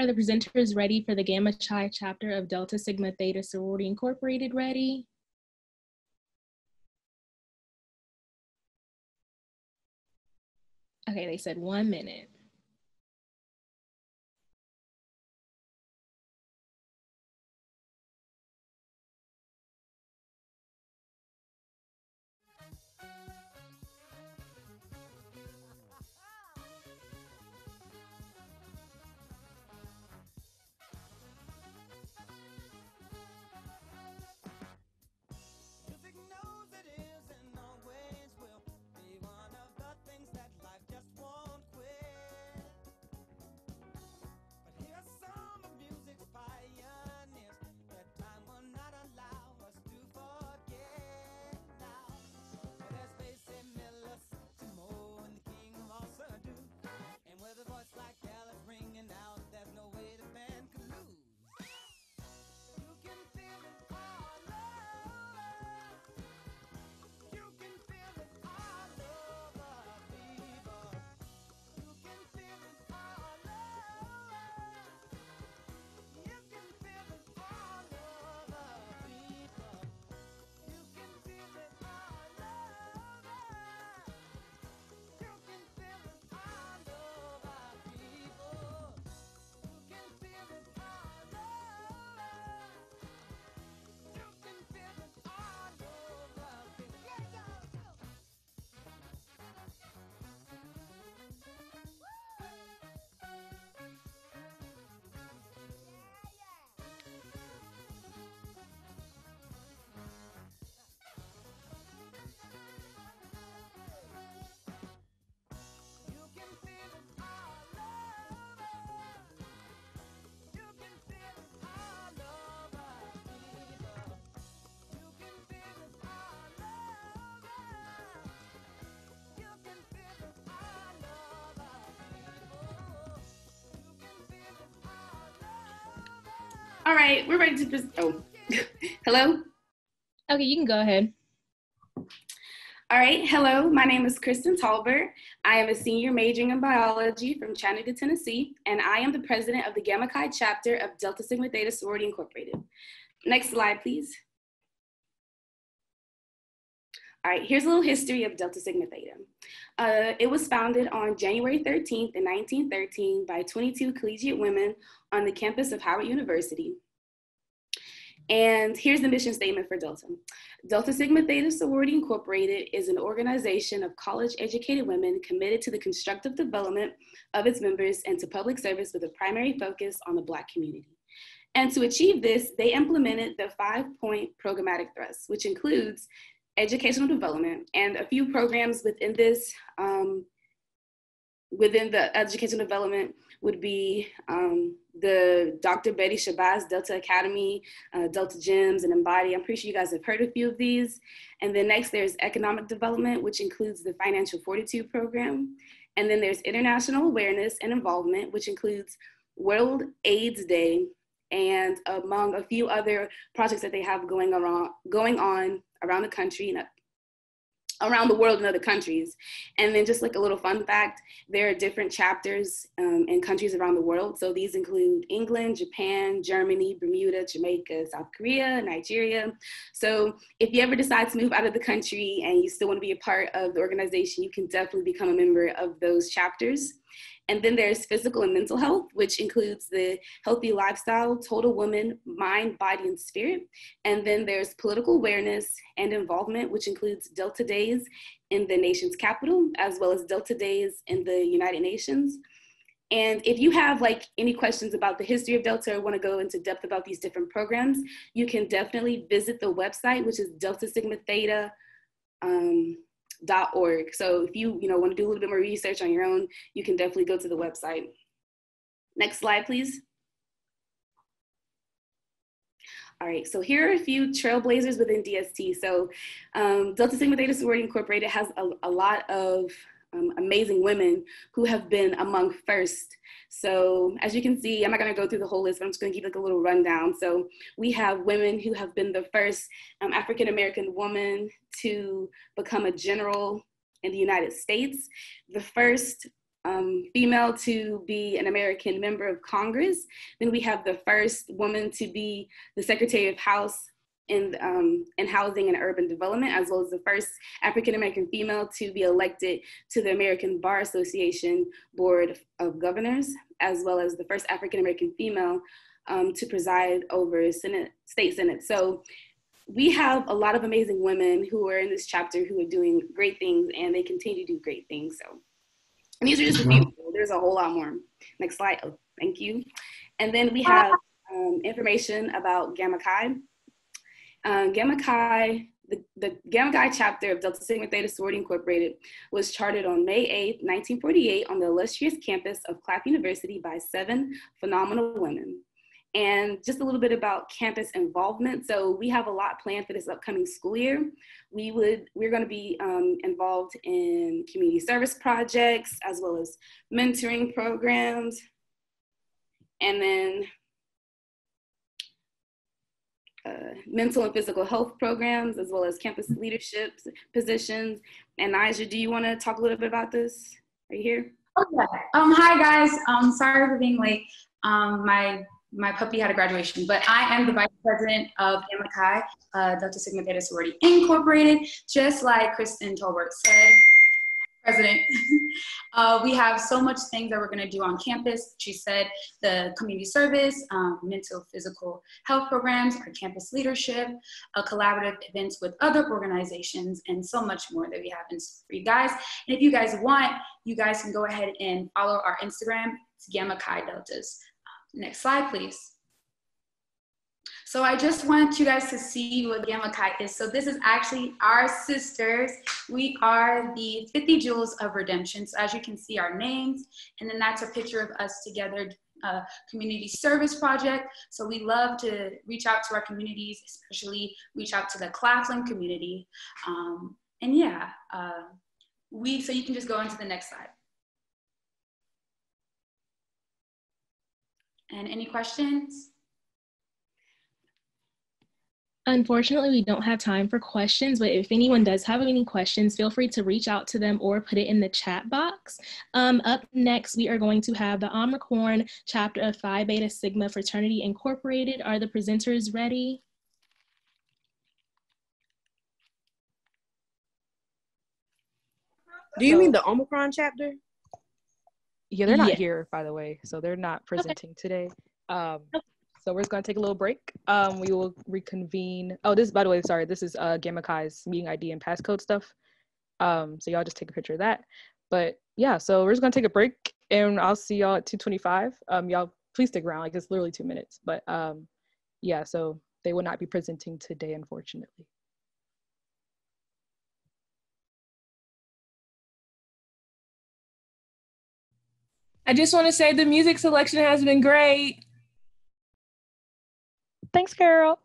Are the presenters ready for the Gamma Chi chapter of Delta Sigma Theta Sorority Incorporated ready? Okay, they said one minute. All right, we're ready to. Pres- oh, hello. Okay, you can go ahead. All right, hello. My name is Kristen Talbert. I am a senior majoring in biology from Chattanooga, Tennessee, and I am the president of the Gamma Chi chapter of Delta Sigma Theta Sorority Incorporated. Next slide, please. All right, here's a little history of Delta Sigma Theta. Uh, it was founded on January 13th in 1913 by 22 collegiate women on the campus of Howard University. And here's the mission statement for Delta. Delta Sigma Theta Sorority Incorporated is an organization of college educated women committed to the constructive development of its members and to public service with a primary focus on the Black community. And to achieve this, they implemented the five point programmatic thrust, which includes educational development and a few programs within this. Um, within the educational development would be um, the Dr. Betty Shabazz Delta Academy, uh, Delta GEMS, and EMBODI. I'm pretty sure you guys have heard a few of these. And then next, there's economic development, which includes the Financial Fortitude Program. And then there's international awareness and involvement, which includes World AIDS Day, and among a few other projects that they have going around, going on around the country and around the world in other countries. And then just like a little fun fact, there are different chapters um, in countries around the world. So these include England, Japan, Germany, Bermuda, Jamaica, South Korea, Nigeria. So if you ever decide to move out of the country and you still want to be a part of the organization, you can definitely become a member of those chapters. And then there's physical and mental health, which includes the healthy lifestyle, total woman, mind, body, and spirit. And then there's political awareness and involvement, which includes Delta Days in the nation's capital, as well as Delta Days in the United Nations. And if you have like any questions about the history of Delta or want to go into depth about these different programs, you can definitely visit the website, which is Delta Sigma Theta. Um, org. So if you you know want to do a little bit more research on your own, you can definitely go to the website. Next slide, please. All right, so here are a few trailblazers within DST. So um, Delta Sigma Theta Sorority Incorporated has a, a lot of um, amazing women who have been among first. So as you can see, I'm not gonna go through the whole list, but I'm just gonna give like a little rundown. So we have women who have been the first um, African-American woman to become a general in the United States, the first um, female to be an American member of Congress. Then we have the first woman to be the Secretary of House in, um, in housing and urban development, as well as the first African American female to be elected to the American Bar Association Board of Governors, as well as the first African American female um, to preside over Senate, state Senate. So we have a lot of amazing women who are in this chapter who are doing great things and they continue to do great things. So, and these are just a few. There's a whole lot more. Next slide. Oh, thank you. And then we have um, information about Gamma Chi. Um, Gamma Chi, the, the Gamma Chi chapter of Delta Sigma Theta Sorority Incorporated was chartered on May 8, 1948 on the illustrious campus of Claflin University by seven phenomenal women and just a little bit about campus involvement. So we have a lot planned for this upcoming school year. We would, we're gonna be um, involved in community service projects as well as mentoring programs. And then uh, mental and physical health programs, as well as campus leadership positions. And Nija, do you wanna talk a little bit about this? Are you here? Okay. Um, hi guys. Um, sorry for being late. Um, my my puppy had a graduation, but I am the vice president of Gamma Chi, uh, Delta Sigma Theta Sorority Incorporated. Just like Kristen Tolbert said, president. uh, we have so much things that we're going to do on campus. She said the community service, um, mental physical health programs, our campus leadership, uh, collaborative events with other organizations, and so much more that we have in for you guys. And if you guys want, you guys can go ahead and follow our Instagram. It's Gamma Chi Deltas. Next slide, please. So I just want you guys to see what Gamma Chi is. So this is actually our sisters. We are the 50 Jewels of Redemption. So as you can see our names, and then that's a picture of us together, uh, community service project. So we love to reach out to our communities, especially reach out to the Claflin community. Um, and yeah, uh, we, so you can just go into the next slide. And any questions? Unfortunately, we don't have time for questions, but if anyone does have any questions, feel free to reach out to them or put it in the chat box. Um, up next, we are going to have the Omicron chapter of Phi Beta Sigma Fraternity Incorporated. Are the presenters ready? Do you mean the Omicron chapter? Yeah, they're not Yeah. here, by the way, so they're not presenting today. Um, so we're just gonna take a little break. Um, we will reconvene. Oh, this, by the way, sorry, this is uh, Gamma Chi's meeting ID and passcode stuff. Um, so y'all just take a picture of that. But yeah, so we're just gonna take a break, and I'll see y'all at 2:25. Um, y'all please stick around, like it's literally two minutes. But um, yeah, so they will not be presenting today, unfortunately. I just want to say the music selection has been great. Thanks, girl.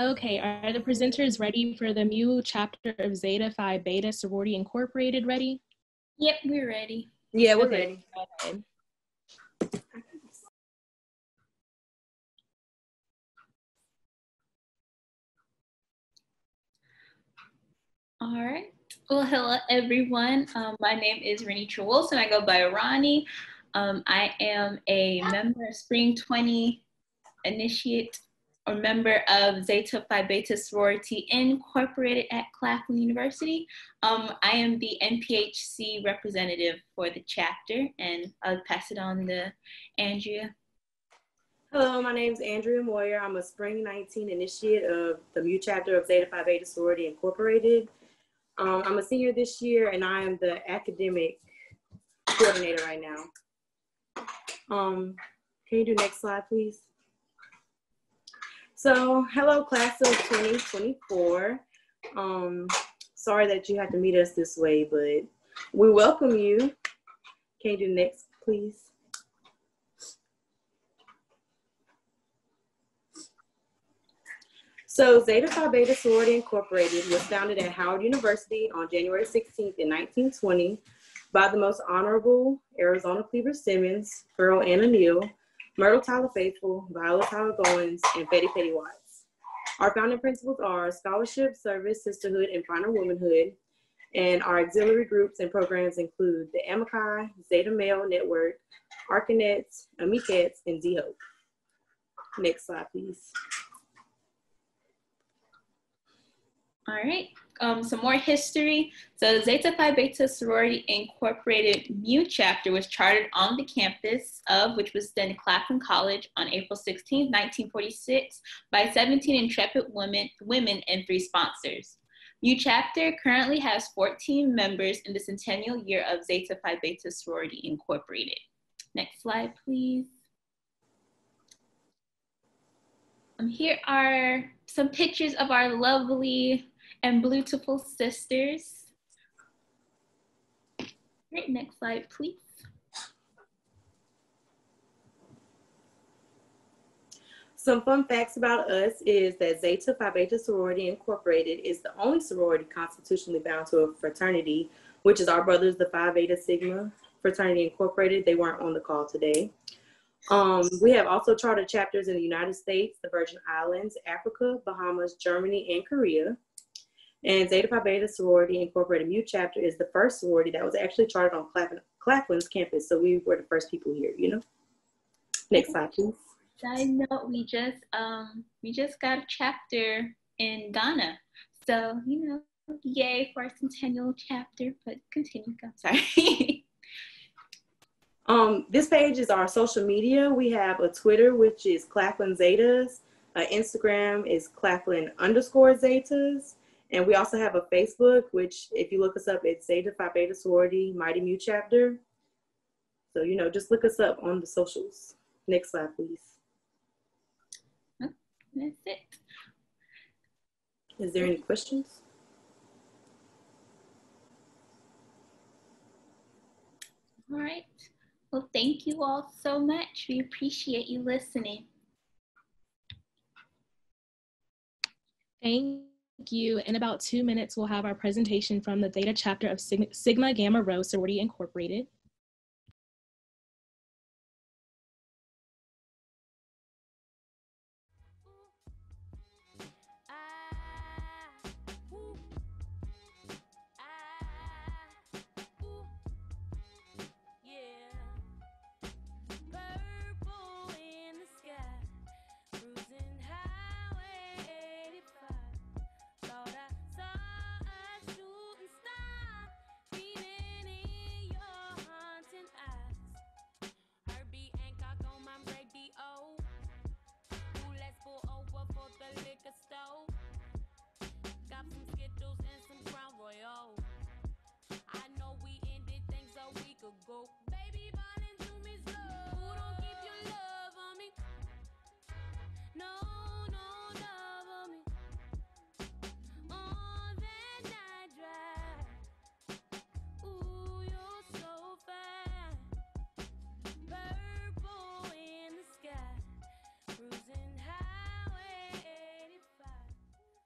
Okay, are the presenters ready for the Mu chapter of Zeta Phi Beta Sorority Incorporated ready? Yep, we're ready. Yeah, we're Okay, ready. go ahead. All right. Well, hello everyone. Um, my name is Renitra Wilson. I go by Ronnie. Um, I am a member of Spring 20 Initiate or member of Zeta Phi Beta Sorority Incorporated at Claflin University. Um, I am the NPHC representative for the chapter, and I'll pass it on to Andrea. Hello, my name is Andrea Moyer. I'm a Spring 19 initiate of the Mu chapter of Zeta Phi Beta Sorority Incorporated. Um, I'm a senior this year, and I am the academic coordinator right now. Um, can you do next slide, please? So, hello, class of 2024. Um, sorry that you had to meet us this way, but we welcome you. Can you do next, please? So Zeta Phi Beta Sorority Incorporated was founded at Howard University on January 16th in 1920 by the most honorable Arizona Cleaver Stemmons, Pearl Anna Neal, Myrtle Tyler Faithful, Viola Tyler Goings, and Betty Petty Watts. Our founding principles are scholarship, service, sisterhood, and finer womanhood. And our auxiliary groups and programs include the Amicae, Zeta Male Network, Archonettes, Amicettes, and Z Hope. Next slide, please. All right, um, some more history. So Zeta Phi Beta Sorority Incorporated Mu chapter was chartered on the campus of, which was then Claflin College on April 16, 1946 by 17 intrepid women, women and three sponsors. Mu chapter currently has 14 members in the centennial year of Zeta Phi Beta Sorority Incorporated. Next slide, please. Um, here are some pictures of our lovely and beautiful sisters. Great, next slide, please. Some fun facts about us is that Zeta Phi Beta Sorority Incorporated is the only sorority constitutionally bound to a fraternity, which is our brothers, the Phi Beta Sigma Fraternity Incorporated. They weren't on the call today. Um, we have also chartered chapters in the United States, the Virgin Islands, Africa, Bahamas, Germany, and Korea. And Zeta Phi Beta Sorority Incorporated Mu chapter is the first sorority that was actually chartered on Claflin, Claflin's campus. So we were the first people here, you know? Next slide, please. Side note, we just um we just got a chapter in Ghana. So, you know, yay for our centennial chapter, but continue. I'm sorry. Um, this page is our social media. We have a Twitter, which is Claflin Zetas. Uh, Instagram is Claflin underscore Zetas. And we also have a Facebook, which if you look us up, it's Zeta Phi Beta Sorority Mighty Mu Chapter. So, you know, just look us up on the socials. Next slide, please. That's it. Is there any questions? All right. Well, thank you all so much. We appreciate you listening. Thank you. In about two minutes, we'll have our presentation from the Theta chapter of Sig- Sigma Gamma Rho Sorority Incorporated.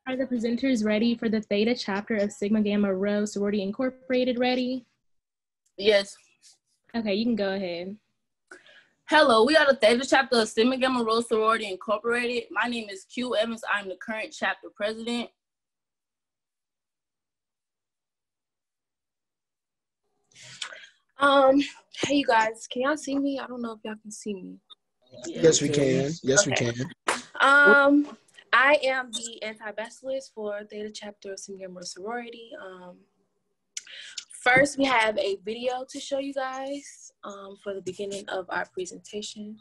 Are the presenters ready for the Theta chapter of Sigma Gamma Rho Sorority Incorporated ready? Yes. Okay, you can go ahead. Hello, we are the Theta chapter of Sigma Gamma Rho Sorority Incorporated. My name is Q Evans. I'm the current chapter president. Um, hey you guys, can y'all see me? I don't know if y'all can see me. Yes, we can. Yes, we can. Um, I am the Anti-Basileus for Theta chapter of Sigma Sorority. Um, first we have a video to show you guys um, for the beginning of our presentation.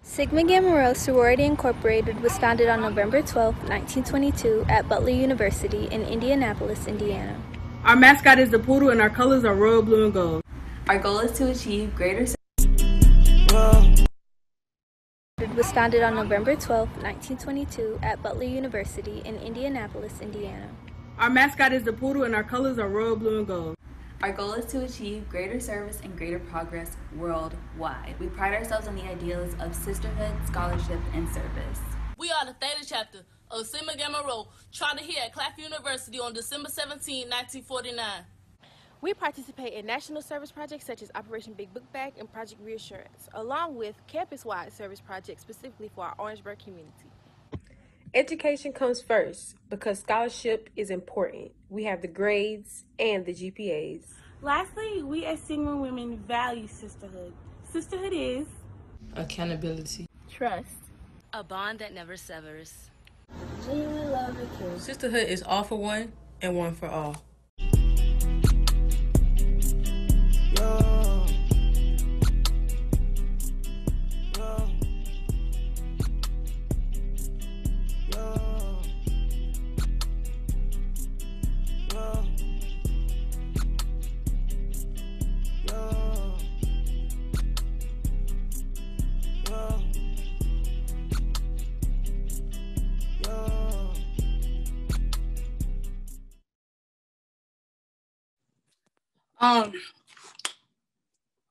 Sigma Gamma Rho Sorority Incorporated was founded on November 12, 1922, at Butler University in Indianapolis, Indiana. Our mascot is the poodle, and our colors are royal blue and gold. Our goal is to achieve greater It was founded on November 12, 1922, at Butler University in Indianapolis, Indiana. Our mascot is the poodle, and our colors are royal blue and gold. Our goal is to achieve greater service and greater progress worldwide. We pride ourselves on the ideals of sisterhood, scholarship, and service. We are the Theta chapter of Sigma Gamma Rho, chartered here at Claflin University on December 17, 1949. We participate in national service projects such as Operation Big Book Bag and Project Reassurance, along with campus-wide service projects specifically for our Orangeburg community. Education comes first because scholarship is important. We have the grades and the GPAs. Lastly, we as Sigma women value sisterhood. Sisterhood is accountability, trust, A bond that never severs. Sisterhood is all for one and one for all. Um,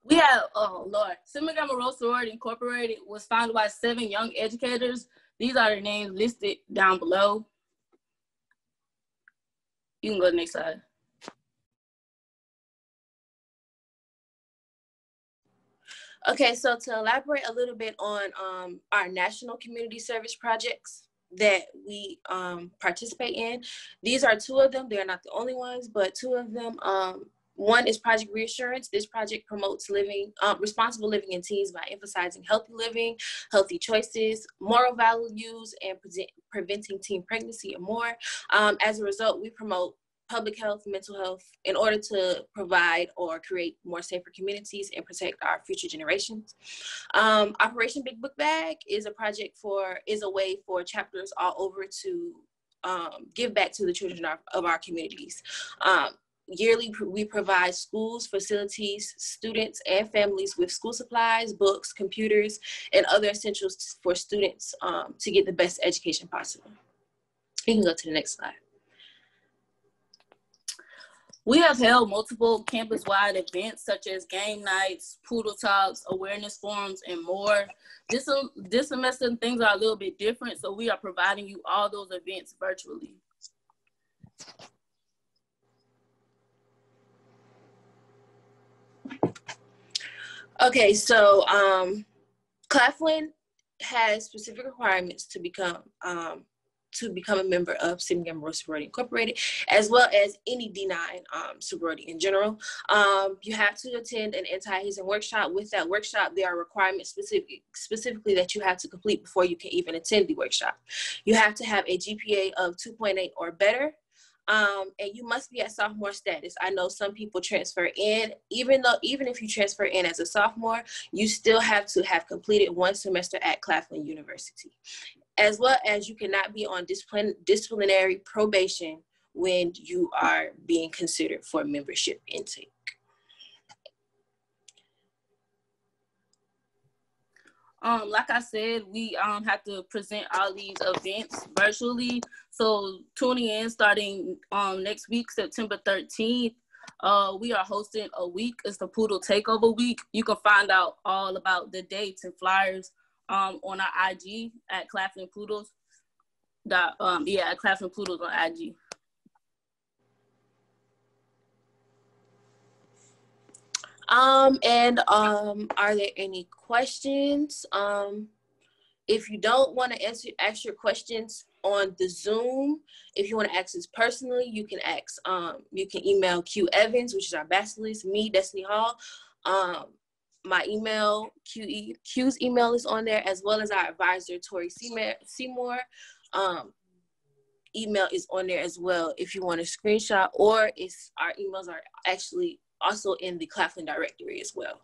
we have, oh Lord, Sigma Gamma Rho Sorority Incorporated was founded by seven young educators. These are their names listed down below. You can go to the next slide. Okay, so to elaborate a little bit on um, our national community service projects that we um, participate in, these are two of them. They're not the only ones, but two of them. Um, one is Project Reassurance. This project promotes living, um, responsible living in teens by emphasizing healthy living, healthy choices, moral values, and pre- preventing teen pregnancy and more. Um, as a result, we promote public health, mental health, in order to provide or create more safer communities and protect our future generations. Um, Operation Big Book Bag is a project for, is a way for chapters all over to um, give back to the children of, of our communities. Um, yearly, we provide schools, facilities, students, and families with school supplies, books, computers, and other essentials for students um, to get the best education possible. You can go to the next slide. We have held multiple campus-wide events such as game nights, poodle talks, awareness forums, and more. This, this semester things are a little bit different, so we are providing you all those events virtually. Okay, so um, Claflin has specific requirements to become um, to become a member of Sigma Gamma Rho Sorority Incorporated, as well as any D9 um, sorority in general. Um, you have to attend an anti-hazing workshop. With that workshop, there are requirements specific, specifically that you have to complete before you can even attend the workshop. You have to have a GPA of 2.8 or better. Um, and you must be at sophomore status. I know some people transfer in, even though even if you transfer in as a sophomore, you still have to have completed one semester at Claflin University, as well as you cannot be on disciplinary probation when you are being considered for membership intake. Um, like I said, we um have to present all these events virtually. So tuning in starting um next week, September 13th. Uh, we are hosting a week. It's the Poodle Takeover Week. You can find out all about the dates and flyers um, on our IG at Claflin Poodles. Dot, um, yeah, at Claflin Poodles on IG. Um, and um, are there any questions? Um, if you don't want to answer ask your questions on the Zoom, if you want to ask us personally, you can ask. Um, you can email Q Evans, which is our bachelorist, me, Destiny Hall. Um, my email, Q Q's email is on there, as well as our advisor, Tori Seymour. Um, email is on there as well if you want a screenshot, or it's our emails are actually also in the Claflin directory as well.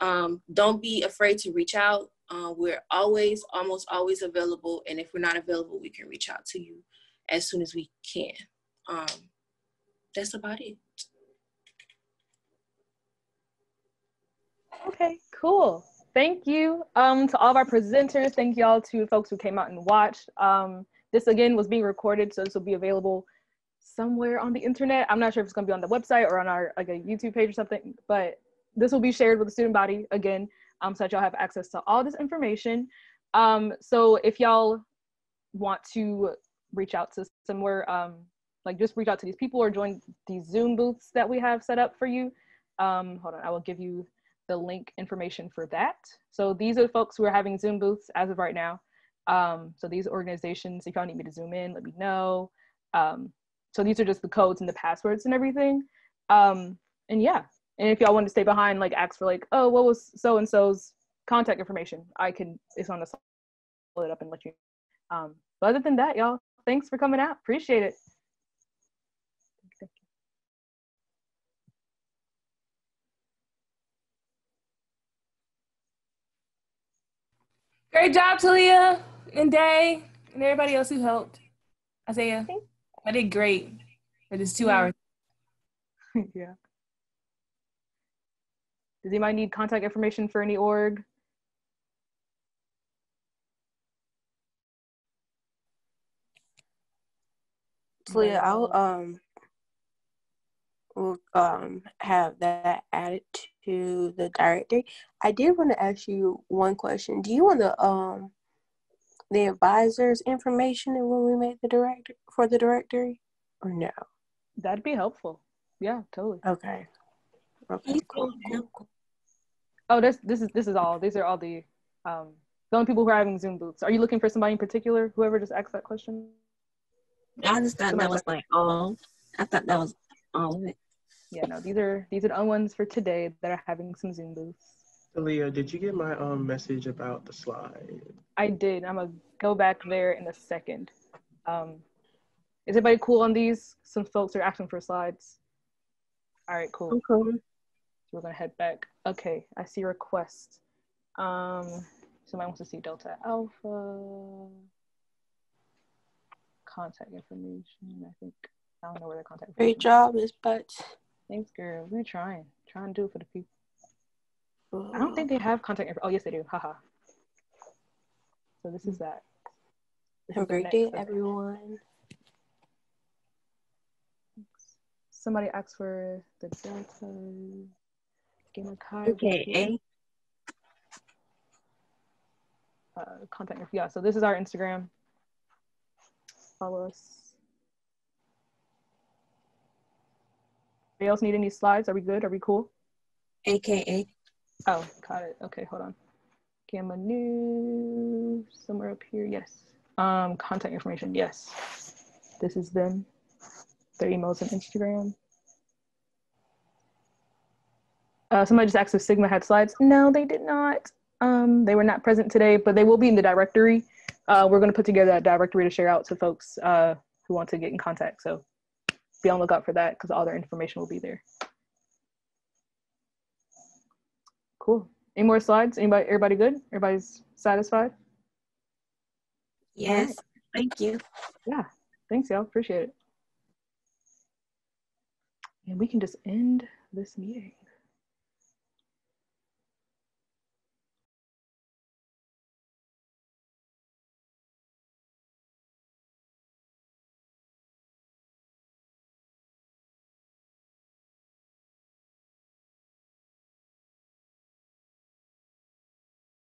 Um, don't be afraid to reach out. Uh, we're always, almost always available. And if we're not available, we can reach out to you as soon as we can. Um, that's about it. Okay, cool. Thank you um, to all of our presenters. Thank y'all to folks who came out and watched. Um, this again was being recorded, so this will be available somewhere on the internet. I'm not sure if it's gonna be on the website or on our like a YouTube page or something, but this will be shared with the student body again, um, so that y'all have access to all this information. Um, so if y'all want to reach out to somewhere, um, like just reach out to these people or join these Zoom booths that we have set up for you. Um, hold on, I will give you the link information for that. So these are the folks who are having Zoom booths as of right now. Um, so these organizations, if y'all need me to zoom in, let me know. Um, so these are just the codes and the passwords and everything. Um, and yeah, and if y'all want to stay behind, like ask for like, oh, what was so and so's contact information? I can, it's on the pull it up and let you. Um, but other than that, y'all, thanks for coming out. Appreciate it. Great job, Talia and Day and everybody else who helped. Isaiah, I did great for this two Yeah. hours. yeah. Does anybody need contact information for any org? Talia, I'll um will um have that added to the directory. I did want to ask you one question. Do you want to um the advisors information and when we made the director for the directory or no? That'd be helpful. Yeah, totally. Okay. Okay, cool. Oh, this this is this is all. These are all the um the only people who are having Zoom booths. Are you looking for somebody in particular? Whoever just asked that question. I just thought that was like all. I thought that was all of it. Yeah, no, these are these are the only ones for today that are having some Zoom booths. Leah, did you get my um message about the slide? I did. I'm gonna go back there in a second. Um, is everybody cool on these? Some folks are asking for slides. All right, cool. cool. So we're gonna head back. Okay, I see requests. Um, somebody wants to see Delta Alpha. Contact information. I think I don't know where the contact. Great job, Miss Butts. Thanks, girl. We're trying. Trying to do it for the people. I don't think they have contact info. Oh, yes, they do. Haha. So this is that. This Have a great day, event. everyone. Somebody asked for the Delta Gamer Kai. Okay, Uh, contact info. Yeah, so this is our Instagram. Follow us. Anybody else need any slides? Are we good? Are we cool? AKA. Oh, got it. Okay, hold on. Gamma Nu's, somewhere up here. Yes. Um, contact information. Yes. This is them. Their emails and Instagram. Uh, somebody just asked if Sigma had slides. No, they did not. Um, they were not present today, but they will be in the directory. Uh, we're going to put together that directory to share out to folks uh, who want to get in contact. So be on the lookout for that because all their information will be there. Cool. Any more slides? Anybody? Everybody good? Everybody's satisfied? Yes. Thank you. Yeah. Thanks, y'all. Appreciate it. And we can just end this meeting.